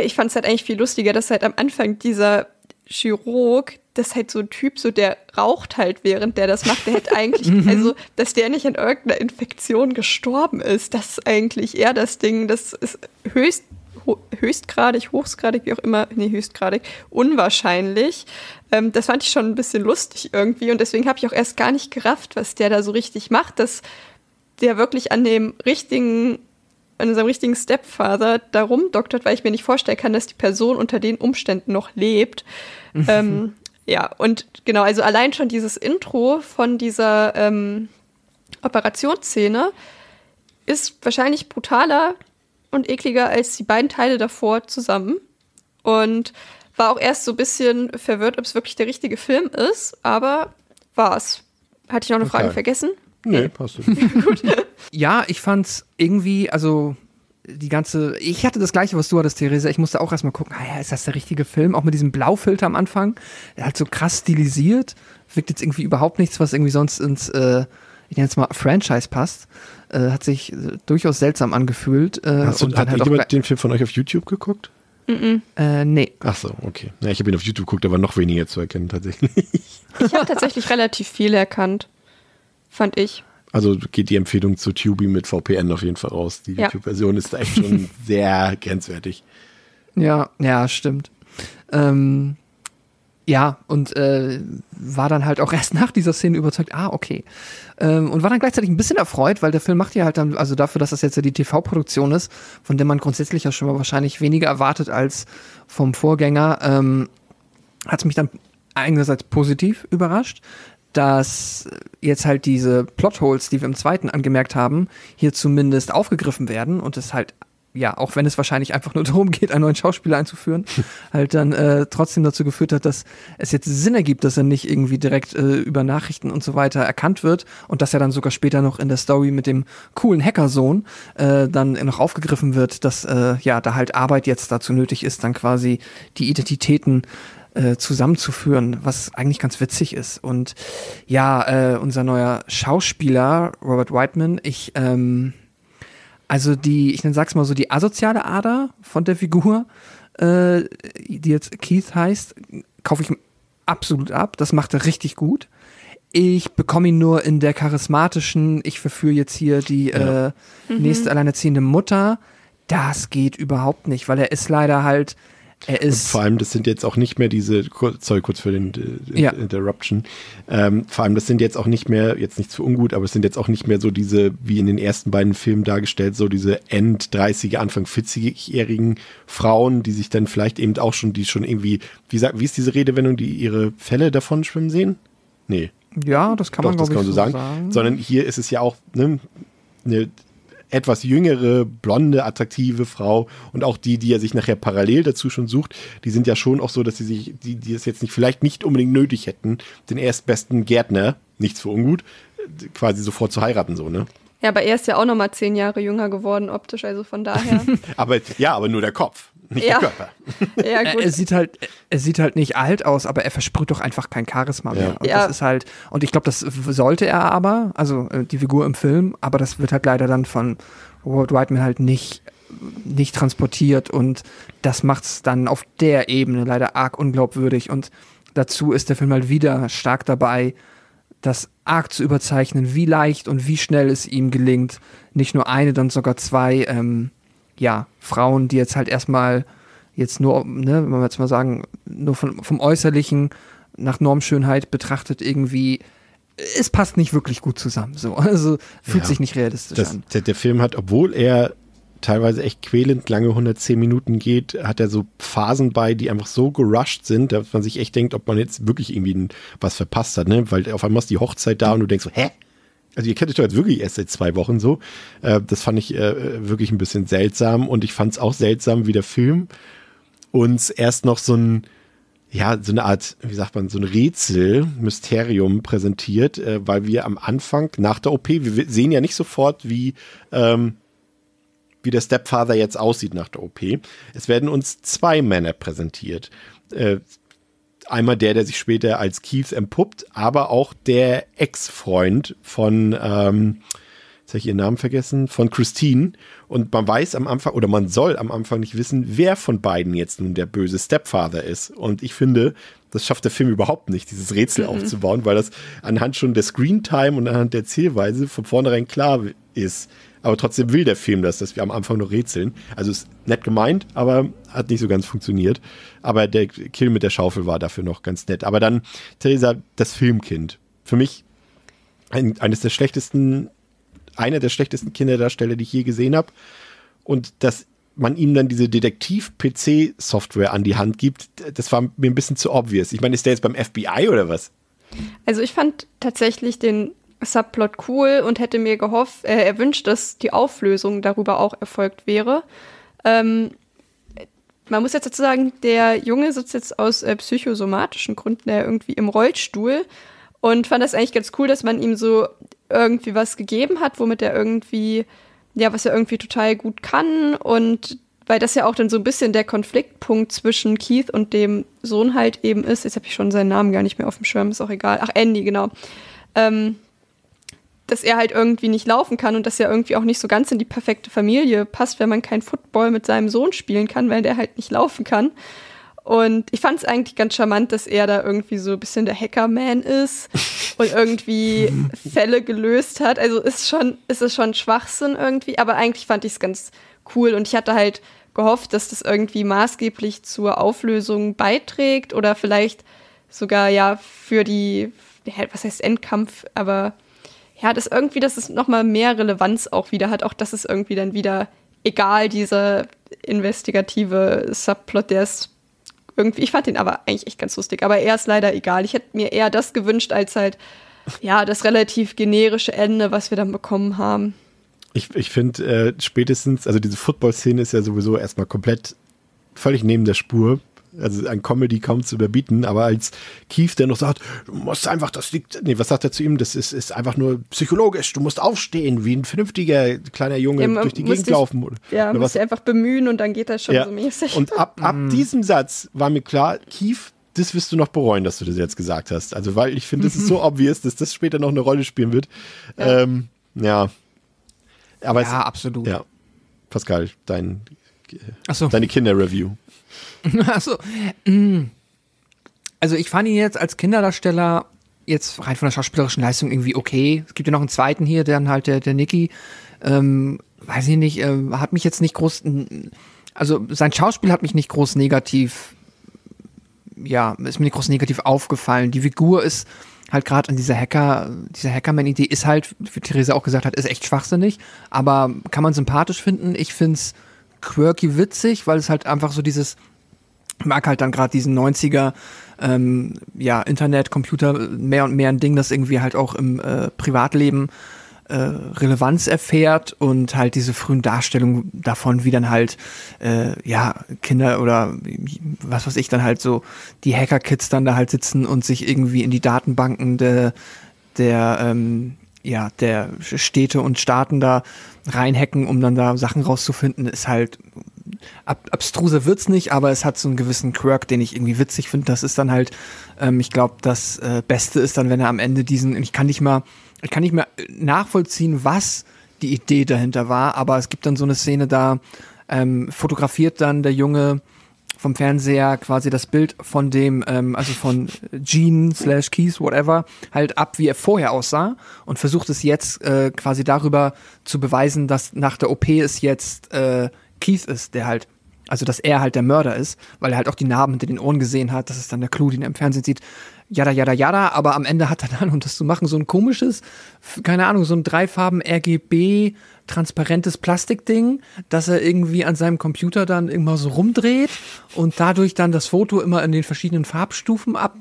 Ich fand es halt eigentlich viel lustiger, dass halt am Anfang dieser Chirurg, das halt so ein Typ, so der raucht halt, während der das macht. Der hätte eigentlich, mhm. also, dass der nicht an irgendeiner Infektion gestorben ist, das ist eigentlich eher das Ding, das ist höchst höchstgradig, hochgradig, wie auch immer, nee, höchstgradig, unwahrscheinlich. Ähm, das fand ich schon ein bisschen lustig irgendwie und deswegen habe ich auch erst gar nicht gerafft, was der da so richtig macht. Das der wirklich an dem richtigen, an seinem richtigen Stepfather darum doktert, weil ich mir nicht vorstellen kann, dass die Person unter den Umständen noch lebt. ähm, ja, und genau, also allein schon dieses Intro von dieser ähm, Operationsszene ist wahrscheinlich brutaler und ekliger als die beiden Teile davor zusammen. Und war auch erst so ein bisschen verwirrt, ob es wirklich der richtige Film ist, aber war es. Hatte ich noch eine okay. Frage vergessen? Nee, passt. Gut. Ja, ich fand's irgendwie, also die ganze, ich hatte das gleiche, was du hattest, Theresa. Ich musste auch erstmal gucken, ah ja, ist das der richtige Film? Auch mit diesem Blaufilter am Anfang. Der hat so krass stilisiert. Wirkt jetzt irgendwie überhaupt nichts, was irgendwie sonst ins, äh, ich nenne es mal Franchise passt. Äh, hat sich durchaus seltsam angefühlt. Äh, Hast du, und hat halt jemand den Film von euch auf YouTube geguckt? Mm, -mm. Äh, nee. Ach so, okay. Ja, ich habe ihn auf YouTube geguckt, aber noch weniger zu erkennen tatsächlich. Ich habe tatsächlich relativ viel erkannt fand ich. Also geht die Empfehlung zu Tubi mit VPN auf jeden Fall raus. Die ja. YouTube-Version ist echt schon sehr grenzwertig. Ja, ja, stimmt. Ähm, ja, und äh, war dann halt auch erst nach dieser Szene überzeugt, ah, okay. Ähm, und war dann gleichzeitig ein bisschen erfreut, weil der Film macht ja halt dann, also dafür, dass das jetzt ja die TV-Produktion ist, von der man grundsätzlich ja schon mal wahrscheinlich weniger erwartet als vom Vorgänger, ähm, hat es mich dann einerseits positiv überrascht, dass jetzt halt diese Plotholes, die wir im zweiten angemerkt haben, hier zumindest aufgegriffen werden und es halt ja, auch wenn es wahrscheinlich einfach nur darum geht, einen neuen Schauspieler einzuführen, halt dann äh, trotzdem dazu geführt hat, dass es jetzt Sinn ergibt, dass er nicht irgendwie direkt äh, über Nachrichten und so weiter erkannt wird und dass er dann sogar später noch in der Story mit dem coolen Hackersohn äh, dann noch aufgegriffen wird, dass äh, ja da halt Arbeit jetzt dazu nötig ist, dann quasi die Identitäten äh, zusammenzuführen, was eigentlich ganz witzig ist. Und ja, äh, unser neuer Schauspieler, Robert Whiteman, ich, ähm, also die, ich sag's mal so, die asoziale Ader von der Figur, äh, die jetzt Keith heißt, kaufe ich absolut ab. Das macht er richtig gut. Ich bekomme ihn nur in der charismatischen, ich verführe jetzt hier die ja. äh, mhm. nächste alleinerziehende Mutter. Das geht überhaupt nicht, weil er ist leider halt er ist und vor allem, das sind jetzt auch nicht mehr diese, sorry, kurz für den äh, ja. Interruption. Ähm, vor allem, das sind jetzt auch nicht mehr, jetzt nicht zu ungut, aber es sind jetzt auch nicht mehr so diese, wie in den ersten beiden Filmen dargestellt, so diese End-30er, Anfang 40-jährigen Frauen, die sich dann vielleicht eben auch schon, die schon irgendwie, wie, sagt, wie ist diese Redewendung, die ihre Fälle davon schwimmen sehen? Nee. Ja, das kann Doch, man, kann man so sagen. sagen. Sondern hier ist es ja auch ne, eine etwas jüngere, blonde, attraktive Frau und auch die, die er sich nachher parallel dazu schon sucht, die sind ja schon auch so, dass sie sich, die, die es jetzt nicht, vielleicht nicht unbedingt nötig hätten, den erstbesten Gärtner, nichts für ungut, quasi sofort zu heiraten, so, ne? Ja, aber er ist ja auch noch mal zehn Jahre jünger geworden optisch, also von daher. aber ja, aber nur der Kopf nicht ja. der Körper. Ja, gut. Er, sieht halt, er sieht halt nicht alt aus, aber er versprüht doch einfach kein Charisma mehr. Ja. Und ja. das ist halt, und ich glaube, das sollte er aber, also äh, die Figur im Film, aber das wird halt leider dann von Robert Whiteman halt nicht, nicht transportiert und das macht es dann auf der Ebene leider arg unglaubwürdig. Und dazu ist der Film halt wieder stark dabei, das arg zu überzeichnen, wie leicht und wie schnell es ihm gelingt, nicht nur eine, dann sogar zwei ähm, ja, Frauen, die jetzt halt erstmal jetzt nur, ne, wenn wir jetzt mal sagen, nur von, vom Äußerlichen nach Normschönheit betrachtet irgendwie, es passt nicht wirklich gut zusammen. So, also fühlt ja, sich nicht realistisch das, an. Der, der Film hat, obwohl er teilweise echt quälend lange 110 Minuten geht, hat er so Phasen bei, die einfach so gerusht sind, dass man sich echt denkt, ob man jetzt wirklich irgendwie was verpasst hat, ne? Weil auf einmal ist die Hochzeit da und du denkst so, hä? Also ihr kennt euch doch jetzt wirklich erst seit zwei Wochen so. Äh, das fand ich äh, wirklich ein bisschen seltsam und ich fand es auch seltsam, wie der Film uns erst noch so ein, ja, so eine Art, wie sagt man, so ein Rätsel, Mysterium präsentiert, äh, weil wir am Anfang, nach der OP, wir sehen ja nicht sofort, wie, ähm, wie der Stepfather jetzt aussieht nach der OP. Es werden uns zwei Männer präsentiert. Äh, einmal der, der sich später als Keith empuppt, aber auch der Ex-Freund von, ähm, jetzt habe ich ihren Namen vergessen, von Christine. Und man weiß am Anfang, oder man soll am Anfang nicht wissen, wer von beiden jetzt nun der böse Stepfather ist. Und ich finde, das schafft der Film überhaupt nicht, dieses Rätsel mhm. aufzubauen, weil das anhand schon der Screentime und anhand der Zielweise von vornherein klar ist. Aber trotzdem will der Film das, dass wir am Anfang noch rätseln. Also ist nett gemeint, aber hat nicht so ganz funktioniert. Aber der Kill mit der Schaufel war dafür noch ganz nett. Aber dann, Theresa, das Filmkind. Für mich ein, eines der schlechtesten, einer der schlechtesten Kinderdarsteller, die ich je gesehen habe. Und dass man ihm dann diese Detektiv-PC-Software an die Hand gibt, das war mir ein bisschen zu obvious. Ich meine, ist der jetzt beim FBI oder was? Also ich fand tatsächlich den Subplot cool und hätte mir gehofft, äh, erwünscht, dass die Auflösung darüber auch erfolgt wäre. Ähm, man muss jetzt dazu sagen, der Junge sitzt jetzt aus äh, psychosomatischen Gründen äh, irgendwie im Rollstuhl und fand das eigentlich ganz cool, dass man ihm so irgendwie was gegeben hat, womit er irgendwie, ja, was er irgendwie total gut kann und weil das ja auch dann so ein bisschen der Konfliktpunkt zwischen Keith und dem Sohn halt eben ist. Jetzt habe ich schon seinen Namen gar nicht mehr auf dem Schirm, ist auch egal. Ach, Andy, genau. Ähm, dass er halt irgendwie nicht laufen kann und dass er irgendwie auch nicht so ganz in die perfekte Familie passt, wenn man kein Football mit seinem Sohn spielen kann, weil der halt nicht laufen kann. Und ich fand es eigentlich ganz charmant, dass er da irgendwie so ein bisschen der Hackerman ist und irgendwie Fälle gelöst hat. Also ist schon, ist es schon Schwachsinn irgendwie, aber eigentlich fand ich es ganz cool und ich hatte halt gehofft, dass das irgendwie maßgeblich zur Auflösung beiträgt oder vielleicht sogar ja für die, was heißt Endkampf, aber ja, das irgendwie, dass es nochmal mehr Relevanz auch wieder hat, auch dass es irgendwie dann wieder egal, dieser investigative Subplot, der ist irgendwie, ich fand den aber eigentlich echt ganz lustig, aber er ist leider egal. Ich hätte mir eher das gewünscht, als halt, ja, das relativ generische Ende, was wir dann bekommen haben. Ich, ich finde äh, spätestens, also diese Football-Szene ist ja sowieso erstmal komplett völlig neben der Spur. Also an Comedy kaum zu überbieten, aber als Keith, der noch sagt, du musst einfach, das liegt, nee, was sagt er zu ihm? Das ist, ist einfach nur psychologisch, du musst aufstehen, wie ein vernünftiger kleiner Junge Ja, durch die Gegend dich- laufen. Oder, Ja, oder muss was? sich einfach bemühen und dann geht das schon Ja. so mäßig. Und ab, ab Mm. diesem Satz war mir klar, Keith, das wirst du noch bereuen, dass du das jetzt gesagt hast. Also, weil ich finde, es ist so obvious, dass das später noch eine Rolle spielen wird. Ja. Ähm, ja. Aber Ja, es, absolut. ja. Pascal, dein, Achso. deine Kinder-Review. Achso. mm. Also ich fand ihn jetzt als Kinderdarsteller jetzt rein von der schauspielerischen Leistung irgendwie okay. Es gibt ja noch einen zweiten hier, dann halt der, der Nicky. Ähm, weiß ich nicht, äh, hat mich jetzt nicht groß, also sein Schauspiel hat mich nicht groß negativ, ja, ist mir nicht groß negativ aufgefallen. Die Figur ist halt gerade an dieser Hacker, diese Hackerman-Idee ist halt, wie Theresa auch gesagt hat, ist echt schwachsinnig, aber kann man sympathisch finden. Ich find's quirky witzig, weil es halt einfach so dieses, mag halt dann gerade diesen 90er ähm, ja, Internet, Computer mehr und mehr ein Ding, das irgendwie halt auch im äh, Privatleben äh, Relevanz erfährt und halt diese frühen Darstellungen davon, wie dann halt äh, ja Kinder oder was weiß ich dann halt so die Hacker-Kids dann da halt sitzen und sich irgendwie in die Datenbanken der der ähm, ja der Städte und Staaten da reinhacken, um dann da Sachen rauszufinden, ist halt ab, abstruser wird's nicht, aber es hat so einen gewissen Quirk, den ich irgendwie witzig finde. Das ist dann halt, ähm, ich glaube, das äh, Beste ist dann, wenn er am Ende diesen, ich kann nicht mal, ich kann nicht mehr nachvollziehen, was die Idee dahinter war, aber es gibt dann so eine Szene, da ähm, fotografiert dann der Junge vom Fernseher quasi das Bild von dem, ähm, also von Gene slash Keys, whatever, halt ab, wie er vorher aussah und versucht es jetzt äh, quasi darüber zu beweisen, dass nach der OP es jetzt äh, Keith ist, der halt, also dass er halt der Mörder ist, weil er halt auch die Narben hinter den Ohren gesehen hat, das ist dann der Clou, den er im Fernsehen sieht, jada, jada, jada, aber am Ende hat er dann, um das zu machen, so ein komisches, keine Ahnung, so ein dreifarben RGB transparentes Plastikding, das er irgendwie an seinem Computer dann immer so rumdreht und dadurch dann das Foto immer in den verschiedenen Farbstufen ab,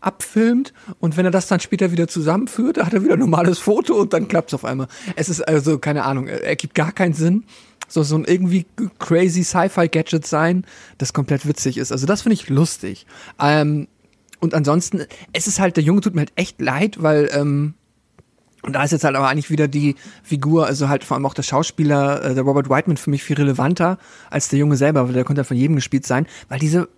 abfilmt und wenn er das dann später wieder zusammenführt, hat er wieder ein normales Foto und dann klappt es auf einmal. Es ist also, keine Ahnung, er ergibt gar keinen Sinn. So, so ein irgendwie crazy Sci-Fi-Gadget sein, das komplett witzig ist. Also das finde ich lustig. Ähm, und ansonsten, es ist halt, der Junge tut mir halt echt leid, weil, ähm, und da ist jetzt halt aber eigentlich wieder die Figur, also halt vor allem auch der Schauspieler, äh, der Robert Whiteman für mich viel relevanter als der Junge selber, weil der konnte halt von jedem gespielt sein, weil diese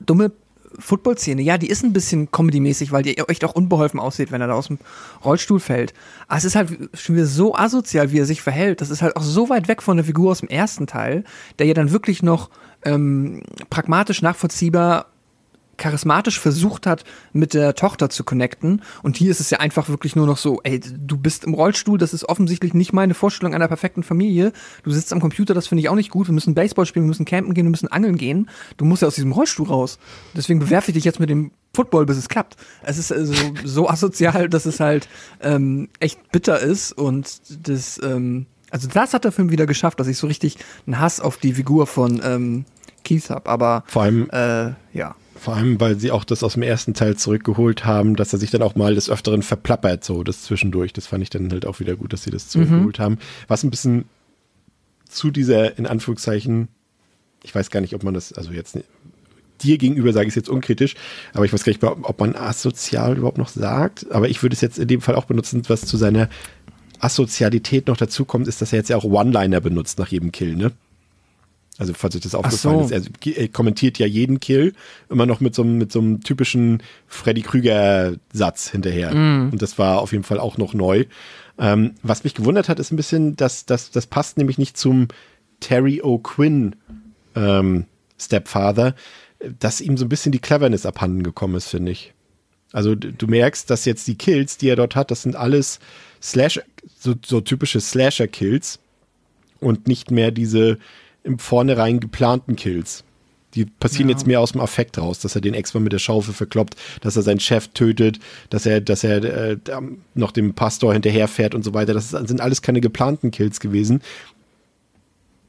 dumme Football-Szene, ja, die ist ein bisschen comedy-mäßig, weil die echt auch unbeholfen aussieht, wenn er da aus dem Rollstuhl fällt. Aber es ist halt schon wieder so asozial, wie er sich verhält. Das ist halt auch so weit weg von der Figur aus dem ersten Teil, der ja dann wirklich noch ähm, pragmatisch nachvollziehbar charismatisch versucht hat, mit der Tochter zu connecten. Und hier ist es ja einfach wirklich nur noch so, ey, du bist im Rollstuhl, das ist offensichtlich nicht meine Vorstellung einer perfekten Familie. Du sitzt am Computer, das finde ich auch nicht gut. Wir müssen Baseball spielen, wir müssen campen gehen, wir müssen angeln gehen. Du musst ja aus diesem Rollstuhl raus. Deswegen bewerfe ich dich jetzt mit dem Football, bis es klappt. Es ist also so asozial, dass es halt ähm, echt bitter ist und das, ähm, also das hat der Film wieder geschafft, dass ich so richtig einen Hass auf die Figur von ähm, Keith habe. Aber Vor allem, äh, ja. Vor allem, weil sie auch das aus dem ersten Teil zurückgeholt haben, dass er sich dann auch mal des Öfteren verplappert, so das zwischendurch. Das fand ich dann halt auch wieder gut, dass sie das zurückgeholt haben. Was ein bisschen zu dieser, in Anführungszeichen, ich weiß gar nicht, ob man das, also jetzt dir gegenüber sage ich es jetzt unkritisch, aber ich weiß gar nicht, ob man asozial überhaupt noch sagt. Aber ich würde es jetzt in dem Fall auch benutzen, was zu seiner Asozialität noch dazu kommt, ist, dass er jetzt ja auch One-Liner benutzt nach jedem Kill, ne? Also falls euch das aufgefallen so. ist, er, er kommentiert ja jeden Kill immer noch mit so, einem- mit so einem typischen Freddy Krüger-Satz hinterher. Und das war auf jeden Fall auch noch neu. Ähm, was mich gewundert hat, ist ein bisschen, dass dass das passt nämlich nicht zum Terry O'Quinn ähm, Stepfather, dass ihm so ein bisschen die Cleverness abhanden gekommen ist, finde ich. Also du merkst, dass jetzt die Kills, die er dort hat, das sind alles Slash, so, so typische Slasher-Kills und nicht mehr diese im Vornherein geplanten Kills. Die passieren jetzt mehr aus dem Affekt raus, dass er den Ex-Mann mit der Schaufel verkloppt, dass er seinen Chef tötet, dass er, dass er äh, noch dem Pastor hinterherfährt und so weiter. Das sind alles keine geplanten Kills gewesen.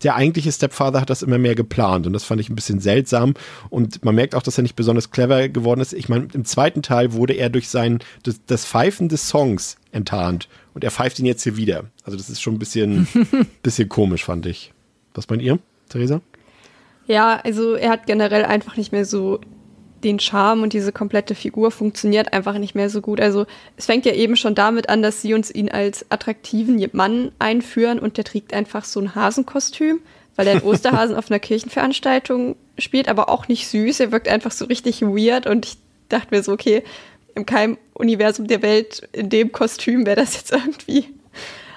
der eigentliche Stepfather hat das immer mehr geplant und das fand ich ein bisschen seltsam und man merkt auch, dass er nicht besonders clever geworden ist. Ich meine, im zweiten Teil wurde er durch sein, das, das Pfeifen des Songs enttarnt und er pfeift ihn jetzt hier wieder. Also das ist schon ein bisschen, bisschen komisch, fand ich. Was meint ihr, Theresa? Ja, also er hat generell einfach nicht mehr so den Charme und diese komplette Figur funktioniert einfach nicht mehr so gut. Also es fängt ja eben schon damit an, dass sie uns ihn als attraktiven Mann einführen und der trägt einfach so ein Hasenkostüm, weil er einen Osterhasen auf einer Kirchenveranstaltung spielt, aber auch nicht süß. Er wirkt einfach so richtig weird und ich dachte mir so, okay, in keinem Universum der Welt in dem Kostüm wäre das jetzt irgendwie.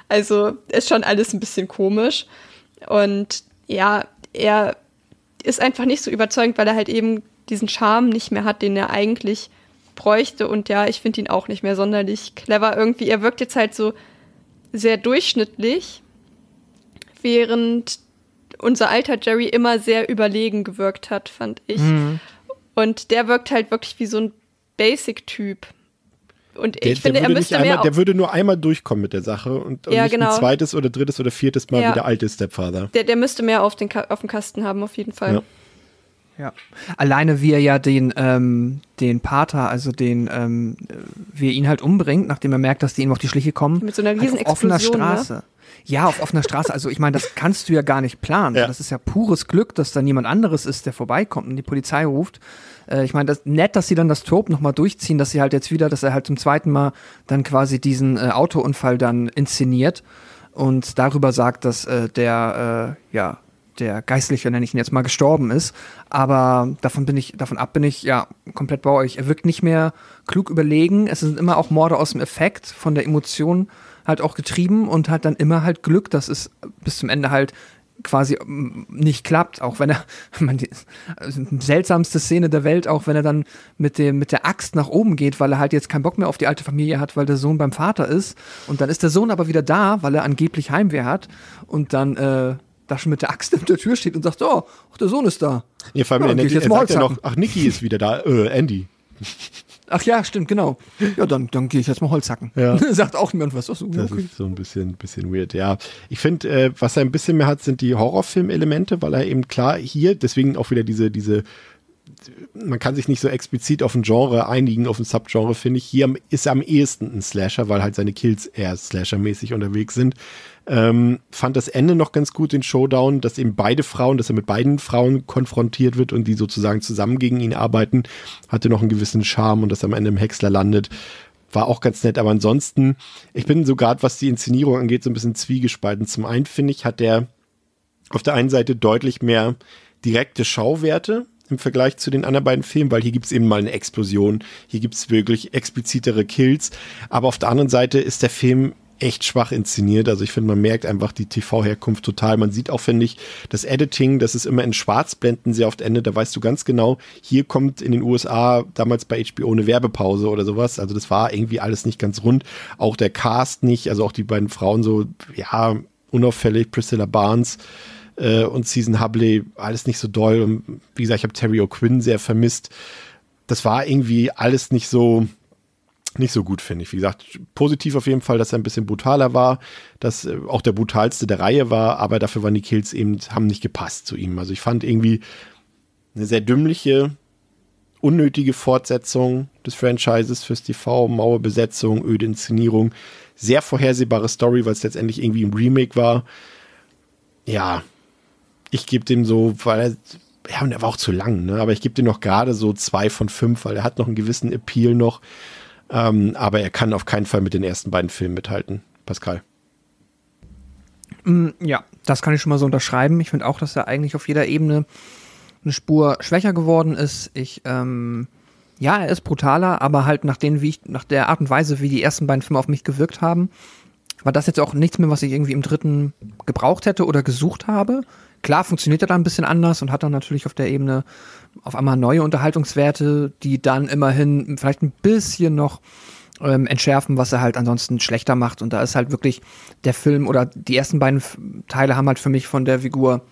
Also ist schon alles ein bisschen komisch. Und ja, er ist einfach nicht so überzeugend, weil er halt eben diesen Charme nicht mehr hat, den er eigentlich bräuchte. Und ja, ich finde ihn auch nicht mehr sonderlich clever irgendwie. Er wirkt jetzt halt so sehr durchschnittlich, während unser alter Jerry immer sehr überlegen gewirkt hat, fand ich. Mhm. Und der wirkt halt wirklich wie so ein Basic-Typ. Und der, ich finde, er müsste einmal, mehr. Der würde nur einmal durchkommen mit der Sache und, und ja, nicht genau. ein zweites oder drittes oder viertes Mal Ja. wie der alte Stepfather. Der, der müsste mehr auf, den, auf dem Kasten haben, auf jeden Fall. Ja. Ja. Alleine wie er ja den, ähm, den Pater, also den, ähm, wie er ihn halt umbringt, nachdem er merkt, dass die ihm auf die Schliche kommen. Mit so einer riesen halt auf offener Explosion, ne? Ja, auf offener Straße. Also ich meine, das kannst du ja gar nicht planen. Ja. Das ist ja pures Glück, dass da niemand anderes ist, der vorbeikommt und die Polizei ruft. Äh, ich meine, das nett, dass sie dann das Trope nochmal durchziehen, dass sie halt jetzt wieder, dass er halt zum zweiten Mal dann quasi diesen äh, Autounfall dann inszeniert und darüber sagt, dass äh, der, äh, ja, der Geistliche, nenne ich ihn jetzt mal, gestorben ist. Aber davon bin ich, davon ab bin ich ja komplett bei euch. Er wirkt nicht mehr klug überlegen. Es sind immer auch Morde aus dem Effekt, von der Emotion halt auch getrieben und hat dann immer halt Glück, dass es bis zum Ende halt quasi mm, nicht klappt, auch wenn er, man, die also, seltsamste Szene der Welt, auch wenn er dann mit dem, mit der Axt nach oben geht, weil er halt jetzt keinen Bock mehr auf die alte Familie hat, weil der Sohn beim Vater ist. Und dann ist der Sohn aber wieder da, weil er angeblich Heimwehr hat und dann, äh, da schon mit der Axt in der Tür steht und sagt, oh, ach, der Sohn ist da. Nee, vor allem, Ja, er, er sagt ja noch, ach, Niki ist wieder da, äh, Andy. Ach ja, stimmt, genau. Ja, dann, dann gehe ich jetzt mal Holz hacken. Ja. Sagt auch niemand was. Ach so, Das okay. ist so ein bisschen, bisschen weird, ja. Ich finde, äh, was er ein bisschen mehr hat, sind die Horrorfilm-Elemente, weil er eben klar hier, deswegen auch wieder diese, diese, man kann sich nicht so explizit auf ein Genre einigen, auf ein Subgenre, finde ich. Hier ist er am ehesten ein Slasher, weil halt seine Kills eher Slasher-mäßig unterwegs sind. Ähm, fand das Ende noch ganz gut, den Showdown, dass eben beide Frauen, dass er mit beiden Frauen konfrontiert wird und die sozusagen zusammen gegen ihn arbeiten, hatte noch einen gewissen Charme und dass er am Ende im Häcksler landet, war auch ganz nett. Aber ansonsten, ich bin so gerade, was die Inszenierung angeht, so ein bisschen zwiegespalten. Zum einen finde ich, hat der auf der einen Seite deutlich mehr direkte Schauwerte im Vergleich zu den anderen beiden Filmen, weil hier gibt es eben mal eine Explosion, hier gibt es wirklich explizitere Kills, aber auf der anderen Seite ist der Film echt schwach inszeniert. Also ich finde, man merkt einfach die TV-Herkunft total. Man sieht auch, finde ich, das Editing, das ist immer in Schwarzblenden sehr oft endet. Da weißt du ganz genau, hier kommt in den USA damals bei HBO eine Werbepause oder sowas. Also das war irgendwie alles nicht ganz rund. Auch der Cast nicht, also auch die beiden Frauen so, ja, unauffällig. Priscilla Barnes äh, und Season Hubley, alles nicht so doll. Und wie gesagt, ich habe Terry O'Quinn sehr vermisst. Das war irgendwie alles nicht so, nicht so gut, finde ich. Wie gesagt, positiv auf jeden Fall, dass er ein bisschen brutaler war, dass äh, auch der brutalste der Reihe war, aber dafür waren die Kills eben, haben nicht gepasst zu ihm. Also ich fand irgendwie eine sehr dümmliche, unnötige Fortsetzung des Franchises fürs TV, Mauerbesetzung, öde Inszenierung, sehr vorhersehbare Story, weil es letztendlich irgendwie ein Remake war. Ja, ich gebe dem so, weil er, ja, und er war auch zu lang, ne? aber ich gebe dem noch gerade so zwei von fünf, weil er hat noch einen gewissen Appeal noch. Ähm, aber er kann auf keinen Fall mit den ersten beiden Filmen mithalten. Pascal. Mm, Ja, das kann ich schon mal so unterschreiben. Ich finde auch, dass er eigentlich auf jeder Ebene eine Spur schwächer geworden ist. Ich, ähm, ja, er ist brutaler, aber halt nach, den, wie ich, nach der Art und Weise, wie die ersten beiden Filme auf mich gewirkt haben, war das jetzt auch nichts mehr, was ich irgendwie im dritten gebraucht hätte oder gesucht habe. Klar funktioniert er da ein bisschen anders und hat dann natürlich auf der Ebene auf einmal neue Unterhaltungswerte, die dann immerhin vielleicht ein bisschen noch ähm, entschärfen, was er halt ansonsten schlechter macht. Und da ist halt wirklich der Film oder die ersten beiden Teile haben halt für mich von der Figur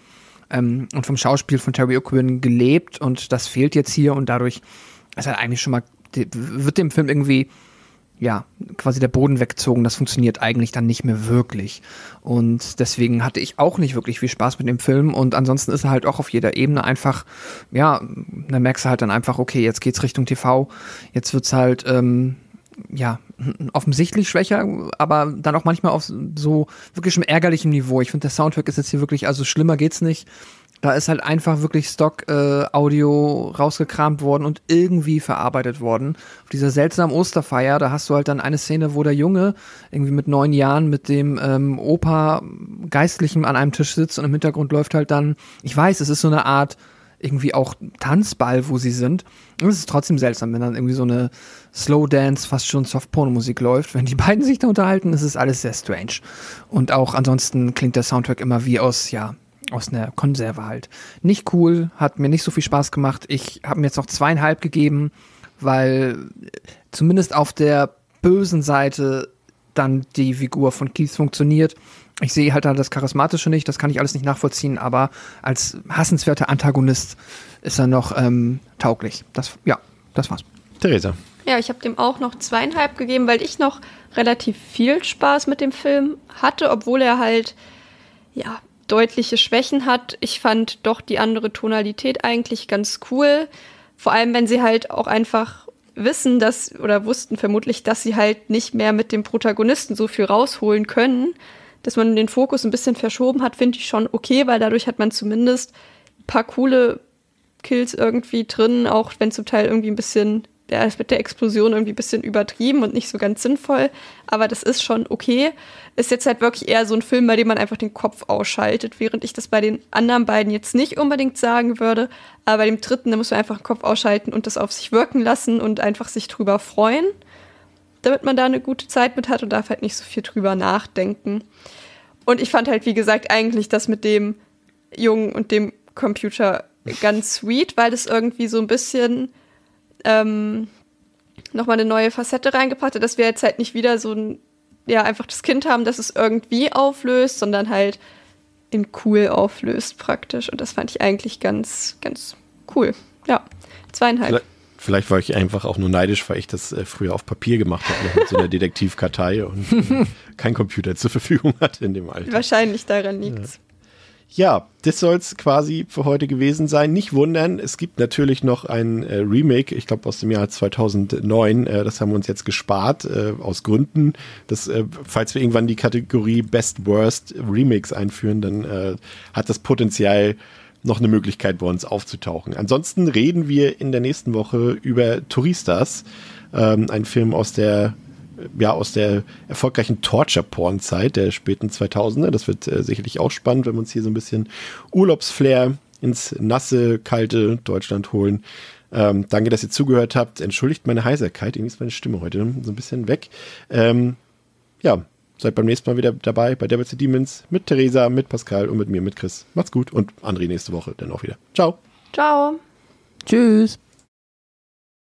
ähm, und vom Schauspiel von Terry O'Quinn gelebt und das fehlt jetzt hier und dadurch ist halt eigentlich schon mal, wird dem Film irgendwie ja, quasi der Boden wegzogen. Das funktioniert eigentlich dann nicht mehr wirklich. Und deswegen hatte ich auch nicht wirklich viel Spaß mit dem Film. Und ansonsten ist er halt auch auf jeder Ebene einfach, ja, da merkst du halt dann einfach, okay, jetzt geht's Richtung TV. Jetzt wird's halt, ähm, ja, offensichtlich schwächer, aber dann auch manchmal auf so wirklich schon ärgerlichem Niveau. Ich finde, der Soundtrack ist jetzt hier wirklich, also schlimmer geht's nicht. Da ist halt einfach wirklich Stock-Audio äh, rausgekramt worden und irgendwie verarbeitet worden. Auf dieser seltsamen Osterfeier, da hast du halt dann eine Szene, wo der Junge irgendwie mit neun Jahren mit dem ähm, Opa Geistlichen an einem Tisch sitzt und im Hintergrund läuft halt dann, ich weiß, es ist so eine Art irgendwie auch Tanzball, wo sie sind. Und es ist trotzdem seltsam, wenn dann irgendwie so eine Slow Dance, fast schon Soft-Porno-Musik läuft. Wenn die beiden sich da unterhalten, ist es alles sehr strange. Und auch ansonsten klingt der Soundtrack immer wie aus, ja, aus einer Konserve halt. Nicht cool, hat mir nicht so viel Spaß gemacht. Ich habe mir jetzt noch zweieinhalb gegeben, weil zumindest auf der bösen Seite dann die Figur von Keith funktioniert. Ich sehe halt da das Charismatische nicht, das kann ich alles nicht nachvollziehen, aber als hassenswerter Antagonist ist er noch ähm, tauglich. Das, ja, das war's. Theresa. Ja, ich habe dem auch noch zweieinhalb gegeben, weil ich noch relativ viel Spaß mit dem Film hatte, obwohl er halt, ja, deutliche Schwächen hat. Ich fand doch die andere Tonalität eigentlich ganz cool. Vor allem, wenn sie halt auch einfach wissen, dass oder wussten vermutlich, dass sie halt nicht mehr mit dem Protagonisten so viel rausholen können, dass man den Fokus ein bisschen verschoben hat, finde ich schon okay, weil dadurch hat man zumindest ein paar coole Kills irgendwie drin, auch wenn zum Teil irgendwie ein bisschen der ist mit der Explosion irgendwie ein bisschen übertrieben und nicht so ganz sinnvoll, aber das ist schon okay. Ist jetzt halt wirklich eher so ein Film, bei dem man einfach den Kopf ausschaltet, während ich das bei den anderen beiden jetzt nicht unbedingt sagen würde. Aber bei dem dritten, da muss man einfach den Kopf ausschalten und das auf sich wirken lassen und einfach sich drüber freuen, damit man da eine gute Zeit mit hat und darf halt nicht so viel drüber nachdenken. Und ich fand halt, wie gesagt, eigentlich das mit dem Jungen und dem Computer ganz sweet, weil das irgendwie so ein bisschen ähm, nochmal eine neue Facette reingebracht hat, dass wir jetzt halt nicht wieder so ein, ja, einfach das Kind haben, das es irgendwie auflöst, sondern halt in cool auflöst praktisch. Und das fand ich eigentlich ganz, ganz cool. Ja, zweieinhalb. Vielleicht, vielleicht war ich einfach auch nur neidisch, weil ich das äh, früher auf Papier gemacht habe, mit so einer Detektivkartei und äh, kein Computer zur Verfügung hatte in dem Alter. Wahrscheinlich daran liegt's. Ja. Ja, das soll es quasi für heute gewesen sein. Nicht wundern, es gibt natürlich noch ein äh, Remake, ich glaube aus dem Jahr 2009. Äh, das haben wir uns jetzt gespart, äh, aus Gründen. Das, äh, falls wir irgendwann die Kategorie Best Worst Remakes einführen, dann äh, hat das Potenzial, noch eine Möglichkeit bei uns aufzutauchen. Ansonsten reden wir in der nächsten Woche über Touristas, ähm, ein Film aus der ja, aus der erfolgreichen Torture-Porn-Zeit der späten 2000er. Das wird äh, sicherlich auch spannend, wenn wir uns hier so ein bisschen Urlaubsflair ins nasse, kalte Deutschland holen. Ähm, danke, dass ihr zugehört habt. Entschuldigt meine Heiserkeit. Irgendwie ist meine Stimme heute so ein bisschen weg. Ähm, ja, seid beim nächsten Mal wieder dabei bei Devils Demons mit Theresa, mit Pascal und mit mir, mit Chris. Macht's gut und André nächste Woche dann auch wieder. Ciao. Ciao. Tschüss.